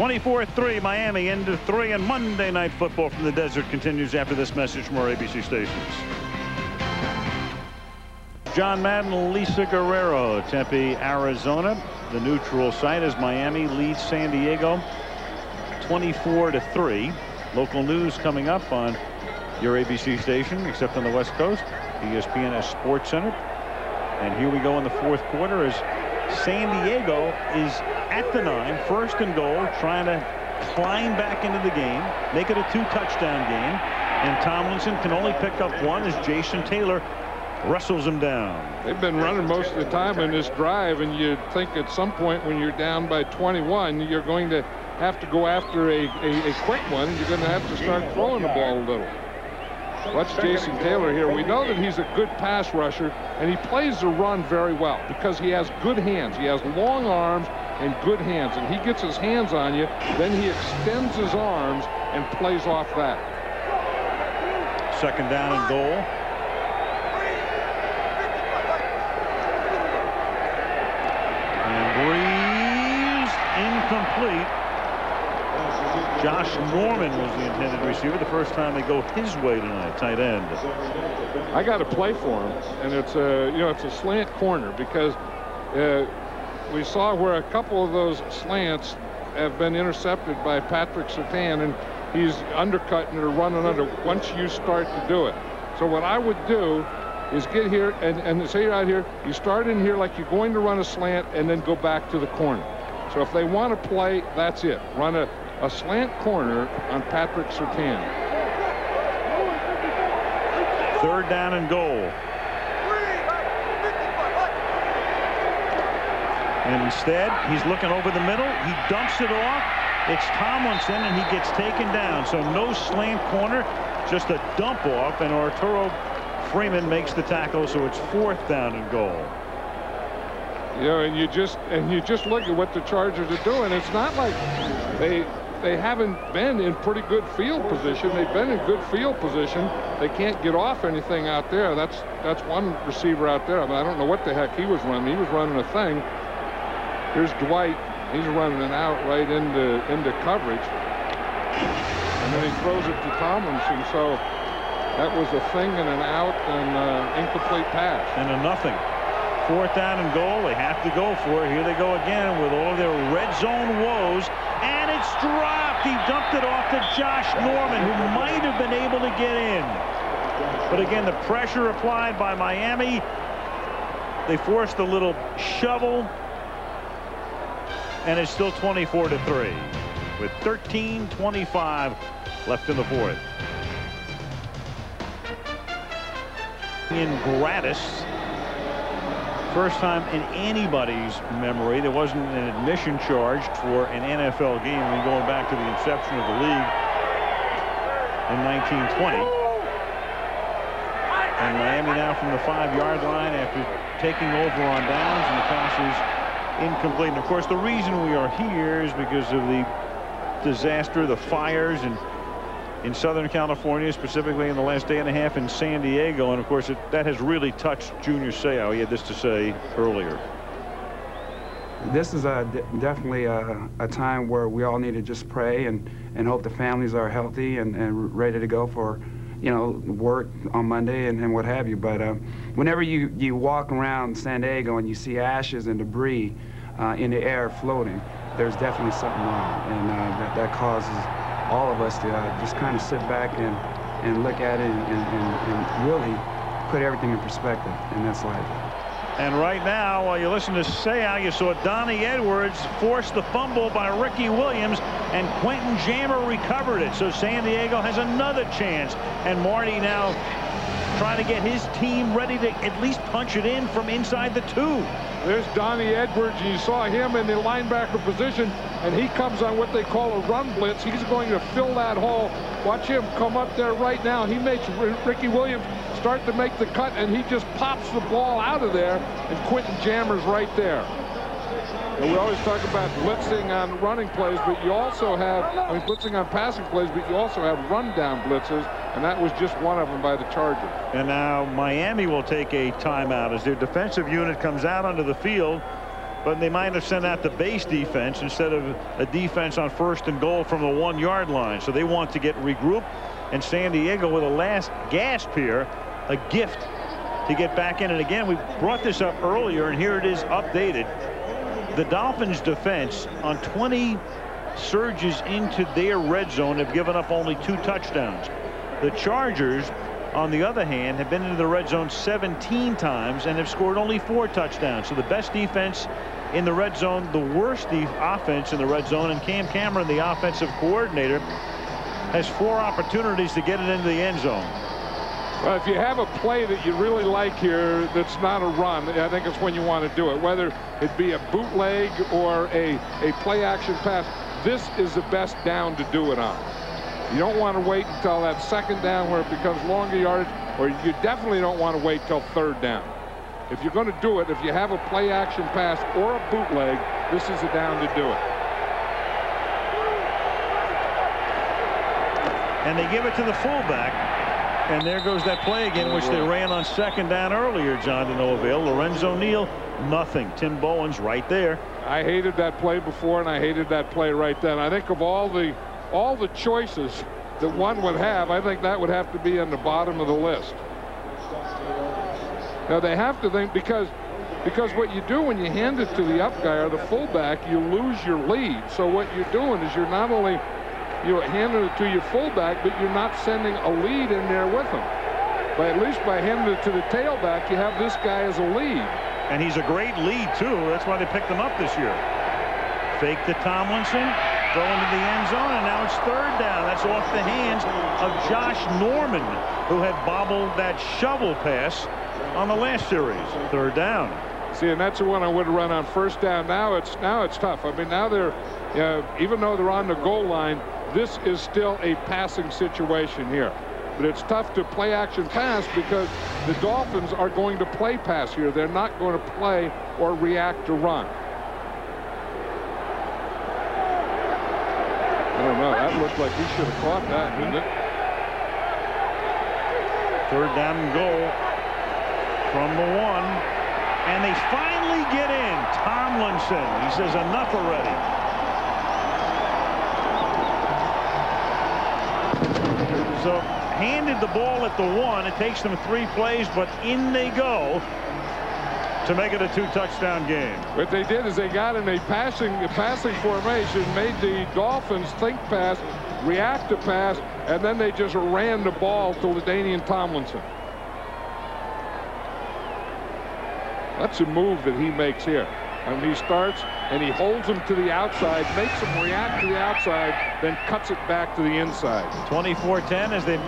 24-3 Miami into three and Monday night football from the desert continues after this message from our ABC stations. John Madden, Lisa Guerrero, Tempe, Arizona. The neutral site as Miami leads San Diego 24 to 3. Local news coming up on your ABC station, except on the West Coast, ESPN Sports Center. And here we go in the fourth quarter as San Diego is at the nine, first and goal, trying to climb back into the game, make it a two-touchdown game. And Tomlinson can only pick up one as Jason Taylor wrestles him down. They've been running most of the time in this drive, and you'd think at some point when you're down by 21, you're going to have to go after a, a, a quick one. You're going to have to start throwing the ball a little. Watch Jason Taylor here. We know that he's a good pass rusher, and he plays the run very well because he has good hands. He has long arms and good hands, and he gets his hands on you, then he extends his arms and plays off that. second down and goal. And Brees incomplete. Josh Norman was the intended receiver. The first time they go his way tonight, tight end. I got to play for him, and it's a you know it's a slant corner because uh, we saw where a couple of those slants have been intercepted by Patrick Surtain, and he's undercutting or running under once you start to do it. So what I would do is get here and, and say out here, you start in here like you're going to run a slant and then go back to the corner. So if they want to play, that's it. Run a, a slant corner on Patrick Surtain. Third down and goal. And instead, he's looking over the middle. He dumps it off. It's Tomlinson, and he gets taken down. So no slant corner, just a dump off, and Arturo Freeman makes the tackle, so it's fourth down and goal. You know, and you just and you just look at what the Chargers are doing. It's not like they they haven't been in pretty good field position. They've been in good field position. They can't get off anything out there. That's that's one receiver out there. I, mean, I don't know what the heck he was running. He was running a thing. Here's Dwight. He's running an out right into into coverage. And then he throws it to Tomlinson. So that was a thing and an out and uh, incomplete pass. And a nothing. Fourth down and goal. They have to go for it. Here they go again with all their red zone woes. And it's dropped. He dumped it off to Josh Norman, who might have been able to get in. But again, the pressure applied by Miami. They forced a little shovel. And it's still 24 to 3 with 13-25 left in the fourth. In Gratis, first time in anybody's memory there wasn't an admission charge for an NFL game mean, going back to the inception of the league in 1920. And Miami now from the five-yard line after taking over on downs and the passes incomplete. And of course, the reason we are here is because of the disaster, the fires, and in Southern California, specifically in the last day and a half in San Diego. And of course, it, that has really touched Junior Seau. He had this to say earlier. This is a, definitely a, a, time where we all need to just pray and, and hope the families are healthy and, and ready to go for, you know, work on Monday and, and what have you. But uh, whenever you, you walk around San Diego and you see ashes and debris uh, in the air floating, there's definitely something wrong. And uh, that, that causes all of us to uh, just kind of sit back and, and look at it and, and, and really put everything in perspective, and that's life. And right now, while you listen to Seau, you saw Donnie Edwards force the fumble by Ricky Williams, and Quentin Jammer recovered it. So San Diego has another chance. And Marty now trying to get his team ready to at least punch it in from inside the two. There's Donnie Edwards. You saw him in the linebacker position, and he comes on what they call a run blitz. He's going to fill that hole. Watch him come up there right now. He makes Ricky Williams start to make the cut, and he just pops the ball out of there, and Quentin Jammer's right there. And we always talk about blitzing on running plays, but you also have, I mean, blitzing on passing plays, but you also have run-down blitzes, and that was just one of them by the Chargers. And now Miami will take a timeout as their defensive unit comes out onto the field, but they might have sent out the base defense instead of a defense on first and goal from the one-yard line. So they want to get regrouped, and San Diego with a last gasp here, a gift to get back in. And again, we brought this up earlier, and here it is updated the Dolphins defense on 20 surges into their red zone have given up only two touchdowns. The Chargers on the other hand have been into the red zone 17 times and have scored only four touchdowns. So the best defense in the red zone the worst the offense in the red zone and Cam Cameron the offensive coordinator has four opportunities to get it into the end zone. Well, if you have a play that you really like here that's not a run, I think it's when you want to do it. Whether it be a bootleg or a, a play action pass, this is the best down to do it on. You don't want to wait until that second down where it becomes longer yardage, or you definitely don't want to wait till third down. If you're going to do it, if you have a play action pass or a bootleg, this is the down to do it. And they give it to the fullback. And there goes that play again, which they ran on second down earlier, John, to no avail. Lorenzo Neal, nothing. Tim Bowens right there. I hated that play before, and I hated that play right then. I think of all the all the choices that one would have, I think that would have to be on the bottom of the list. Now they have to think because because what you do when you hand it to the up guy or the fullback, you lose your lead. So what you're doing is you're not only you're handing it to your fullback, but you're not sending a lead in there with him. But at least by handing it to the tailback, you have this guy as a lead. And he's a great lead, too. That's why they picked him up this year. Fake to Tomlinson, throw into the end zone, and now it's third down. That's off the hands of Josh Norman, who had bobbled that shovel pass on the last series. Third down. See, and that's the one I would have run on first down. Now it's now it's tough. I mean, now they're uh, even though they're on the goal line, this is still a passing situation here. But it's tough to play action pass because the Dolphins are going to play pass here. They're not going to play or react to run. I don't know. That looked like he should have caught that, didn't it? Third down and goal from the one. And they finally get in. Tomlinson. He says enough already. So handed the ball at the one. It takes them three plays, but in they go to make it a two touchdown game. What they did is they got in a passing a passing formation, made the Dolphins think pass, react to pass, and then they just ran the ball to LaDainian Tomlinson. That's a move that he makes here. And he starts and he holds them to the outside, makes them react to the outside, then cuts it back to the inside. 24-10 as they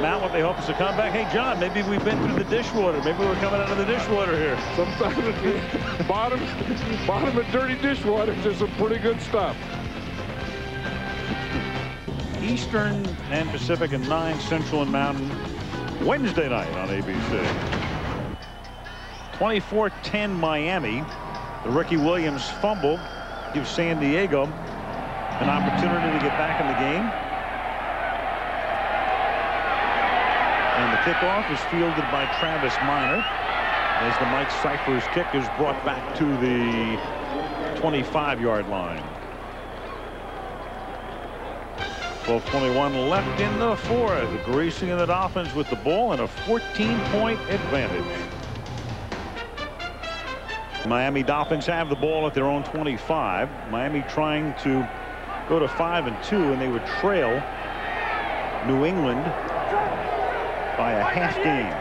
mount what they hope is a comeback. Hey, John, maybe we've been through the dishwater. Maybe we're coming out of the dishwater here. Sometimes <laughs> bottom, bottom of dirty dishwater is some pretty good stuff. Eastern and Pacific and 9 Central and Mountain Wednesday night on ABC. 24-10 Miami. The Ricky Williams fumble gives San Diego an opportunity to get back in the game. And the kickoff is fielded by Travis Minor as the Mike Scifres kick is brought back to the 25-yard line. 12:21 left in the fourth. Greasing and the Dolphins with the ball and a 14-point advantage. Miami Dolphins have the ball at their own 25. Miami trying to go to 5 and 2 and they would trail New England by a half game.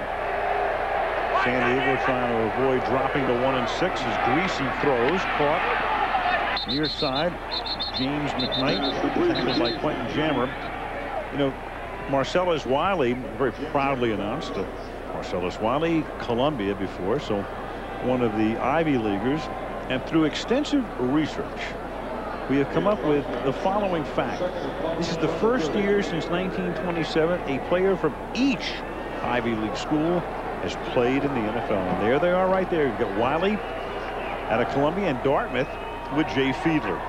San Diego trying to avoid dropping to 1 and 6 as Griese throws caught near side. James McKnight tackled by Quentin Jammer. You know Marcellus Wiley very proudly announced that Marcellus Wiley Columbia before so one of the Ivy Leaguers, and through extensive research, we have come up with the following fact. This is the first year since 1927 a player from each Ivy League school has played in the NFL. And there they are right there. You've got Wiley out of Columbia and Dartmouth with Jay Fiedler.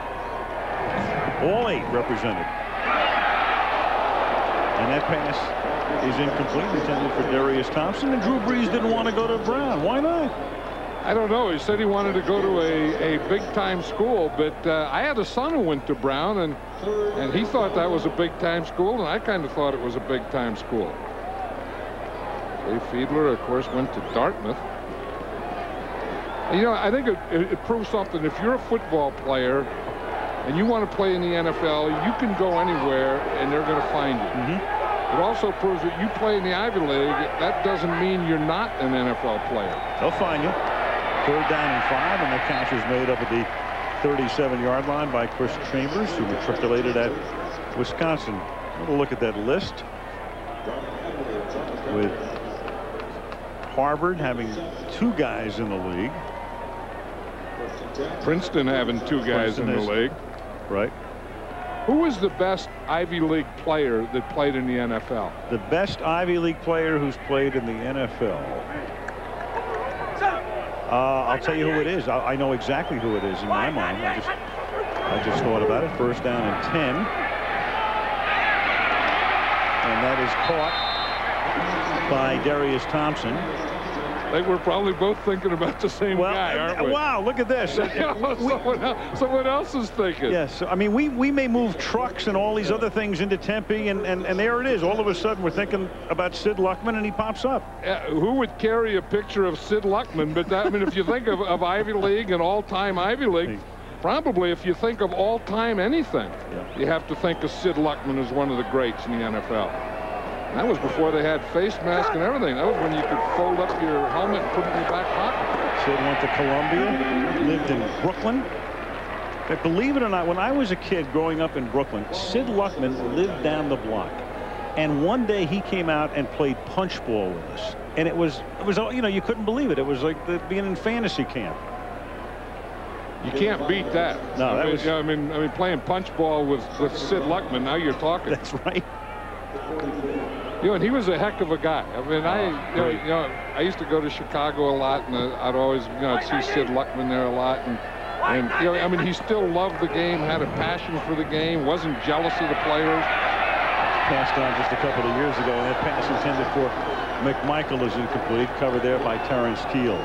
All eight represented. And that pass is incomplete, intended for Derrius Thompson. And Drew Brees didn't want to go to Brown. Why not? I don't know. He said he wanted to go to a, a big-time school, but uh, I had a son who went to Brown, and and he thought that was a big-time school, and I kind of thought it was a big-time school. Jay Fiedler, of course, went to Dartmouth. You know, I think it, it, it proves something. If you're a football player and you want to play in the NFL, you can go anywhere, and they're going to find you. Mm -hmm. It also proves that you play in the Ivy League, that doesn't mean you're not an NFL player. They'll find you. Third down and five, and the catch is made up at the 37-yard line by Chris Chambers, who matriculated at Wisconsin. We'll look at that list with Harvard having two guys in the league. Princeton having two guys Princeton in the is, league. Right. Who was the best Ivy League player that played in the NFL? The best Ivy League player who's played in the NFL. Uh, I'll tell you who it is. I, I, know exactly who it is in my mind. I just, I just thought about it. First down and 10. And that is caught by Derrius Thompson. Think we're probably both thinking about the same well, guy, aren't we? Wow, look at this. <laughs> someone, else, someone, else, is thinking. Yes, I mean, we, we may move trucks and all these other things into Tempe, and, and, and there it is. All of a sudden, we're thinking about Sid Luckman, and he pops up. Uh, who would carry a picture of Sid Luckman? But that, I mean, if you think of, of Ivy League and all-time Ivy League, probably if you think of all-time anything, yeah. you have to think of Sid Luckman as one of the greats in the NFL. That was before they had face mask and everything. That was when you could fold up your helmet and put it in your back pocket. Sid went to Columbia, lived in Brooklyn. But believe it or not, when I was a kid growing up in Brooklyn, Sid Luckman lived down the block. And one day he came out and played punch ball with us. And it was, it was, you know, you couldn't believe it. It was like the, being in fantasy camp. You can't beat that. No, I that mean, was. I mean, I mean, playing punch ball with with Sid Luckman. Now you're talking. <laughs> That's right. You know, and he was a heck of a guy. I mean, I, you know, you know, I used to go to Chicago a lot, and uh, I'd always, you know, I'd see Sid Luckman there a lot, and, and you know, I mean, he still loved the game, had a passion for the game, wasn't jealous of the players. Passed on just a couple of years ago, and that pass intended for McMichael is incomplete, covered there by Terrence Kiel.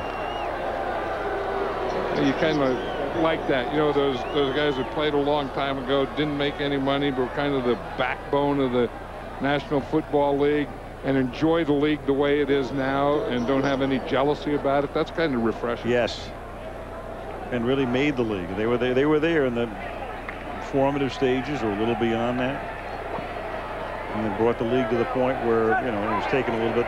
You kind of like that, you know, those those guys that played a long time ago, didn't make any money, but were kind of the backbone of the National Football League and enjoy the league the way it is now and don't have any jealousy about it. That's kind of refreshing. Yes. And really made the league. They were there, they were there in the formative stages or a little beyond that. And then brought the league to the point where, you know, it was taking a little bit.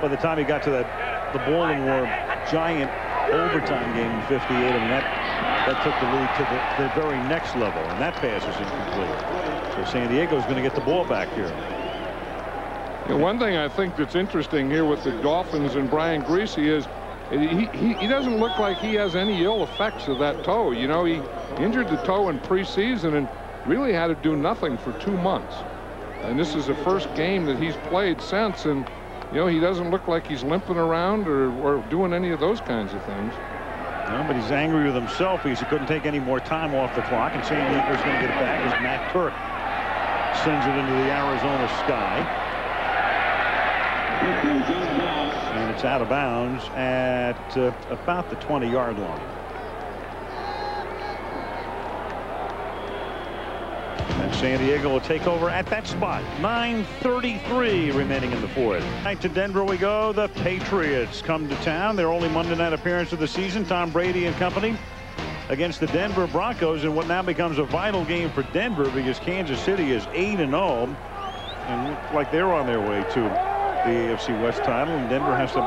By the time he got to that, the Baltimore giant overtime game in 58, I mean, that, that took the league to the, the very next level. And that pass was incomplete. So San Diego's going to get the ball back here. One thing I think that's interesting here with the Dolphins and Brian Griese is he, he, he doesn't look like he has any ill effects of that toe. You know, he injured the toe in preseason and really had to do nothing for two months. And this is the first game that he's played since. And, you know, he doesn't look like he's limping around or, or doing any of those kinds of things. No, but he's angry with himself because he couldn't take any more time off the clock. And San Diego's going to get it back as Matt Turk sends it into the Arizona sky. And it's out of bounds at uh, about the 20-yard line. And San Diego will take over at that spot. 9.33 remaining in the fourth. Back to Denver we go. The Patriots come to town. Their only Monday night appearance of the season. Tom Brady and company against the Denver Broncos in what now becomes a vital game for Denver because Kansas City is 8 and 0 and look like they're on their way to the AFC West title and Denver has to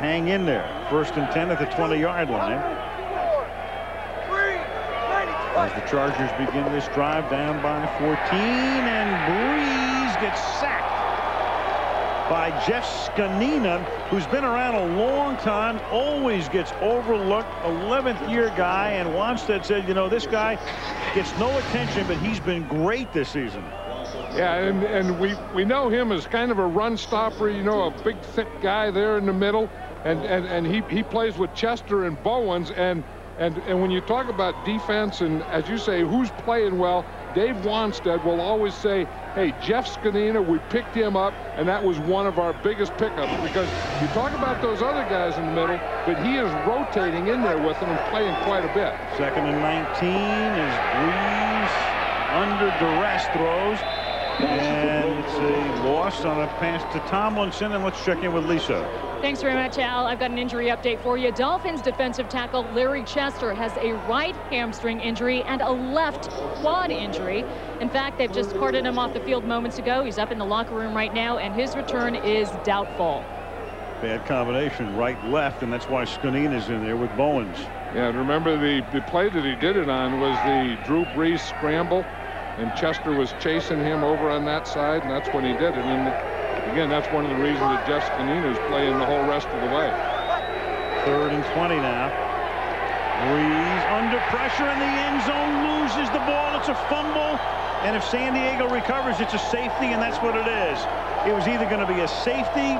hang in there. First and 10 at the 20-yard line. As the Chargers begin this drive down by 14 and Brees gets sacked by Jeff Zgonina who's been around a long time always gets overlooked 11th year guy and Wannstedt said you know this guy gets no attention but he's been great this season. Yeah, and, and we, we know him as kind of a run stopper, you know, a big, thick guy there in the middle. And, and, and he, he plays with Chester and Bowens. And, and, and when you talk about defense and, as you say, who's playing well, Dave Wannstedt will always say, hey, Jeff Zgonina, we picked him up, and that was one of our biggest pickups because you talk about those other guys in the middle, but he is rotating in there with them and playing quite a bit. Second and 19 is Brees under duress throws. And it's a loss on a pass to Tomlinson. And let's check in with Lisa. Thanks very much, Al. I've got an injury update for you. Dolphins defensive tackle Larry Chester has a right hamstring injury and a left quad injury. In fact, they've just carted him off the field moments ago. He's up in the locker room right now, and his return is doubtful. Bad combination, right, left, and that's why Zgonina is in there with Bowens. Yeah, and remember the, the play that he did it on was the Drew Brees scramble and Chester was chasing him over on that side, and that's when he did it. And again, that's one of the reasons that Jeff Zgonina is playing the whole rest of the way. Third and 20 now. Brees under pressure in the end zone, loses the ball. It's a fumble. And if San Diego recovers, it's a safety, and that's what it is. It was either going to be a safety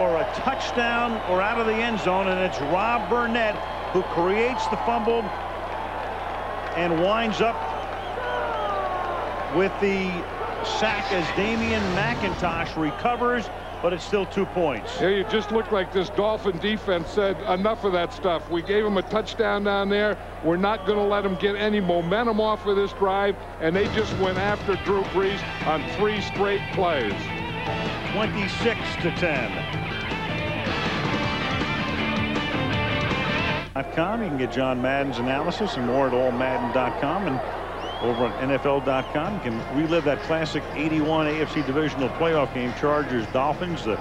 or a touchdown or out of the end zone, and it's Rob Burnett who creates the fumble and winds up with the sack as Damion McIntosh recovers but it's still two points. Yeah, you just look like this Dolphin defense said, enough of that stuff. We gave them a touchdown down there. We're not going to let them get any momentum off of this drive, and they just went after Drew Brees on three straight plays. 26 to 10. .com. You can get John Madden's analysis and more at allmadden.com and over on NFL.com. You can relive that classic 81 AFC divisional playoff game. Chargers Dolphins, the,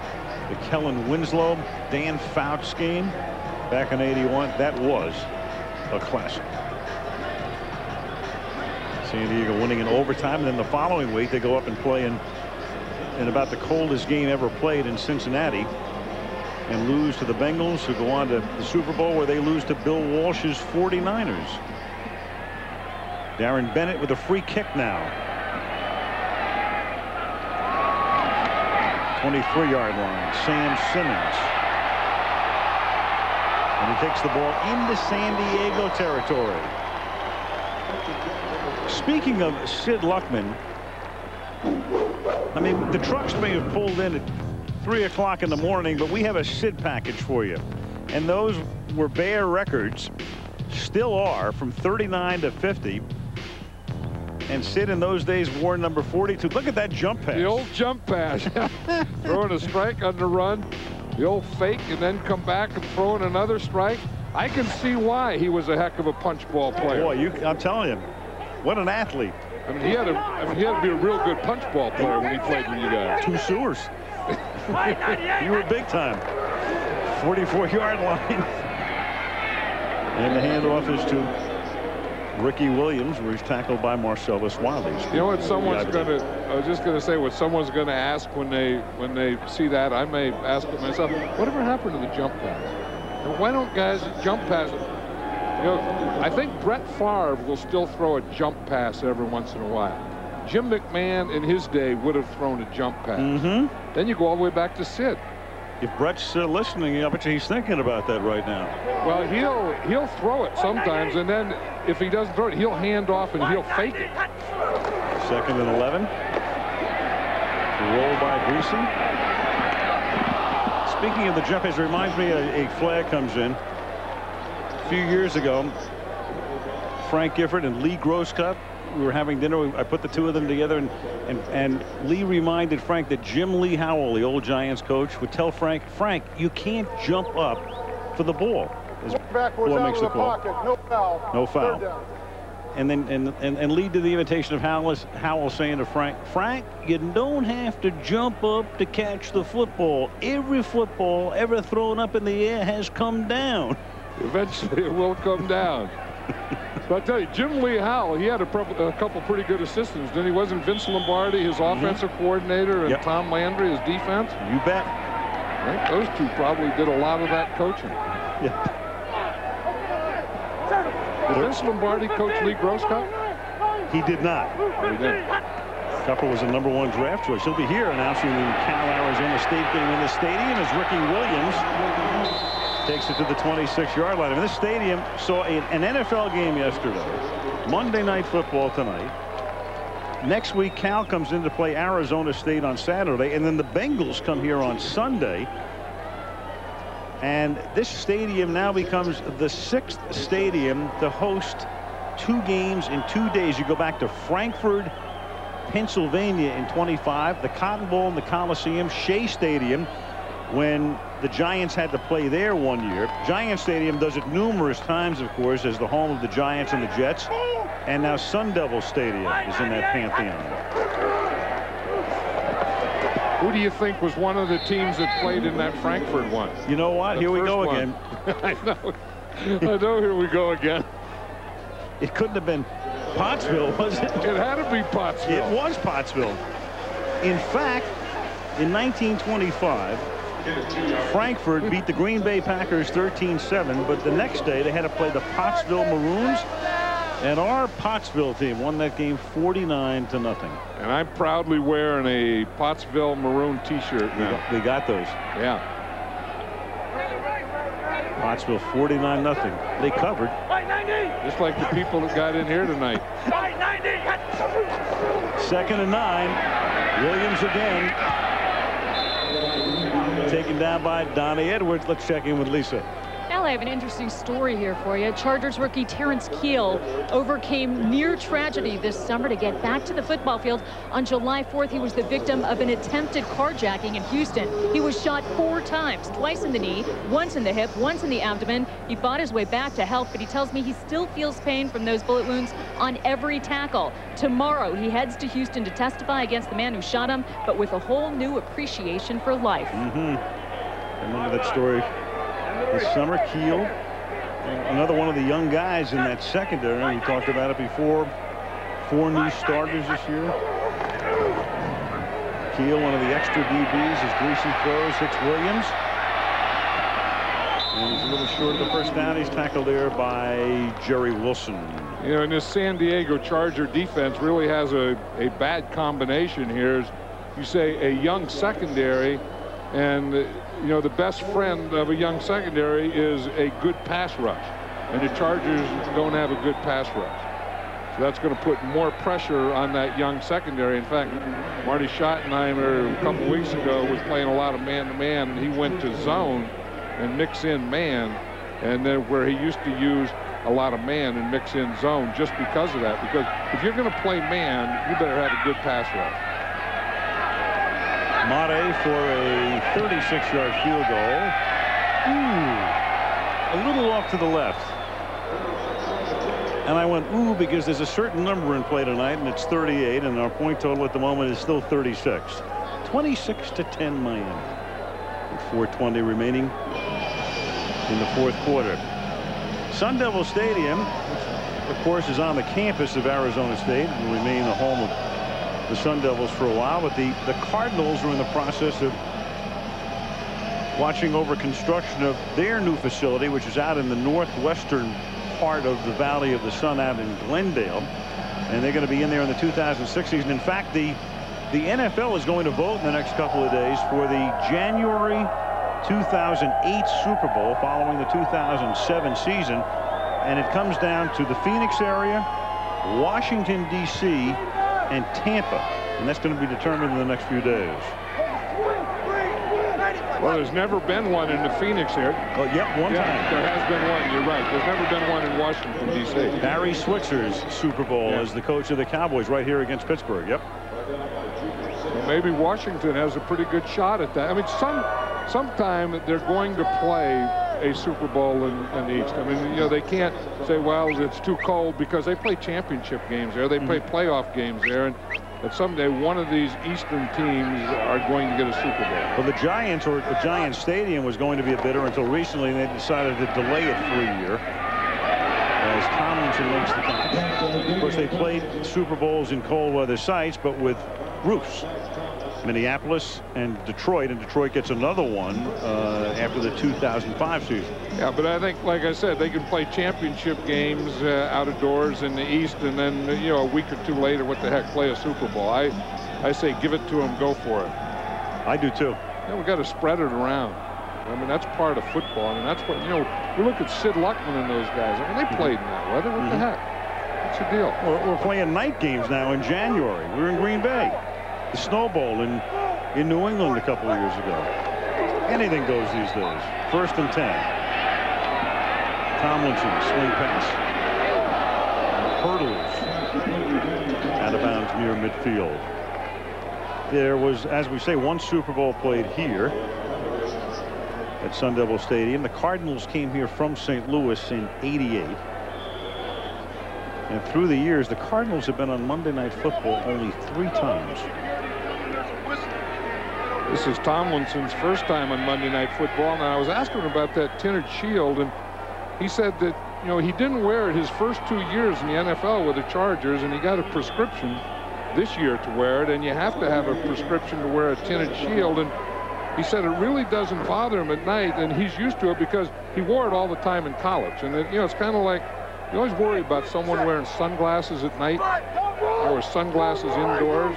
the Kellen Winslow, Dan Fouts game back in 81. That was a classic. San Diego winning in overtime. And then the following week they go up and play in, in about the coldest game ever played in Cincinnati and lose to the Bengals who go on to the Super Bowl where they lose to Bill Walsh's 49ers. Darren Bennett with a free kick now. 23 yard line. Sam Simmons. And he takes the ball into San Diego territory. Speaking of Sid Luckman, I mean, the trucks may have pulled in at 3 o'clock in the morning, but we have a Sid package for you. And those were Bear records, still are, from 39 to 50. And Sid in those days wore number 42. Look at that jump pass. The old jump pass. <laughs> throwing a strike on the run. The old fake and then come back and throw in another strike. I can see why he was a heck of a punch ball player. Boy, you, I'm telling you, what an athlete. I mean, he had, a, I mean, he had to be a real good punch ball player when he played with you guys. Two sewers. <laughs> you were big time. 44 yard line. <laughs> And the handoff is to Ricky Williams, where he's tackled by Marcellus Wiley. You know what someone's going to, I was just going to say what someone's going to ask when they when they see that. I may ask it myself, whatever happened to the jump pass? And why don't guys jump pass? You know, I think Brett Favre will still throw a jump pass every once in a while. Jim McMahon in his day would have thrown a jump pass. Mm -hmm. Then you go all the way back to Sid. If Brett's uh, listening, I bet you he's thinking about that right now. Well, he'll he'll throw it sometimes, and then if he doesn't throw it, he'll hand off and he'll fake it. Second and 11. Roll by Griese. Speaking of the jump, it reminds me a, a flag comes in. A few years ago, Frank Gifford and Lee Grosscup we were having dinner. I put the two of them together, and, and, and Lee reminded Frank that Jim Lee Howell, the old Giants coach, would tell Frank, Frank, you can't jump up for the ball. As Backwards ball out makes of the the call. pocket. No foul. No foul. Third down. And then and, and and lead to the invitation of Howell, Howell saying to Frank, Frank, you don't have to jump up to catch the football. Every football ever thrown up in the air has come down. Eventually, it will come down. But I tell you, Jim Lee Howell, he had a, a, couple pretty good assistants. Then he wasn't Vince Lombardi, his Mm-hmm. offensive coordinator, and Yep. Tom Landry, his defense. You bet. I think those two probably did a lot of that coaching. Yeah. Did Vince Lombardi coach Lee Grosscup? He did not. He did. Cupper was the number one draft choice. He'll be here announcing the Cal Arizona State game in the stadium as Ricky Williams takes it to the 26-yard line. I mean, this stadium saw an NFL game yesterday. Monday Night Football tonight. Next week, Cal comes in to play Arizona State on Saturday, and then the Bengals come here on Sunday. And this stadium now becomes the sixth stadium to host two games in two days. You go back to Frankford, Pennsylvania in 25, the Cotton Bowl and the Coliseum, Shea Stadium, when the Giants had to play there one year. Giant Stadium does it numerous times, of course, as the home of the Giants and the Jets. And now Sun Devil Stadium is in that pantheon. Who do you think was one of the teams that played in that Frankford one? You know what? The Here we go one. again. <laughs> I know. I know. Here we go again. It couldn't have been Pottsville, was it? It had to be Pottsville. It was Pottsville. In fact, in 1925, Frankford beat the Green Bay Packers 13-7, but the next day they had to play the Pottsville Maroons, and our Pottsville team won that game 49 to nothing. And I'm proudly wearing a Pottsville maroon T-shirt We got, we got those. Yeah. Pottsville 49 nothing. They covered. Just like the people that got in here tonight. Second and nine. Williams again. Taken down by Donnie Edwards. Let's check in with Lisa. I have an interesting story here for you. Chargers rookie Terrence Kiel overcame near tragedy this summer to get back to the football field. On July 4th, he was the victim of an attempted carjacking in Houston. He was shot four times, twice in the knee, once in the hip, once in the abdomen. He fought his way back to health, but he tells me he still feels pain from those bullet wounds on every tackle. Tomorrow, he heads to Houston to testify against the man who shot him, but with a whole new appreciation for life. Mm-hmm. I Remember that story this summer. Kiel, another one of the young guys in that secondary. We talked about it before. Four new starters this year. Kiel, one of the extra DBs, as Griese throws, hits Williams. And he's a little short of the first down. He's tackled there by Jerry Wilson. You know, and this San Diego Charger defense really has a, a bad combination here. You say a young secondary and you know, the best friend of a young secondary is a good pass rush. And the Chargers don't have a good pass rush. So that's going to put more pressure on that young secondary. In fact, Marty Schottenheimer a couple weeks ago was playing a lot of man-to-man, -man, and he went to zone and mix in man, and then where he used to use a lot of man and mix in zone just because of that. Because if you're going to play man, you better have a good pass rush. Mare for a 36-yard field goal. Ooh, a little off to the left. And I went, ooh, because there's a certain number in play tonight, and it's 38, and our point total at the moment is still 36. 26 to 10 Miami. With 420 remaining in the fourth quarter. Sun Devil Stadium, which of course is on the campus of Arizona State, will remain the home of the Sun Devils for a while, but the, the Cardinals are in the process of watching over construction of their new facility, which is out in the northwestern part of the Valley of the Sun out in Glendale. And they're going to be in there in the 2006 season. In fact, the the NFL is going to vote in the next couple of days for the January 2008 Super Bowl following the 2007 season. And it comes down to the Phoenix area, Washington, D.C., and Tampa. And that's going to be determined in the next few days. Well, there's never been one in the Phoenix area. Oh, yep, one yeah, time. There has been one. You're right. There's never been one in Washington, D.C. Barry Switzer's Super Bowl yeah. as the coach of the Cowboys right here against Pittsburgh. Yep. Well, maybe Washington has a pretty good shot at that. I mean, some sometime they're going to play a Super Bowl in, in the East. I mean, you know, they can't say, well, it's too cold because they play championship games there. They play mm -hmm. playoff games there. And that someday one of these Eastern teams are going to get a Super Bowl. Well, the Giants or the Giants Stadium was going to be a bidder until recently, and they decided to delay it for a year as Tomlinson makes the contract. Of course, they played Super Bowls in cold weather sites, but with roofs. Minneapolis and Detroit, and Detroit gets another one uh, after the 2005 season. Yeah, but I think, like I said, they can play championship games uh, out of doors in the East, and then, you know, a week or two later, what the heck, play a Super Bowl. I, I say give it to them, go for it. I do, too. Yeah, we got to spread it around. I mean, that's part of football. I mean, that's what, you know, we look at Sid Luckman and those guys. I mean, they played in that weather. What mm -hmm. the mm-hmm. heck? What's the deal? We're, we're playing night games now in January. We're in Green Bay. The snowball in in New England a couple of years ago. Anything goes these days. First and 10. Tomlinson, swing pass. Hurdles out of bounds near midfield. There was, as we say, one Super Bowl played here at Sun Devil Stadium. The Cardinals came here from St. Louis in 88. And through the years, the Cardinals have been on Monday Night Football only three times. This is Tomlinson's first time on Monday Night Football. And I was asking him about that tinted shield, and he said that, you know, he didn't wear it his first two years in the NFL with the Chargers, and he got a prescription this year to wear it, and you have to have a prescription to wear a tinted shield. And he said it really doesn't bother him at night, and he's used to it because he wore it all the time in college. And, it, you know, it's kind of like you always worry about someone wearing sunglasses at night or sunglasses indoors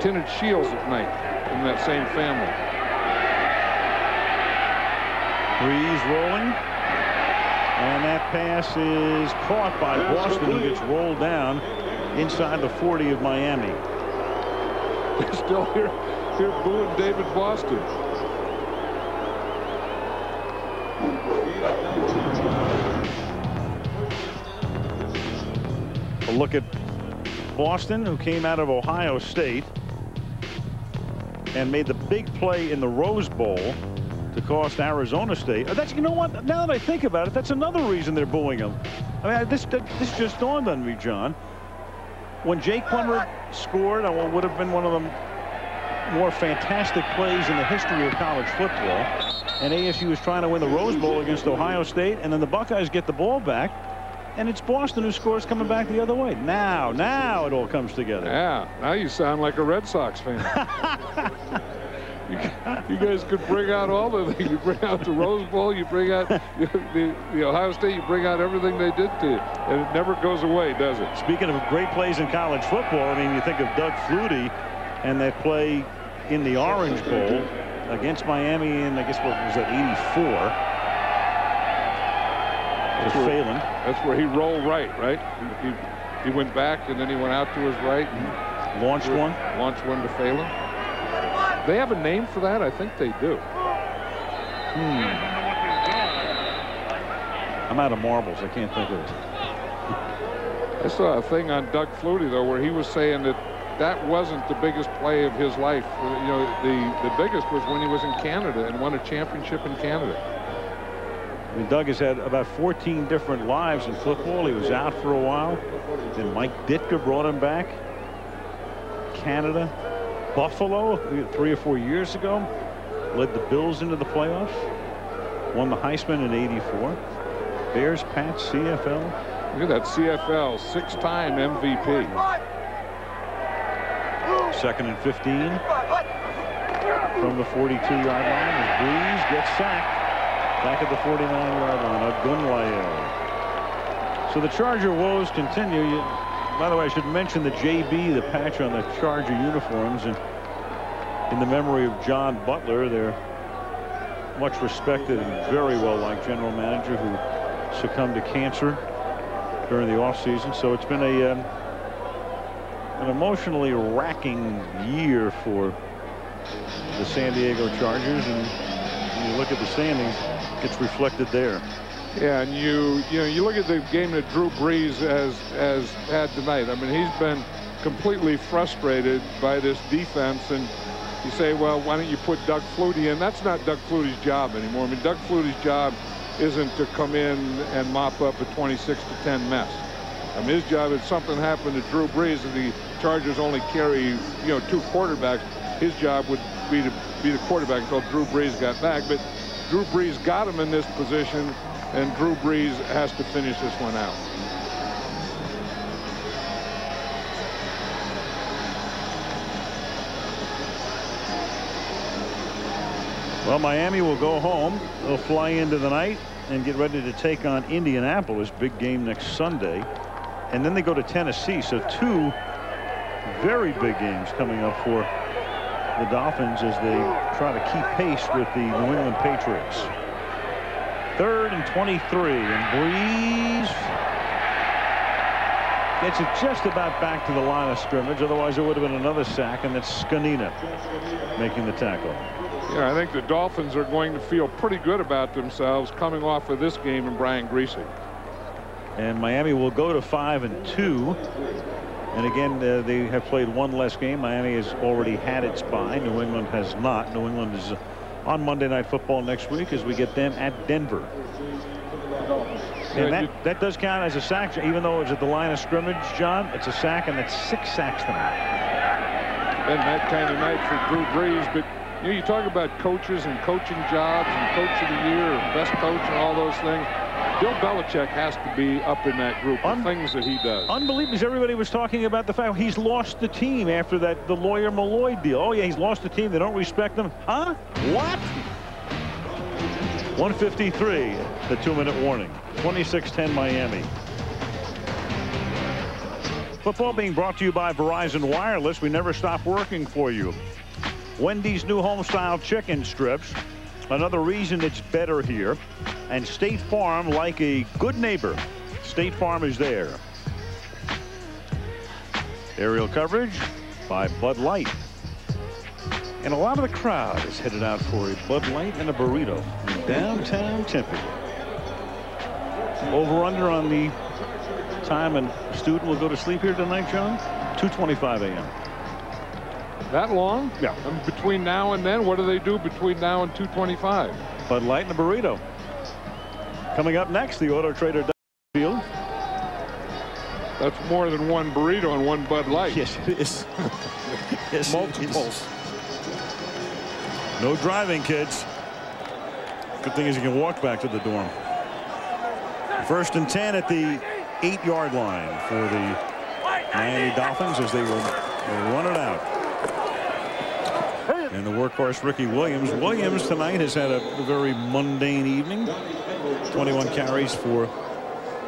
tinted shields at night in that same family. Brees rolling. And that pass is caught by Boston, who gets rolled down inside the 40 of Miami. They're <laughs> still here. here booing David Boston. A look at Boston, who came out of Ohio State and made the big play in the Rose Bowl to cost Arizona State. Uh, that's you know what? Now that I think about it, that's another reason they're booing him. I mean, this this just dawned on me, John. When Jake Plummer scored on what would have been one of the more fantastic plays in the history of college football, and ASU was trying to win the Rose Bowl against Ohio State, and then the Buckeyes get the ball back, and it's Boston who scores coming back the other way. Now, now it all comes together. Yeah, now you sound like a Red Sox fan. <laughs> you, you, guys could bring out all the things. You bring out the Rose Bowl, you bring out the, the, Ohio State, you bring out everything they did to you. And it never goes away, does it? Speaking of great plays in college football, I mean, you think of Doug Flutie and that play in the Orange Bowl against Miami in, I guess, what was that, 84? That's where, that's where he rolled right, right? He, he, he, went back and then he went out to his right and launched one. Launched one to Phelan. They have a name for that? I think they do. Hmm. I'm out of marbles. I can't think of it. I saw a thing on Doug Flutie, though, where he was saying that that wasn't the biggest play of his life. You know, the, the biggest was when he was in Canada and won a championship in Canada. I mean, Doug has had about 14 different lives in football. He was out for a while. Then Mike Ditka brought him back. Canada, Buffalo, three or four years ago, led the Bills into the playoffs. Won the Heisman in 84. Bears, Pats, CFL. Look at that CFL, six-time MVP. Second and 15 from the 42-yard line Brees gets sacked back at the 49-yard line. Ogunleye. So the Charger woes continue. You, by the way, I should mention the JB, the patch on the Charger uniforms, and in the memory of John Butler, their much respected and very well liked general manager who succumbed to cancer during the offseason. So it's been a um, an emotionally racking year for the San Diego Chargers. And look at the standings, it's reflected there. Yeah, and you you know you look at the game that Drew Brees has has had tonight. I mean, he's been completely frustrated by this defense, and you say, well, why don't you put Doug Flutie in? That's not Doug Flutie's job anymore. I mean, Doug Flutie's job isn't to come in and mop up a 26 to 10 mess. I mean, his job, if something happened to Drew Brees and the Chargers only carry, you know, two quarterbacks, his job would be to be the quarterback until Drew Brees got back. But Drew Brees got him in this position, and Drew Brees has to finish this one out. Well, Miami will go home. They'll fly into the night and get ready to take on Indianapolis. Big game next Sunday and then they go to Tennessee. So two very big games coming up for the Dolphins as they try to keep pace with the New England Patriots. Third and 23 and Brees gets it just about back to the line of scrimmage. Otherwise, it would have been another sack, and that's Zgonina making the tackle. Yeah, I think the Dolphins are going to feel pretty good about themselves coming off of this game in Brian Griese. And Miami will go to five and two. And again, uh, they have played one less game. Miami has already had its bye. New England has not. New England is on Monday Night Football next week as we get them at Denver. And that, that does count as a sack, even though it's at the line of scrimmage, John. It's a sack, and that's six sacks tonight. Been that kind of night for Drew Brees. But you know, you talk about coaches and coaching jobs and coach of the year best coach and all those things. Bill Belichick has to be up in that group of things that he does. Unbelievable. Everybody was talking about the fact he's lost the team after that the Lawyer Milloy deal. Oh, yeah, he's lost the team. They don't respect him. Huh? What? 153, the two-minute warning. 26-10 Miami. Football being brought to you by Verizon Wireless. We never stop working for you. Wendy's new home-style chicken strips Another reason it's better here. And State Farm, like a good neighbor, State Farm is there. Aerial coverage by Bud Light. And a lot of the crowd is headed out for a Bud Light and a burrito in downtown Tempe. Over under on the time and student will go to sleep here tonight, John? 2.25 a.m. That long? Yeah. And between now and then, what do they do between now and 225? Bud Light and a burrito. Coming up next, the Auto Trader Field. That's more than one burrito and one Bud Light. Yes, it is. <laughs> yes, Multiples. No driving, kids. Good thing is you can walk back to the dorm. First and 10 at the eight-yard line for the Miami Dolphins as they will, will run it out. And the workhorse Ricky Williams. Williams tonight has had a very mundane evening. 21 carries for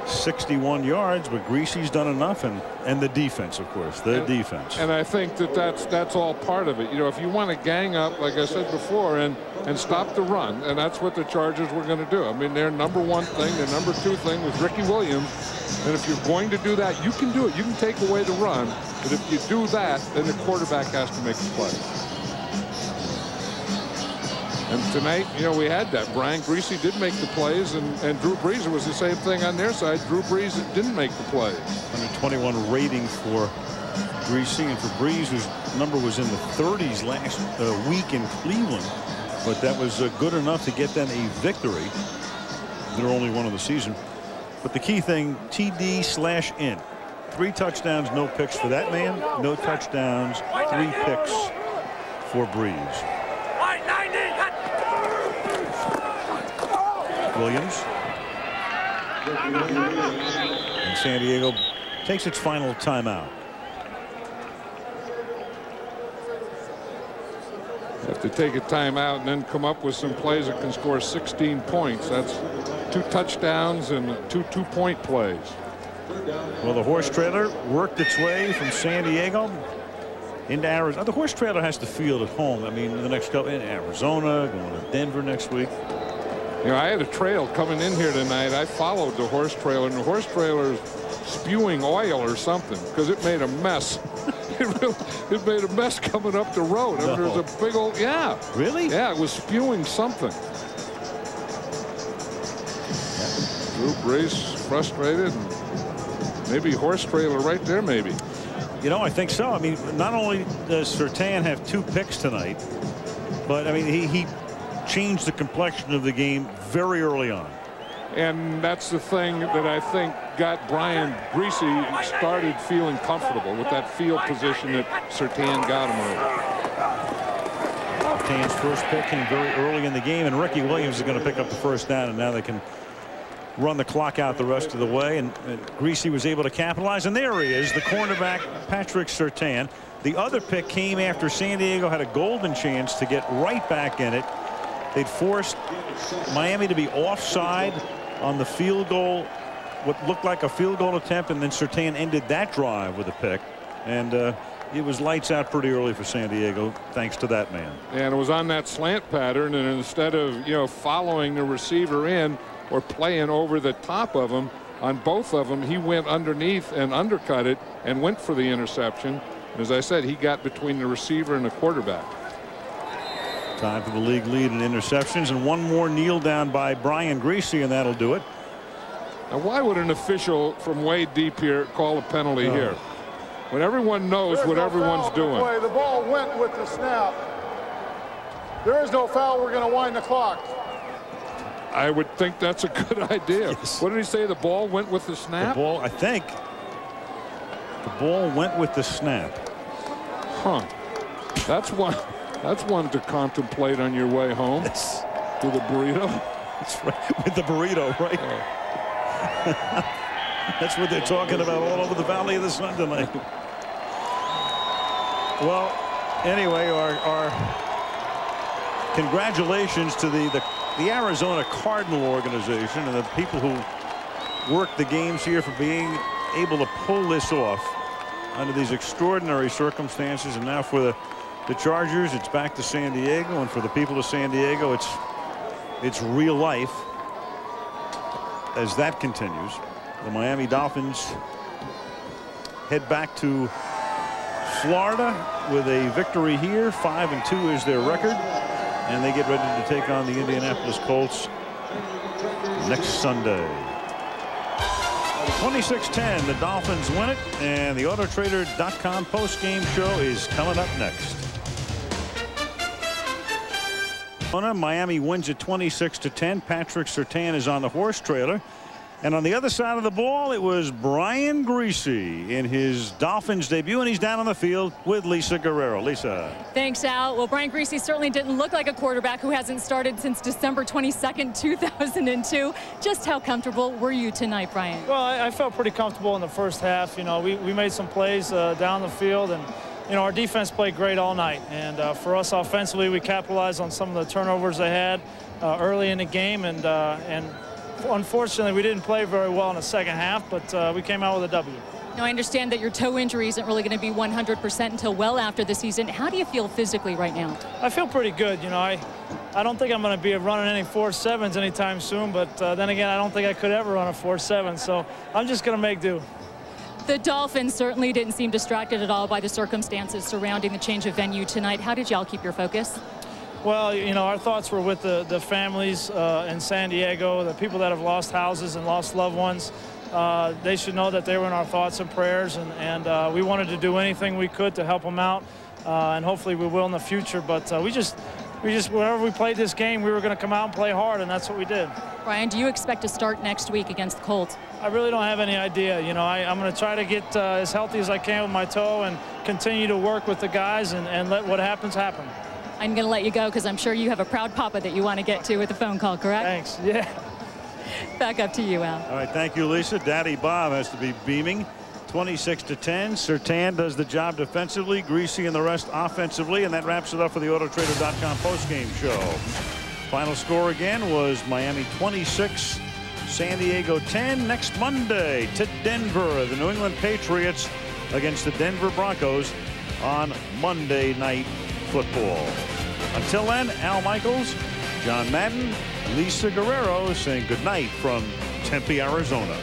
61 yards, but Griese's done enough, and and the defense, of course, the and, defense. And I think that that's that's all part of it. You know, if you want to gang up, like I said before, and and stop the run, and that's what the Chargers were going to do. I mean, their number one thing, their number two thing was Ricky Williams. And if you're going to do that, you can do it. You can take away the run, but if you do that, then the quarterback has to make the play. And tonight, you know, we had that. Brian Griese did make the plays, and, and Drew Brees was the same thing on their side. Drew Brees didn't make the play. 121 rating for Griese and for Brees, whose number was in the 30s last uh, week in Cleveland. But that was uh, good enough to get them a victory. They're only one of the season. But the key thing, TD slash in. Three touchdowns, no picks for that man. No touchdowns, three picks for Brees. Williams. And San Diego takes its final timeout. Have to take a timeout and then come up with some plays that can score 16 points. That's two touchdowns and two two-point plays. Well, the horse trailer worked its way from San Diego into Arizona. The horse trailer has to field at home. I mean, the next couple in Arizona, going to Denver next week. You know, I had a trail coming in here tonight. I followed the horse trailer, and the horse trailer is spewing oil or something because it made a mess. <laughs> it, really, it made a mess coming up the road. No. There was a big old, yeah. Really? Yeah, it was spewing something. Drew Brees frustrated. maybe horse trailer right there, maybe. You know, I think so. I mean, not only does Surtain have two picks tonight, but I mean, he, he changed the complexion of the game very early on. And that's the thing that I think got Brian Griese started feeling comfortable with that field position that Surtain got him over. Surtain's first pick came very early in the game, and Ricky Williams is going to pick up the first down, and now they can run the clock out the rest of the way. And, uh, and Griese was able to capitalize, and there he is, the cornerback Patrick Surtain. The other pick came after San Diego had a golden chance to get right back in it They'd forced Miami to be offside on the field goal, what looked like a field goal attempt, and then Surtain ended that drive with a pick. And uh, it was lights out pretty early for San Diego, thanks to that man. And it was on that slant pattern, and instead of you know following the receiver in or playing over the top of him, on both of them, he went underneath and undercut it and went for the interception. As I said, he got between the receiver and the quarterback. Time for the league lead in interceptions and one more kneel down by Brian Griese and that'll do it. Now why would an official from way deep here call a penalty oh. here? When everyone knows There's what no everyone's doing. The, the ball went with the snap. There is no foul. We're going to wind the clock. I would think that's a good <laughs> idea. Yes. What did he say? The ball went with the snap? The ball, I think. The ball went with the snap. Huh. That's one. That's one to contemplate on your way home. Yes. With a burrito. That's right. With the burrito, right? <laughs> That's what they're talking about all over the Valley of the Sun tonight. Well, anyway, our, our congratulations to the, the, the Arizona Cardinal organization and the people who work the games here for being able to pull this off under these extraordinary circumstances and now for the the Chargers it's back to San Diego and for the people of San Diego it's it's real life as that continues the Miami Dolphins head back to Florida with a victory here. Five and two is their record. And they get ready to take on the Indianapolis Colts next Sunday. 26-10, the Dolphins win it, and the Autotrader.com post-game show is coming up next. Miami wins it 26 to 10. Patrick Surtain is on the horse trailer. And on the other side of the ball, it was Brian Griese in his Dolphins debut, and he's down on the field with Lisa Guerrero. Lisa. Thanks, Al. Well, Brian Griese certainly didn't look like a quarterback who hasn't started since December 22nd, 2002. Just how comfortable were you tonight, Brian? Well, I, I felt pretty comfortable in the first half. You know, we, we made some plays uh, down the field, and, you know, our defense played great all night. And uh, for us offensively, we capitalized on some of the turnovers they had uh, early in the game, and, uh, and unfortunately, we didn't play very well in the second half, but uh, we came out with a W. Now, I understand that your toe injury isn't really going to be 100% until well after the season. How do you feel physically right now? I feel pretty good. You know, I, I don't think I'm going to be running any 4.7s anytime soon, but uh, then again, I don't think I could ever run a 4.7, so I'm just going to make do. The Dolphins certainly didn't seem distracted at all by the circumstances surrounding the change of venue tonight. How did y'all keep your focus? Well, you know, our thoughts were with the, the families uh, in San Diego, the people that have lost houses and lost loved ones. Uh, they should know that they were in our thoughts and prayers, and, and uh, we wanted to do anything we could to help them out, uh, and hopefully we will in the future. But uh, we just, we just, whenever we played this game, we were going to come out and play hard, and that's what we did. Brian, do you expect to start next week against the Colts? I really don't have any idea. You know, I, am going to try to get uh, as healthy as I can with my toe and continue to work with the guys and, and let what happens happen. I'm going to let you go because I'm sure you have a proud papa that you want to get to with a phone call, correct? Thanks. Yeah. <laughs> Back up to you, Al. All right. Thank you, Lisa. Daddy Bob has to be beaming. 26 to 10. Surtain does the job defensively. Griese and the rest offensively. And that wraps it up for the Autotrader.com postgame show. Final score again was Miami 26, San Diego 10. Next Monday to Denver, the New England Patriots against the Denver Broncos on Monday Night Football. Until then, Al Michaels, John Madden, Lisa Guerrero saying goodnight from Tempe, Arizona.